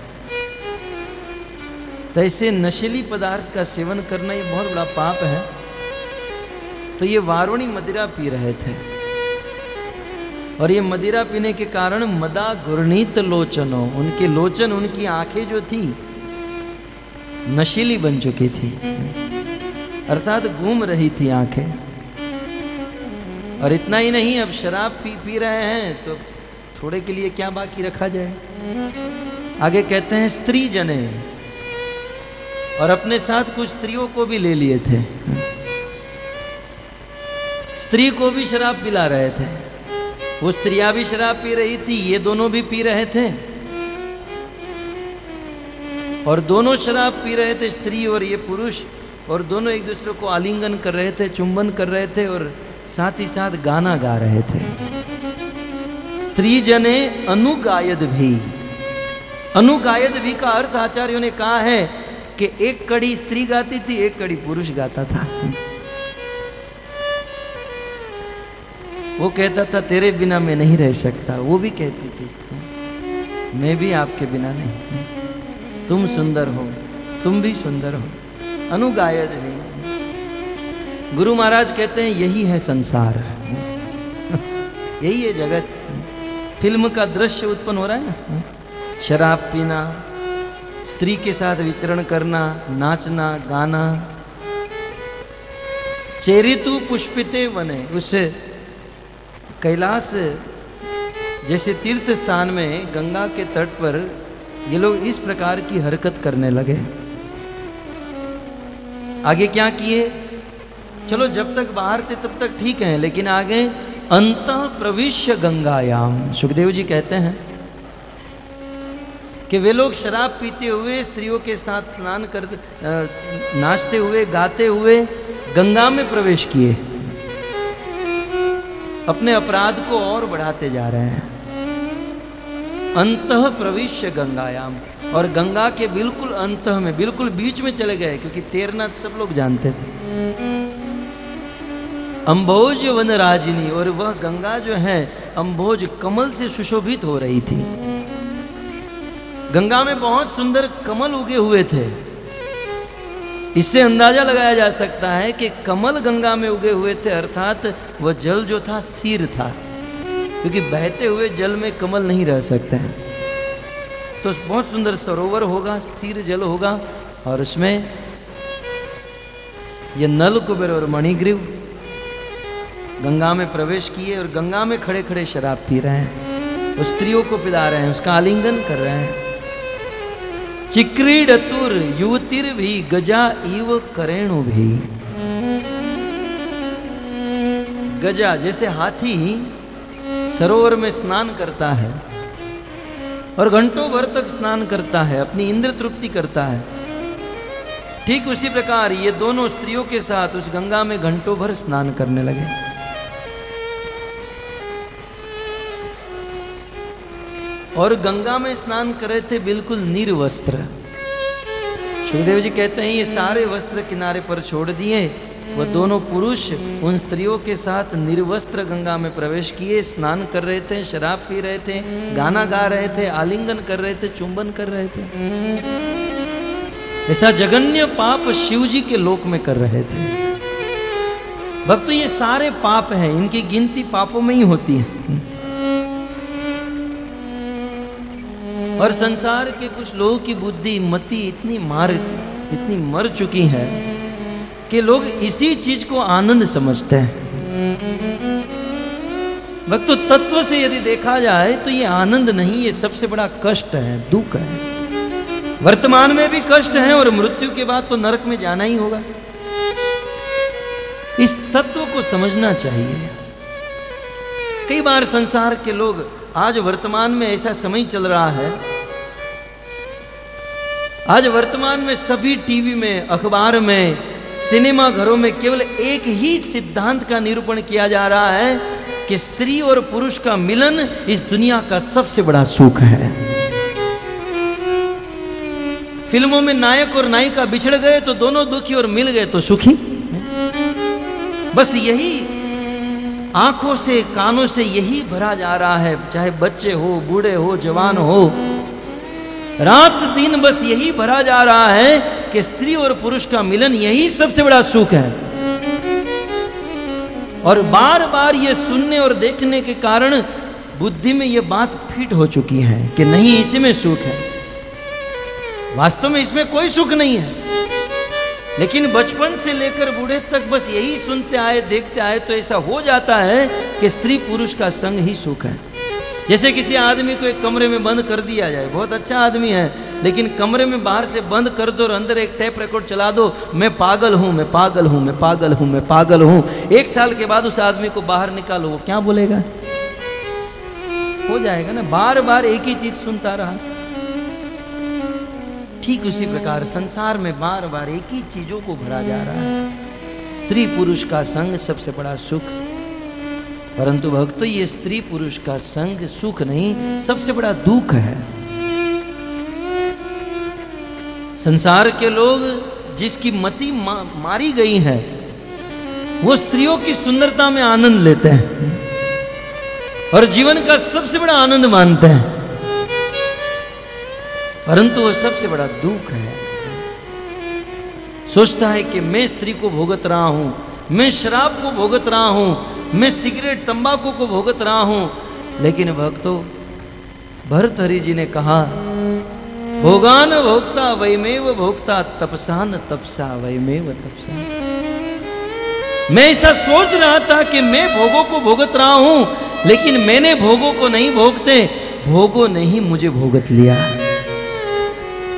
Speaker 1: तो ऐसे नशीली पदार्थ का सेवन करना ये बहुत बड़ा पाप है। तो ये वारुणी मदिरा पी रहे थे। और ये मदिरा पीने के कारण मदा गुरनीत लोचनो, उनके लोचन, उनकी आँखें जो थी, नशीली बन चुकी थी। अर्थात घूम रही थी आँखें। और इतना ही नहीं, अब शराब पी पी रहे हैं तो थोड़े के लिए क्या बाकी रखा जाए? आगे कहते हैं, स्त्री जने। और अपने साथ कुछ स्त्रियों को भी ले लिए थे। स्त्री को भी शराब पिला रहे थे। वो स्त्रियाँ भी शराब पी रही थी, ये दोनों भी पी रहे थे। और दोनों शराब पी रहे थे, स्त्री और ये पुरुष। और दोनों एक दूसरे को आलिंगन कर रहे थे, चुंबन कर रहे थे और साथ ही साथ गाना गा रहे थे। स्त्री जने अनुगायद भी। अनुगायद भी का अर्थ आचार्यों ने कहा है कि एक कड़ी स्त्री गाती थी, एक कड़ी पुरुष गाता था। वो कहता था, तेरे बिना मैं नहीं रह सकता। वो भी कहती थी, मैं भी आपके बिना नहीं तुम सुंदर हो, तुम भी सुंदर हो। अनुगायद भी। गुरु महाराज कहते हैं, यही है संसार। (laughs) यही है जगत। फ़िल्म का दृश्य उत्पन्न हो रहा है ना? शराब पीना, स्त्री के साथ विचरण करना, नाचना, गाना। चेरितु पुष्पिते वने। उस कैलाश जैसे तीर्थ स्थान में गंगा के तट पर ये लोग इस प्रकार की हरकत करने लगे। आगे क्या किए? चलो जब तक बाहर थे तब तक ठीक है, लेकिन आगे अंत प्रविश्य गंगायाम। सुखदेव जी कहते हैं कि वे लोग शराब पीते हुए, स्त्रियों के साथ स्नान कर नाचते हुए, गाते हुए गंगा में प्रवेश किए। अपने अपराध को और बढ़ाते जा रहे हैं। अंत प्रविश्य गंगायाम। और गंगा के बिल्कुल अंत में, बिल्कुल बीच में चले गए, क्योंकि तैरना सब लोग जानते थे। अम्भोज वन राजिनी, और वह गंगा जो है अम्भोज कमल से सुशोभित हो रही थी। गंगा में बहुत सुंदर कमल उगे हुए थे। इससे अंदाज़ा लगाया जा सकता है कि कमल गंगा में उगे हुए थे, अर्थात वह जल जो था, स्थिर था, क्योंकि बहते हुए जल में कमल नहीं रह सकते हैं। तो बहुत सुंदर सरोवर होगा, स्थिर जल होगा, और उसमें यह नल कुबेर और मणिग्रीव गंगा में प्रवेश किए और गंगा में खड़े खड़े शराब पी रहे हैं। स्त्रियों को पिला रहे हैं, उसका आलिंगन कर रहे हैं। चिक्रीडतुर युवतिर भी, गजा इव करेणु भी। गजा जैसे हाथी सरोवर में स्नान करता है और घंटों भर तक स्नान करता है, अपनी इंद्र तृप्ति करता है। ठीक उसी प्रकार ये दोनों स्त्रियों के साथ उस गंगा में घंटों भर स्नान करने लगे। और गंगा में स्नान कर रहे थे बिल्कुल निर्वस्त्र। सुखदेव जी कहते हैं, ये सारे वस्त्र किनारे पर छोड़ दिए। वह दोनों पुरुष उन स्त्रियों के साथ निर्वस्त्र गंगा में प्रवेश किए, स्नान कर रहे थे, शराब पी रहे थे, गाना गा रहे थे, आलिंगन कर रहे थे, चुंबन कर रहे थे। ऐसा जगन्य पाप शिव जी के लोक में कर रहे थे। भक्त, ये सारे पाप हैं, इनकी गिनती पापों में ही होती है। और संसार के कुछ लोगों की बुद्धि, मति इतनी मार इतनी मर चुकी है कि लोग इसी चीज़ को आनंद समझते हैं। भक्तो, तत्व से यदि देखा जाए तो ये आनंद नहीं, ये सबसे बड़ा कष्ट है, दुख है। वर्तमान में भी कष्ट है और मृत्यु के बाद तो नरक में जाना ही होगा। इस तत्व को समझना चाहिए। कई बार संसार के लोग आज वर्तमान में ऐसा समय चल रहा है। आज वर्तमान में सभी टीवी में, अखबार में, सिनेमा घरों में केवल एक ही सिद्धांत का निरूपण किया जा रहा है कि स्त्री और पुरुष का मिलन इस दुनिया का सबसे बड़ा सुख है। फ़िल्मों में नायक और नायिका बिछड़ गए तो दोनों दुखी और मिल गए तो सुखी। बस यही आँखों से, कानों से यही भरा जा रहा है, चाहे बच्चे हो, बूढ़े हो, जवान हो। रात दिन बस यही भरा जा रहा है कि स्त्री और पुरुष का मिलन यही सबसे बड़ा सुख है। और बार बार ये सुनने और देखने के कारण बुद्धि में ये बात फिट हो चुकी है कि नहीं, इसी में सुख है। वास्तव में इसमें कोई सुख नहीं है। लेकिन बचपन से लेकर बूढ़े तक बस यही सुनते आए, देखते आए तो ऐसा हो जाता है कि स्त्री पुरुष का संग ही सुख है। जैसे किसी आदमी को एक कमरे में बंद कर दिया जाए, बहुत अच्छा आदमी है, लेकिन कमरे में बाहर से बंद कर दो और अंदर एक टेप रिकॉर्ड चला दो, मैं पागल हूँ, मैं पागल हूँ, मैं पागल हूँ, मैं पागल हूँ। एक साल के बाद उस आदमी को बाहर निकालो, वो क्या बोलेगा? हो जाएगा ना बार बार एक ही चीज़ सुनता रहा। ठीक उसी प्रकार संसार में बार बार एक ही चीज़ों को भरा जा रहा है। स्त्री पुरुष का संग सबसे बड़ा सुख। परंतु भक्तो ये स्त्री पुरुष का संग सुख नहीं सबसे बड़ा दुख है। संसार के लोग जिसकी मति मा, मारी गई है वो स्त्रियों की सुंदरता में आनंद लेते हैं और जीवन का सबसे बड़ा आनंद मानते हैं। परंतु वह सबसे बड़ा दुख है। सोचता है कि मैं स्त्री को भोगत रहा हूँ, मैं शराब को भोगत रहा हूँ, मैं सिगरेट, तंबाकू को भोगत रहा हूँ। लेकिन भक्तों, भरतहरि जी ने कहा, भोगान भोक्ता वैमेव भोक्ता, तपसान तपसा वैमेव तपसा। मैं ऐसा सोच रहा था कि मैं भोगों को भोगत रहा हूँ, लेकिन मैंने भोगों को नहीं भोगते, भोगों ने ही मुझे भोगत लिया।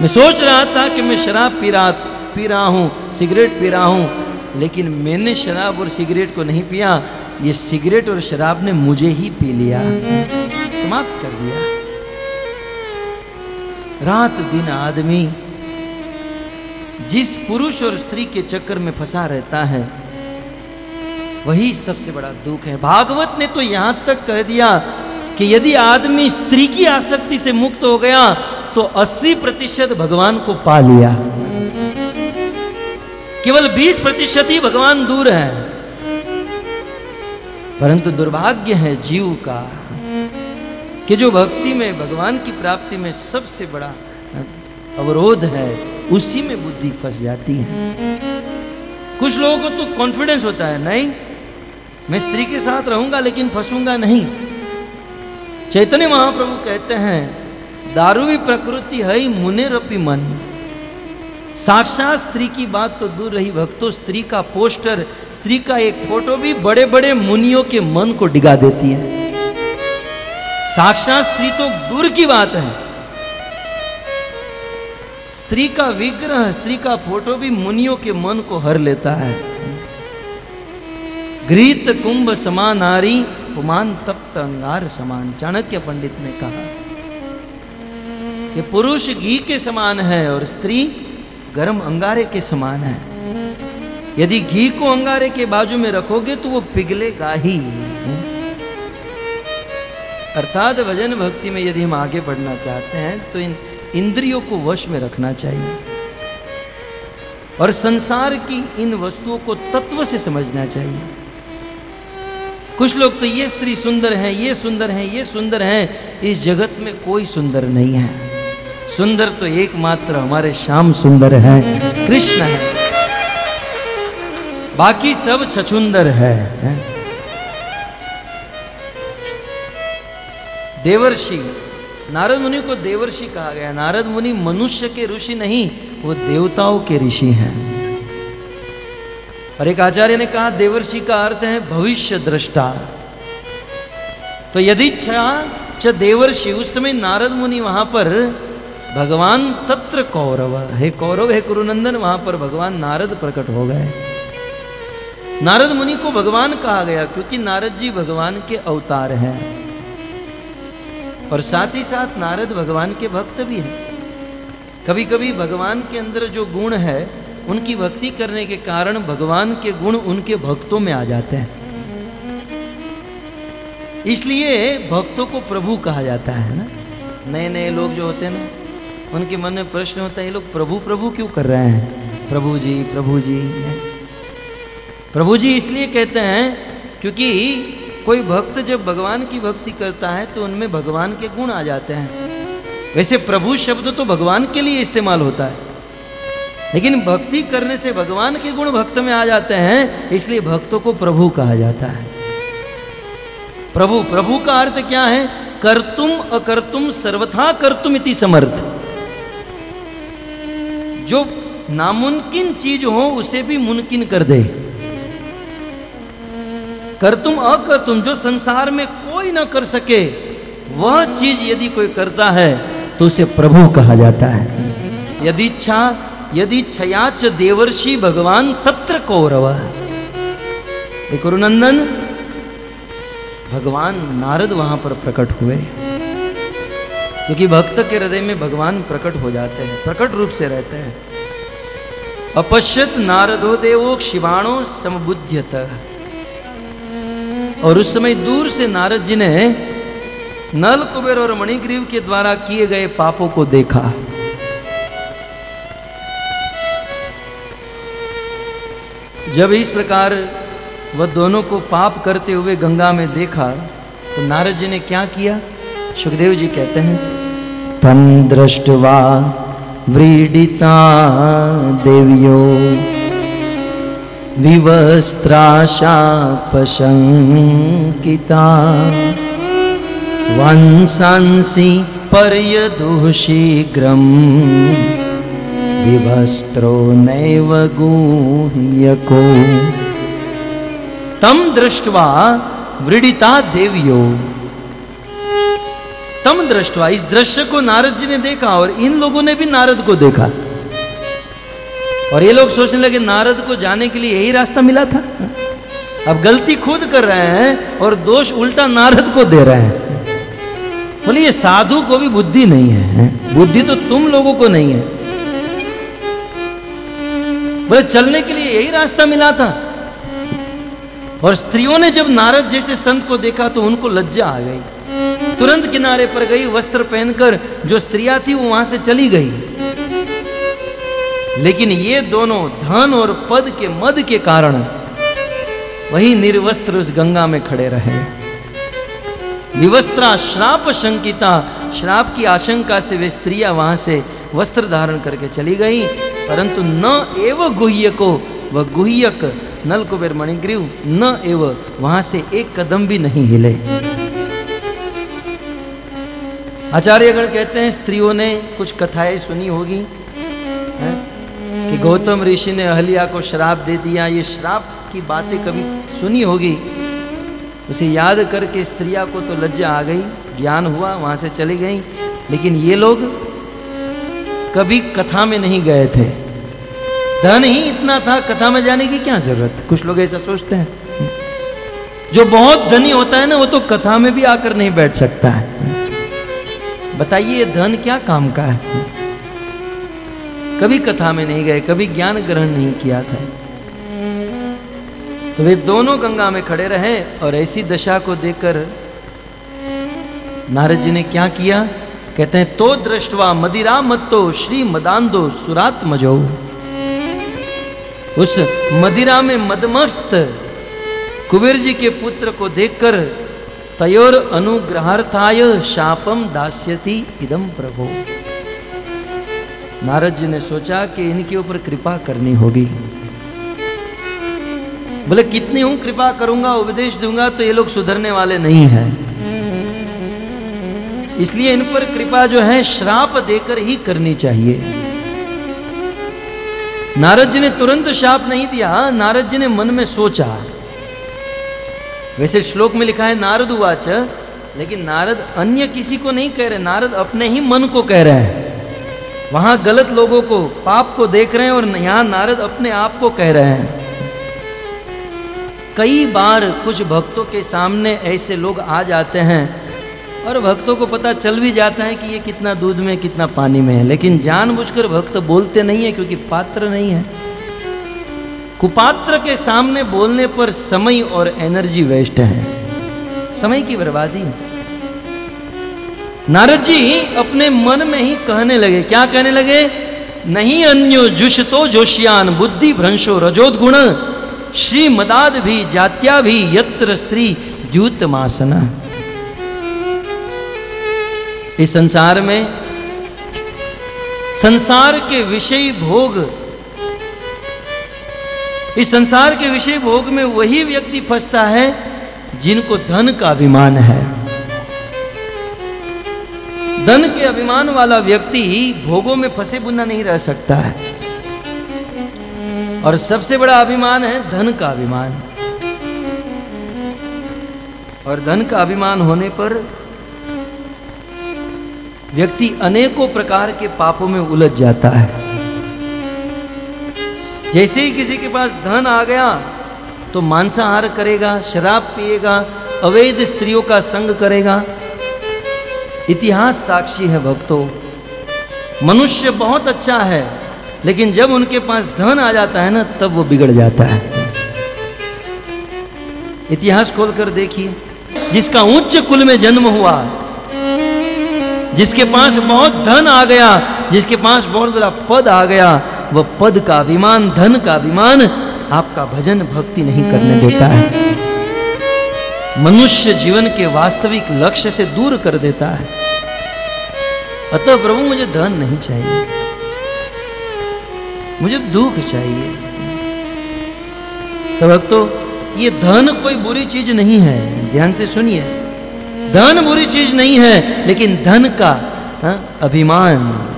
Speaker 1: मैं सोच रहा था कि मैं शराब पी रहा पी रहा हूँ, सिगरेट पी रहा हूँ, लेकिन मैंने शराब और सिगरेट को नहीं पिया। ये सिगरेट और शराब ने मुझे ही पी लिया। समाप्त कर दिया। रात दिन आदमी, जिस पुरुष और स्त्री के चक्कर में फंसा रहता है, वही सबसे बड़ा दुख है। भागवत ने तो यहाँ तक कह दिया कि यदि आदमी स्त्री की आसक्ति से मुक्त हो गया तो 80 प्रतिशत भगवान को पा लिया। केवल 20 प्रतिशत ही भगवान दूर है। परंतु दुर्भाग्य है जीव का कि जो भक्ति में, भगवान की प्राप्ति में सबसे बड़ा अवरोध है, उसी में बुद्धि फंस जाती है। कुछ लोगों को तो कॉन्फिडेंस होता है, नहीं, मैं स्त्री के साथ रहूँगा लेकिन फंसूँगा नहीं। चैतन्य महाप्रभु कहते हैं दारूवी प्रकृति है मुने रपी मन। साक्षात स्त्री की बात तो दूर रही, भक्तों, स्त्री का पोस्टर, स्त्री का एक फ़ोटो भी बड़े बड़े मुनियों के मन को डिगा देती है। साक्षात स्त्री तो दूर की बात है। स्त्री का विग्रह, स्त्री का फ़ोटो भी मुनियों के मन को हर लेता है। ग्रीत कुंभ समान नारी पुमान तप्त अंगार समान, चाणक्य पंडित ने कहा। कि पुरुष घी के समान है और स्त्री गर्म अंगारे के समान है। यदि घी को अंगारे के बाजू में रखोगे तो वो पिघलेगा ही। अर्थात भजन भक्ति में यदि हम आगे बढ़ना चाहते हैं तो इन इंद्रियों को वश में रखना चाहिए। और संसार की इन वस्तुओं को तत्व से समझना चाहिए। कुछ लोग तो ये स्त्री सुंदर है, ये सुंदर है, ये सुंदर है, इस जगत में कोई सुंदर नहीं है। सुंदर तो एकमात्र हमारे श्याम सुंदर है कृष्ण है। बाकी सब छछुंदर है, है? देवर्षि नारद मुनि को देवर्षि कहा गया। नारद मुनि मनुष्य के ऋषि नहीं वो देवताओं के ऋषि हैं। और एक आचार्य ने कहा देवर्षि का अर्थ है भविष्य दृष्टा। तो यदि च देवर्षि उस समय नारद मुनि वहाँ पर भगवान तत्र कौरव। हे कौरव, हे कुरुनंदन, वहाँ पर भगवान नारद प्रकट हो गए। नारद मुनि को भगवान कहा गया, क्योंकि नारद जी भगवान के अवतार हैं। और साथ ही साथ नारद भगवान के भक्त भी हैं। कभी कभी भगवान के अंदर जो गुण है, उनकी भक्ति करने के कारण भगवान के गुण उनके भक्तों में आ जाते हैं। इसलिए भक्तों को प्रभु कहा जाता है ना? नए नए लोग जो होते हैं ना उनके मन में प्रश्न होता है, ये लोग प्रभु प्रभु क्यों कर रहे हैं? प्रभु जी प्रभु जी। प्रभु जी इसलिए कहते हैं क्योंकि कोई भक्त जब भगवान की भक्ति करता है तो उनमें भगवान के गुण आ जाते हैं। वैसे प्रभु शब्द तो भगवान के लिए इस्तेमाल होता है। लेकिन भक्ति करने से भगवान के गुण भक्त में आ जाते हैं, इसलिए भक्तों को प्रभु कहा जाता है। प्रभु प्रभु का अर्थ क्या है? कर्तुम अकर्तुम सर्वथा कर्तुम इति समर्थ। जो नामुमकिन चीज़ हो, उसे भी मुमकिन कर दे। कर तुम अकर तुम, जो संसार में कोई ना कर सके, वह चीज़ यदि कोई करता है तो उसे प्रभु कहा जाता है। यदि इच्छा, यदि छयाच देवर्षि भगवान तत्र कौरव। गुरुनंदन, भगवान नारद वहाँ पर प्रकट हुए। क्योंकि भक्त के हृदय में भगवान प्रकट हो जाते हैं, प्रकट रूप से रहते हैं। अपश्यत नारदो देवो शिवाणो समबुद्ध्यत। और उस समय दूर से नारद जी ने नल कुबेर और मणिग्रीव के द्वारा किए गए पापों को देखा। जब इस प्रकार वह दोनों को पाप करते हुए गंगा में देखा तो नारद जी ने क्या किया? सुखदेव जी कहते हैं
Speaker 3: तम दृष्टवा व्रीडिता देव्यो। विवस्त्राशापशङ्किता। वंसांसि पर्यदुशीघ्रम् विवस्त्रो नैव गुह्यको।
Speaker 1: तम दृष्टवा वृडिता देवियो तम दृष्टवा इस दृश्य को नारद जी ने देखा और इन लोगों ने भी नारद को देखा। और ये लोग सोचने लगे, नारद को जाने के लिए यही रास्ता मिला था। अब गलती खुद कर रहे हैं और दोष उल्टा नारद को दे रहे हैं। बोले, ये साधु को भी बुद्धि नहीं है बुद्धि तो तुम लोगों को नहीं है। बोले, चलने के लिए यही रास्ता मिला था। और स्त्रियों ने जब नारद जैसे संत को देखा तो उनको लज्जा आ गई। तुरंत किनारे पर गई वस्त्र पहनकर जो स्त्रियाँ थी, वो वहाँ से चली गई। लेकिन ये दोनों धन और पद के मद के कारण वही निर्वस्त्र उस गंगा में खड़े रहे। विवस्त्रा श्राप शंकिता, श्राप की आशंका से वे स्त्रियाँ वहाँ से वस्त्र धारण करके चली गई, परंतु न एव गुह्य को वह गुह्यक नल कुबेर मणिग्रीव न एव वहाँ से एक कदम भी नहीं हिले। आचार्यगण कहते हैं, स्त्रियों ने कुछ कथाएँ सुनी होगी, है? कि गौतम ऋषि ने अहलिया को श्राप दे दिया, ये श्राप की बातें कभी सुनी होगी? उसे याद करके स्त्रिया को तो लज्जा आ गई, ज्ञान हुआ, वहाँ से चली गई। लेकिन ये लोग कभी कथा में नहीं गए थे। धन ही इतना था, कथा में जाने की क्या ज़रूरत? कुछ लोग ऐसा सोचते हैं। जो बहुत धनी होता है ना, वो तो कथा में भी आकर नहीं बैठ सकता है। बताइए, धन क्या काम का है? कभी कथा में नहीं गए, कभी ज्ञान ग्रहण नहीं किया था। तो वे दोनों गंगा में खड़े रहे और ऐसी दशा को देखकर नारद जी ने क्या किया? कहते हैं तो दृष्टवा मदिरा मत्तो श्री मदांदो सुरात मजो उस मदिरा में मदमस्त कुबेर जी के पुत्र को देखकर तयोर अनुग्रहार्थाय शापम दास्यति इदम प्रभु। नारद जी ने सोचा कि इनके ऊपर कृपा करनी होगी। बोले, कितनी हूँ कृपा करूँगा, उपदेश दूँगा तो ये लोग सुधरने वाले नहीं हैं। इसलिए इन पर कृपा जो है, श्राप देकर ही करनी चाहिए। नारद जी ने तुरंत शाप नहीं दिया। नारद जी ने मन में सोचा वैसे श्लोक में लिखा है, नारद उवाच, लेकिन नारद अन्य किसी को नहीं कह रहे, नारद अपने ही मन को कह रहे हैं। वहाँ गलत लोगों को, पाप को देख रहे हैं और यहाँ नारद अपने आप को कह रहे हैं। कई बार कुछ भक्तों के सामने ऐसे लोग आ जाते हैं और भक्तों को पता चल भी जाता है कि ये कितना दूध में, कितना पानी में है। लेकिन जानबूझकर भक्त बोलते नहीं है, क्योंकि पात्र नहीं है। कुपात्र के सामने बोलने पर समय और एनर्जी वेस्ट है। समय की बर्बादी। नारद जी अपने मन में ही कहने लगे। क्या कहने लगे? नहीं अन्यो जुषतो जोशियान बुद्धि भ्रंशो रजोद गुण श्री मदाद भी जात्या भी यत्र स्त्री द्यूत मासना इस संसार में संसार के विषय भोग इस संसार के विषय भोग में वही व्यक्ति फंसता है जिनको धन का अभिमान है। धन के अभिमान वाला व्यक्ति भोगों में फंसे बुना नहीं रह सकता है। और सबसे बड़ा अभिमान है धन का अभिमान। और धन का अभिमान होने पर व्यक्ति अनेकों प्रकार के पापों में उलझ जाता है। जैसे ही किसी के पास धन आ गया तो मांसाहार करेगा, शराब पिएगा, अवैध स्त्रियों का संग करेगा। इतिहास साक्षी है भक्तों, मनुष्य बहुत अच्छा है, लेकिन जब उनके पास धन आ जाता है ना, तब वो बिगड़ जाता है। इतिहास खोलकर देखिए, जिसका उच्च कुल में जन्म हुआ, जिसके पास बहुत धन आ गया, जिसके पास बहुत बड़ा पद आ गया वह पद का अभिमान, धन का अभिमान आपका भजन भक्ति नहीं करने देता है। मनुष्य जीवन के वास्तविक लक्ष्य से दूर कर देता है। अतः प्रभु, मुझे धन नहीं चाहिए। मुझे दुख चाहिए। तो भक्तों, ये धन कोई बुरी चीज़ नहीं है। ध्यान से सुनिए। धन बुरी चीज़ नहीं है, लेकिन धन का, हा? अभिमान।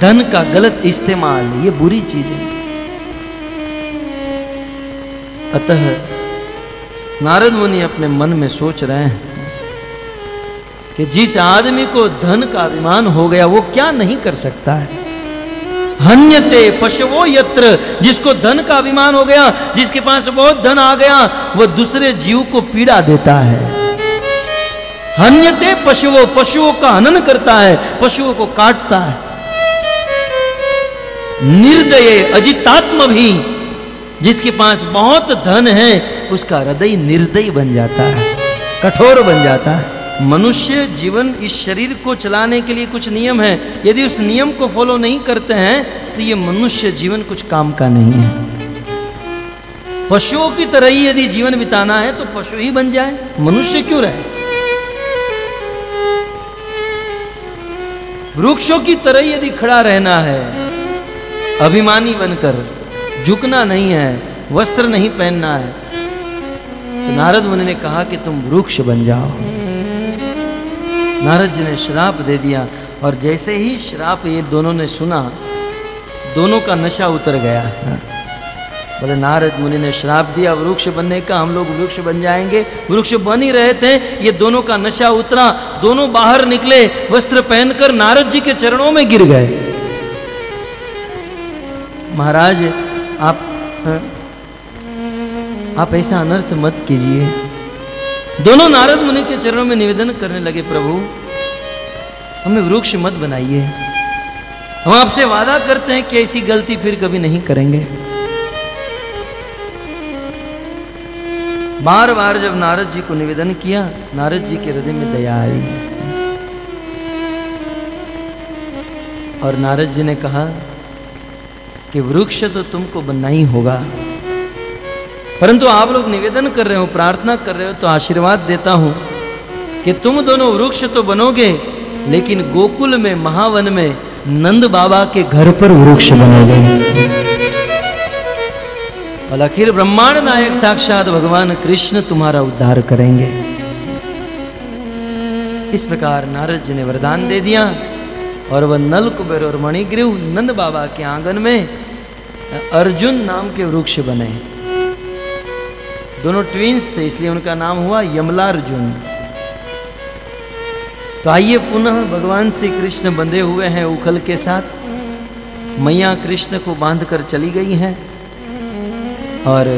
Speaker 1: धन का गलत इस्तेमाल, ये बुरी चीज़ है। अतः नारद मुनि अपने मन में सोच रहे हैं कि जिस आदमी को धन का अभिमान हो गया, वो क्या नहीं कर सकता है? हन्यते पशवो यत्र, जिसको धन का अभिमान हो गया, जिसके पास बहुत धन आ गया, वो दूसरे जीव को पीड़ा देता है। हन्यते पशुओं पशुओं का हनन करता है, पशुओं को काटता है। निर्दय अजितात्म भी, जिसके पास बहुत धन है, उसका हृदय निर्दयी बन जाता है, कठोर बन जाता है। मनुष्य जीवन इस शरीर को चलाने के लिए कुछ नियम है। यदि उस नियम को फॉलो नहीं करते हैं तो ये मनुष्य जीवन कुछ काम का नहीं है। पशुओं की तरह ही यदि जीवन बिताना है तो पशु ही बन जाए। मनुष्य क्यों रहे? वृक्षों की तरह यदि खड़ा रहना है अभिमानी बनकर। झुकना नहीं है, वस्त्र नहीं पहनना है। तो नारद मुनि ने कहा कि तुम वृक्ष बन जाओ। नारद जी ने श्राप दे दिया और जैसे ही श्राप ये दोनों ने सुना, दोनों का नशा उतर गया। बोले, नारद मुनि ने श्राप दिया, वृक्ष बनने का हम लोग वृक्ष बन जाएँगे। वृक्ष बन ही रहे थे, ये दोनों का नशा उतरा, दोनों बाहर निकले, वस्त्र पहनकर नारद जी के चरणों में गिर गए। महाराज, आप आप ऐसा अनर्थ मत कीजिए। दोनों नारद मुनि के चरणों में निवेदन करने लगे, प्रभु, हमें वृक्ष मत बनाइए। हम आपसे वादा करते हैं कि ऐसी गलती फिर कभी नहीं करेंगे। बार बार जब नारद जी को निवेदन किया, नारद जी के हृदय में दया आई। और नारद जी ने कहा कि वृक्ष तो तुमको बनना ही होगा। परंतु आप लोग निवेदन कर रहे हो, प्रार्थना कर रहे हो तो आशीर्वाद देता हूँ कि तुम दोनों वृक्ष तो बनोगे, लेकिन गोकुल में, महावन में, नंद बाबा के घर पर वृक्ष बनोगे। और अखिल ब्रह्मांड नायक साक्षात भगवान कृष्ण तुम्हारा उद्धार करेंगे। इस प्रकार नारद जी ने वरदान दे दिया, और वह नल कुबेर और मणिग्रीव नंद बाबा के आँगन में अर्जुन नाम के वृक्ष बने दोनों ट्विंस थे, इसलिए उनका नाम हुआ यमला अर्जुन तो आइए पुनः भगवान श्री कृष्ण बंधे हुए हैं उखल के साथ। मैया कृष्ण को बांधकर चली गई हैं और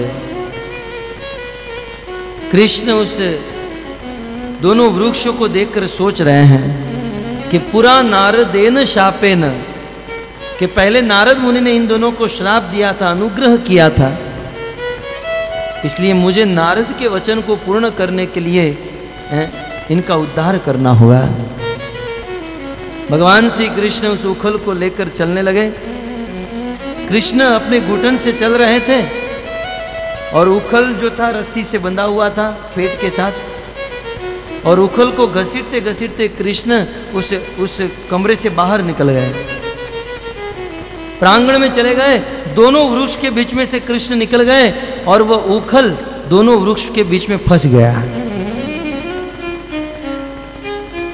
Speaker 1: कृष्ण उस दोनों वृक्षों को देखकर सोच रहे हैं कि पुरा नारदेन शापेन कि पहले नारद मुनि ने इन दोनों को श्राप दिया था, अनुग्रह किया था। इसलिए मुझे नारद के वचन को पूर्ण करने के लिए इनका उद्धार करना होगा भगवान श्री कृष्ण उस उखल को लेकर चलने लगे। कृष्ण अपने घुटन से चल रहे थे और उखल जो था, रस्सी से बंधा हुआ था पेट के साथ। और उखल को घसीटते घसीटते कृष्ण उस उस कमरे से बाहर निकल गए। प्रांगण में चले गए। दोनों वृक्ष के बीच में से कृष्ण निकल गए और वह उखल दोनों वृक्ष के बीच में फंस गया।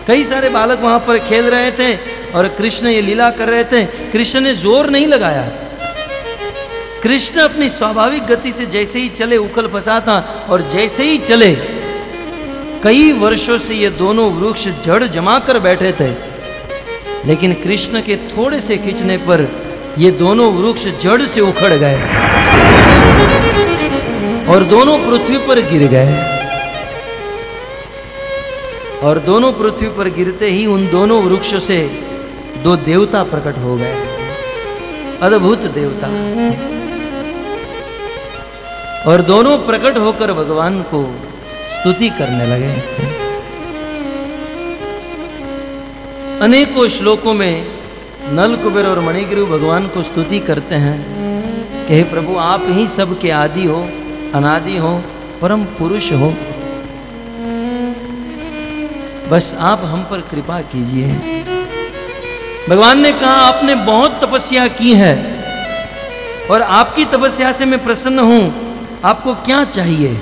Speaker 1: कई सारे बालक वहाँ पर खेल रहे थे और कृष्ण ये लीला कर रहे थे। कृष्ण ने ज़ोर नहीं लगाया। कृष्ण अपनी स्वाभाविक गति से जैसे ही चले उखल फंसा था और जैसे ही चले, कई वर्षों से ये दोनों वृक्ष जड़ जमा कर बैठे थे। लेकिन कृष्ण के थोड़े से खींचने पर ये दोनों वृक्ष जड़ से उखड़ गए और दोनों पृथ्वी पर गिर गए। और दोनों पृथ्वी पर गिरते ही उन दोनों वृक्षों से दो देवता प्रकट हो गए। अद्भुत देवता। और दोनों प्रकट होकर भगवान को स्तुति करने लगे। अनेकों श्लोकों में नल कुबेर और मणिगिरु भगवान को स्तुति करते हैं। कि हे प्रभु, आप ही सबके आदि हो, अनादि हो, परम पुरुष हो। बस आप हम पर कृपा कीजिए। भगवान ने कहा, आपने बहुत तपस्या की है और आपकी तपस्या से मैं प्रसन्न हूँ। आपको क्या चाहिए?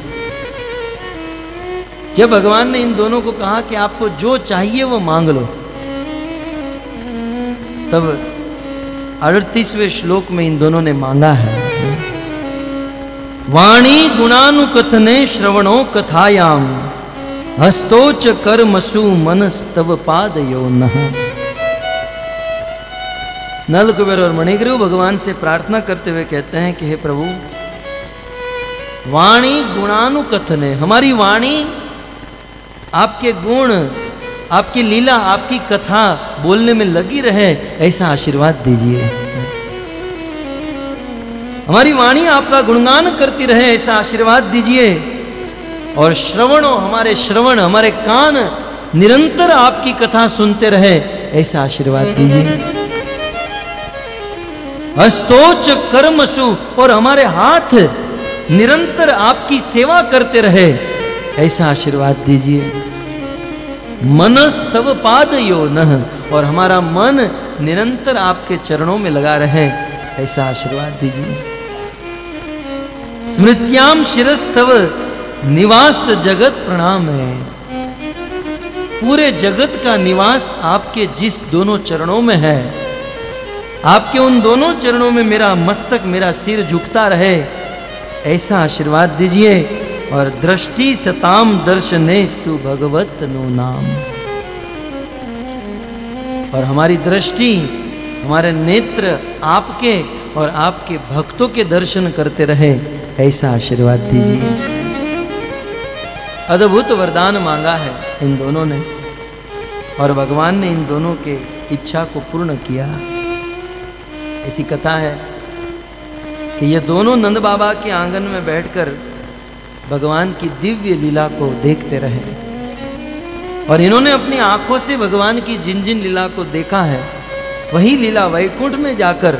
Speaker 1: जब भगवान ने इन दोनों को कहा कि आपको जो चाहिए वो मांग लो। तब अड़तीसवें श्लोक में इन दोनों ने मांगा है, वाणी गुणानुकथने श्रवणो कथायाम हस्तोच कर कर्मसु मनस्तव पाद यो नल कुबेर और मणिग्रह भगवान से प्रार्थना करते हुए कहते हैं कि, हे प्रभु, वाणी गुणानुकथने, हमारी वाणी आपके गुण आपकी लीला, आपकी कथा बोलने में लगी रहे, ऐसा आशीर्वाद दीजिए। हमारी वाणी आपका गुणगान करती रहे, ऐसा आशीर्वाद दीजिए। और श्रवणो हमारे श्रवण, हमारे कान निरंतर आपकी कथा सुनते रहे, ऐसा आशीर्वाद दीजिए। हस्तोच कर्मसु, और हमारे हाथ निरंतर आपकी सेवा करते रहे, ऐसा आशीर्वाद दीजिए। मनस्तव पाद यो न, और हमारा मन निरंतर आपके चरणों में लगा रहे। ऐसा आशीर्वाद दीजिए। स्मृत्याम शिरस्तव निवास जगत प्रणाम है। पूरे जगत का निवास आपके जिस दोनों चरणों में है, आपके उन दोनों चरणों में मेरा मस्तक, मेरा सिर झुकता रहे। ऐसा आशीर्वाद दीजिए। और दृष्टि सताम दर्शने स्तु भगवत नो नाम। और हमारी दृष्टि, हमारे नेत्र आपके और आपके भक्तों के दर्शन करते रहे, ऐसा आशीर्वाद दीजिए। अद्भुत वरदान मांगा है इन दोनों ने, और भगवान ने इन दोनों के इच्छा को पूर्ण किया। ऐसी कथा है कि ये दोनों नंद बाबा के आँगन में बैठकर भगवान की दिव्य लीला को देखते रहे। और इन्होंने अपनी आँखों से भगवान की जिन जिन लीला को देखा है, वही लीला वैकुंठ में जाकर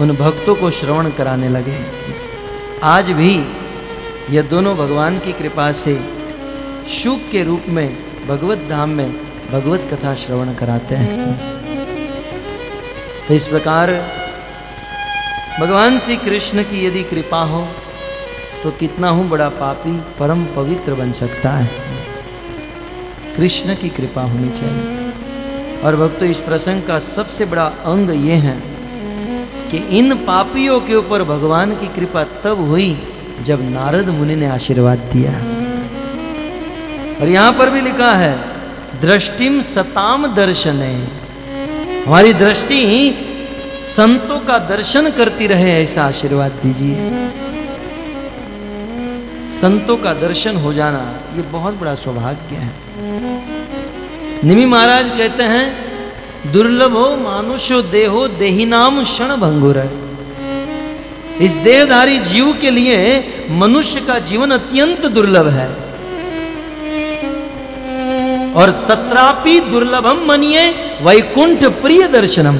Speaker 1: उन भक्तों को श्रवण कराने लगे। आज भी यह दोनों भगवान की कृपा से शुक के रूप में भगवत धाम में भगवत कथा श्रवण कराते हैं। तो इस प्रकार भगवान श्री कृष्ण की यदि कृपा हो तो कितना हूँ बड़ा पापी, परम पवित्र बन सकता है। कृष्ण की कृपा होनी चाहिए। और भक्तों, इस प्रसंग का सबसे बड़ा अंग ये है कि इन पापियों के ऊपर भगवान की कृपा तब हुई जब नारद मुनि ने आशीर्वाद दिया। और यहाँ पर भी लिखा है दृष्टिम सताम दर्शन। हमारी दृष्टि संतों का दर्शन करती रहे, ऐसा आशीर्वाद दीजिए। संतों का दर्शन हो जाना, ये बहुत बड़ा सौभाग्य है। निमि महाराज कहते हैं, दुर्लभ हो मानुष्यो देहो देही नाम क्षण भंगुर। इस देहधारी जीव के लिए मनुष्य का जीवन अत्यंत दुर्लभ है। और तत्रापि दुर्लभम मनिए वैकुंठ प्रिय दर्शनम।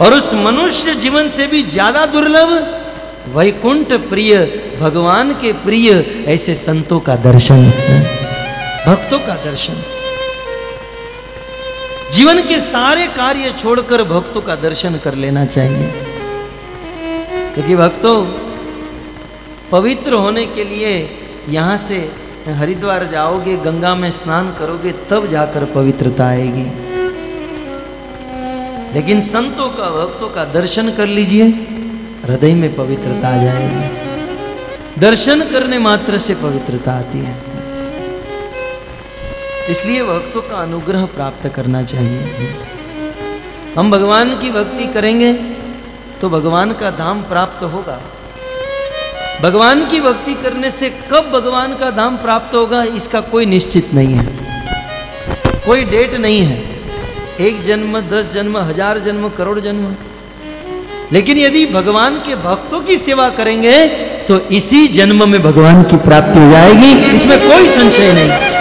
Speaker 1: और उस मनुष्य जीवन से भी ज़्यादा दुर्लभ वैकुंठ प्रिय भगवान के प्रिय ऐसे संतों का दर्शन भक्तों का दर्शन। जीवन के सारे कार्य छोड़कर भक्तों का दर्शन कर लेना चाहिए। क्योंकि भक्तों, पवित्र होने के लिए यहाँ से हरिद्वार जाओगे, गंगा में स्नान करोगे, तब जाकर पवित्रता आएगी। लेकिन संतों का, भक्तों का दर्शन कर लीजिए, हृदय में पवित्रता आ जाएगी। दर्शन करने मात्र से पवित्रता आती है। इसलिए भक्तों का अनुग्रह प्राप्त करना चाहिए। हम भगवान की भक्ति करेंगे तो भगवान का धाम प्राप्त होगा। भगवान की भक्ति करने से कब भगवान का धाम प्राप्त होगा, इसका कोई निश्चित नहीं है। कोई डेट नहीं है। एक जन्म, दस जन्म, हज़ार जन्म, करोड़ जन्म। लेकिन यदि भगवान के भक्तों की सेवा करेंगे तो इसी जन्म में भगवान की प्राप्ति हो जाएगी इसमें कोई संशय नहीं।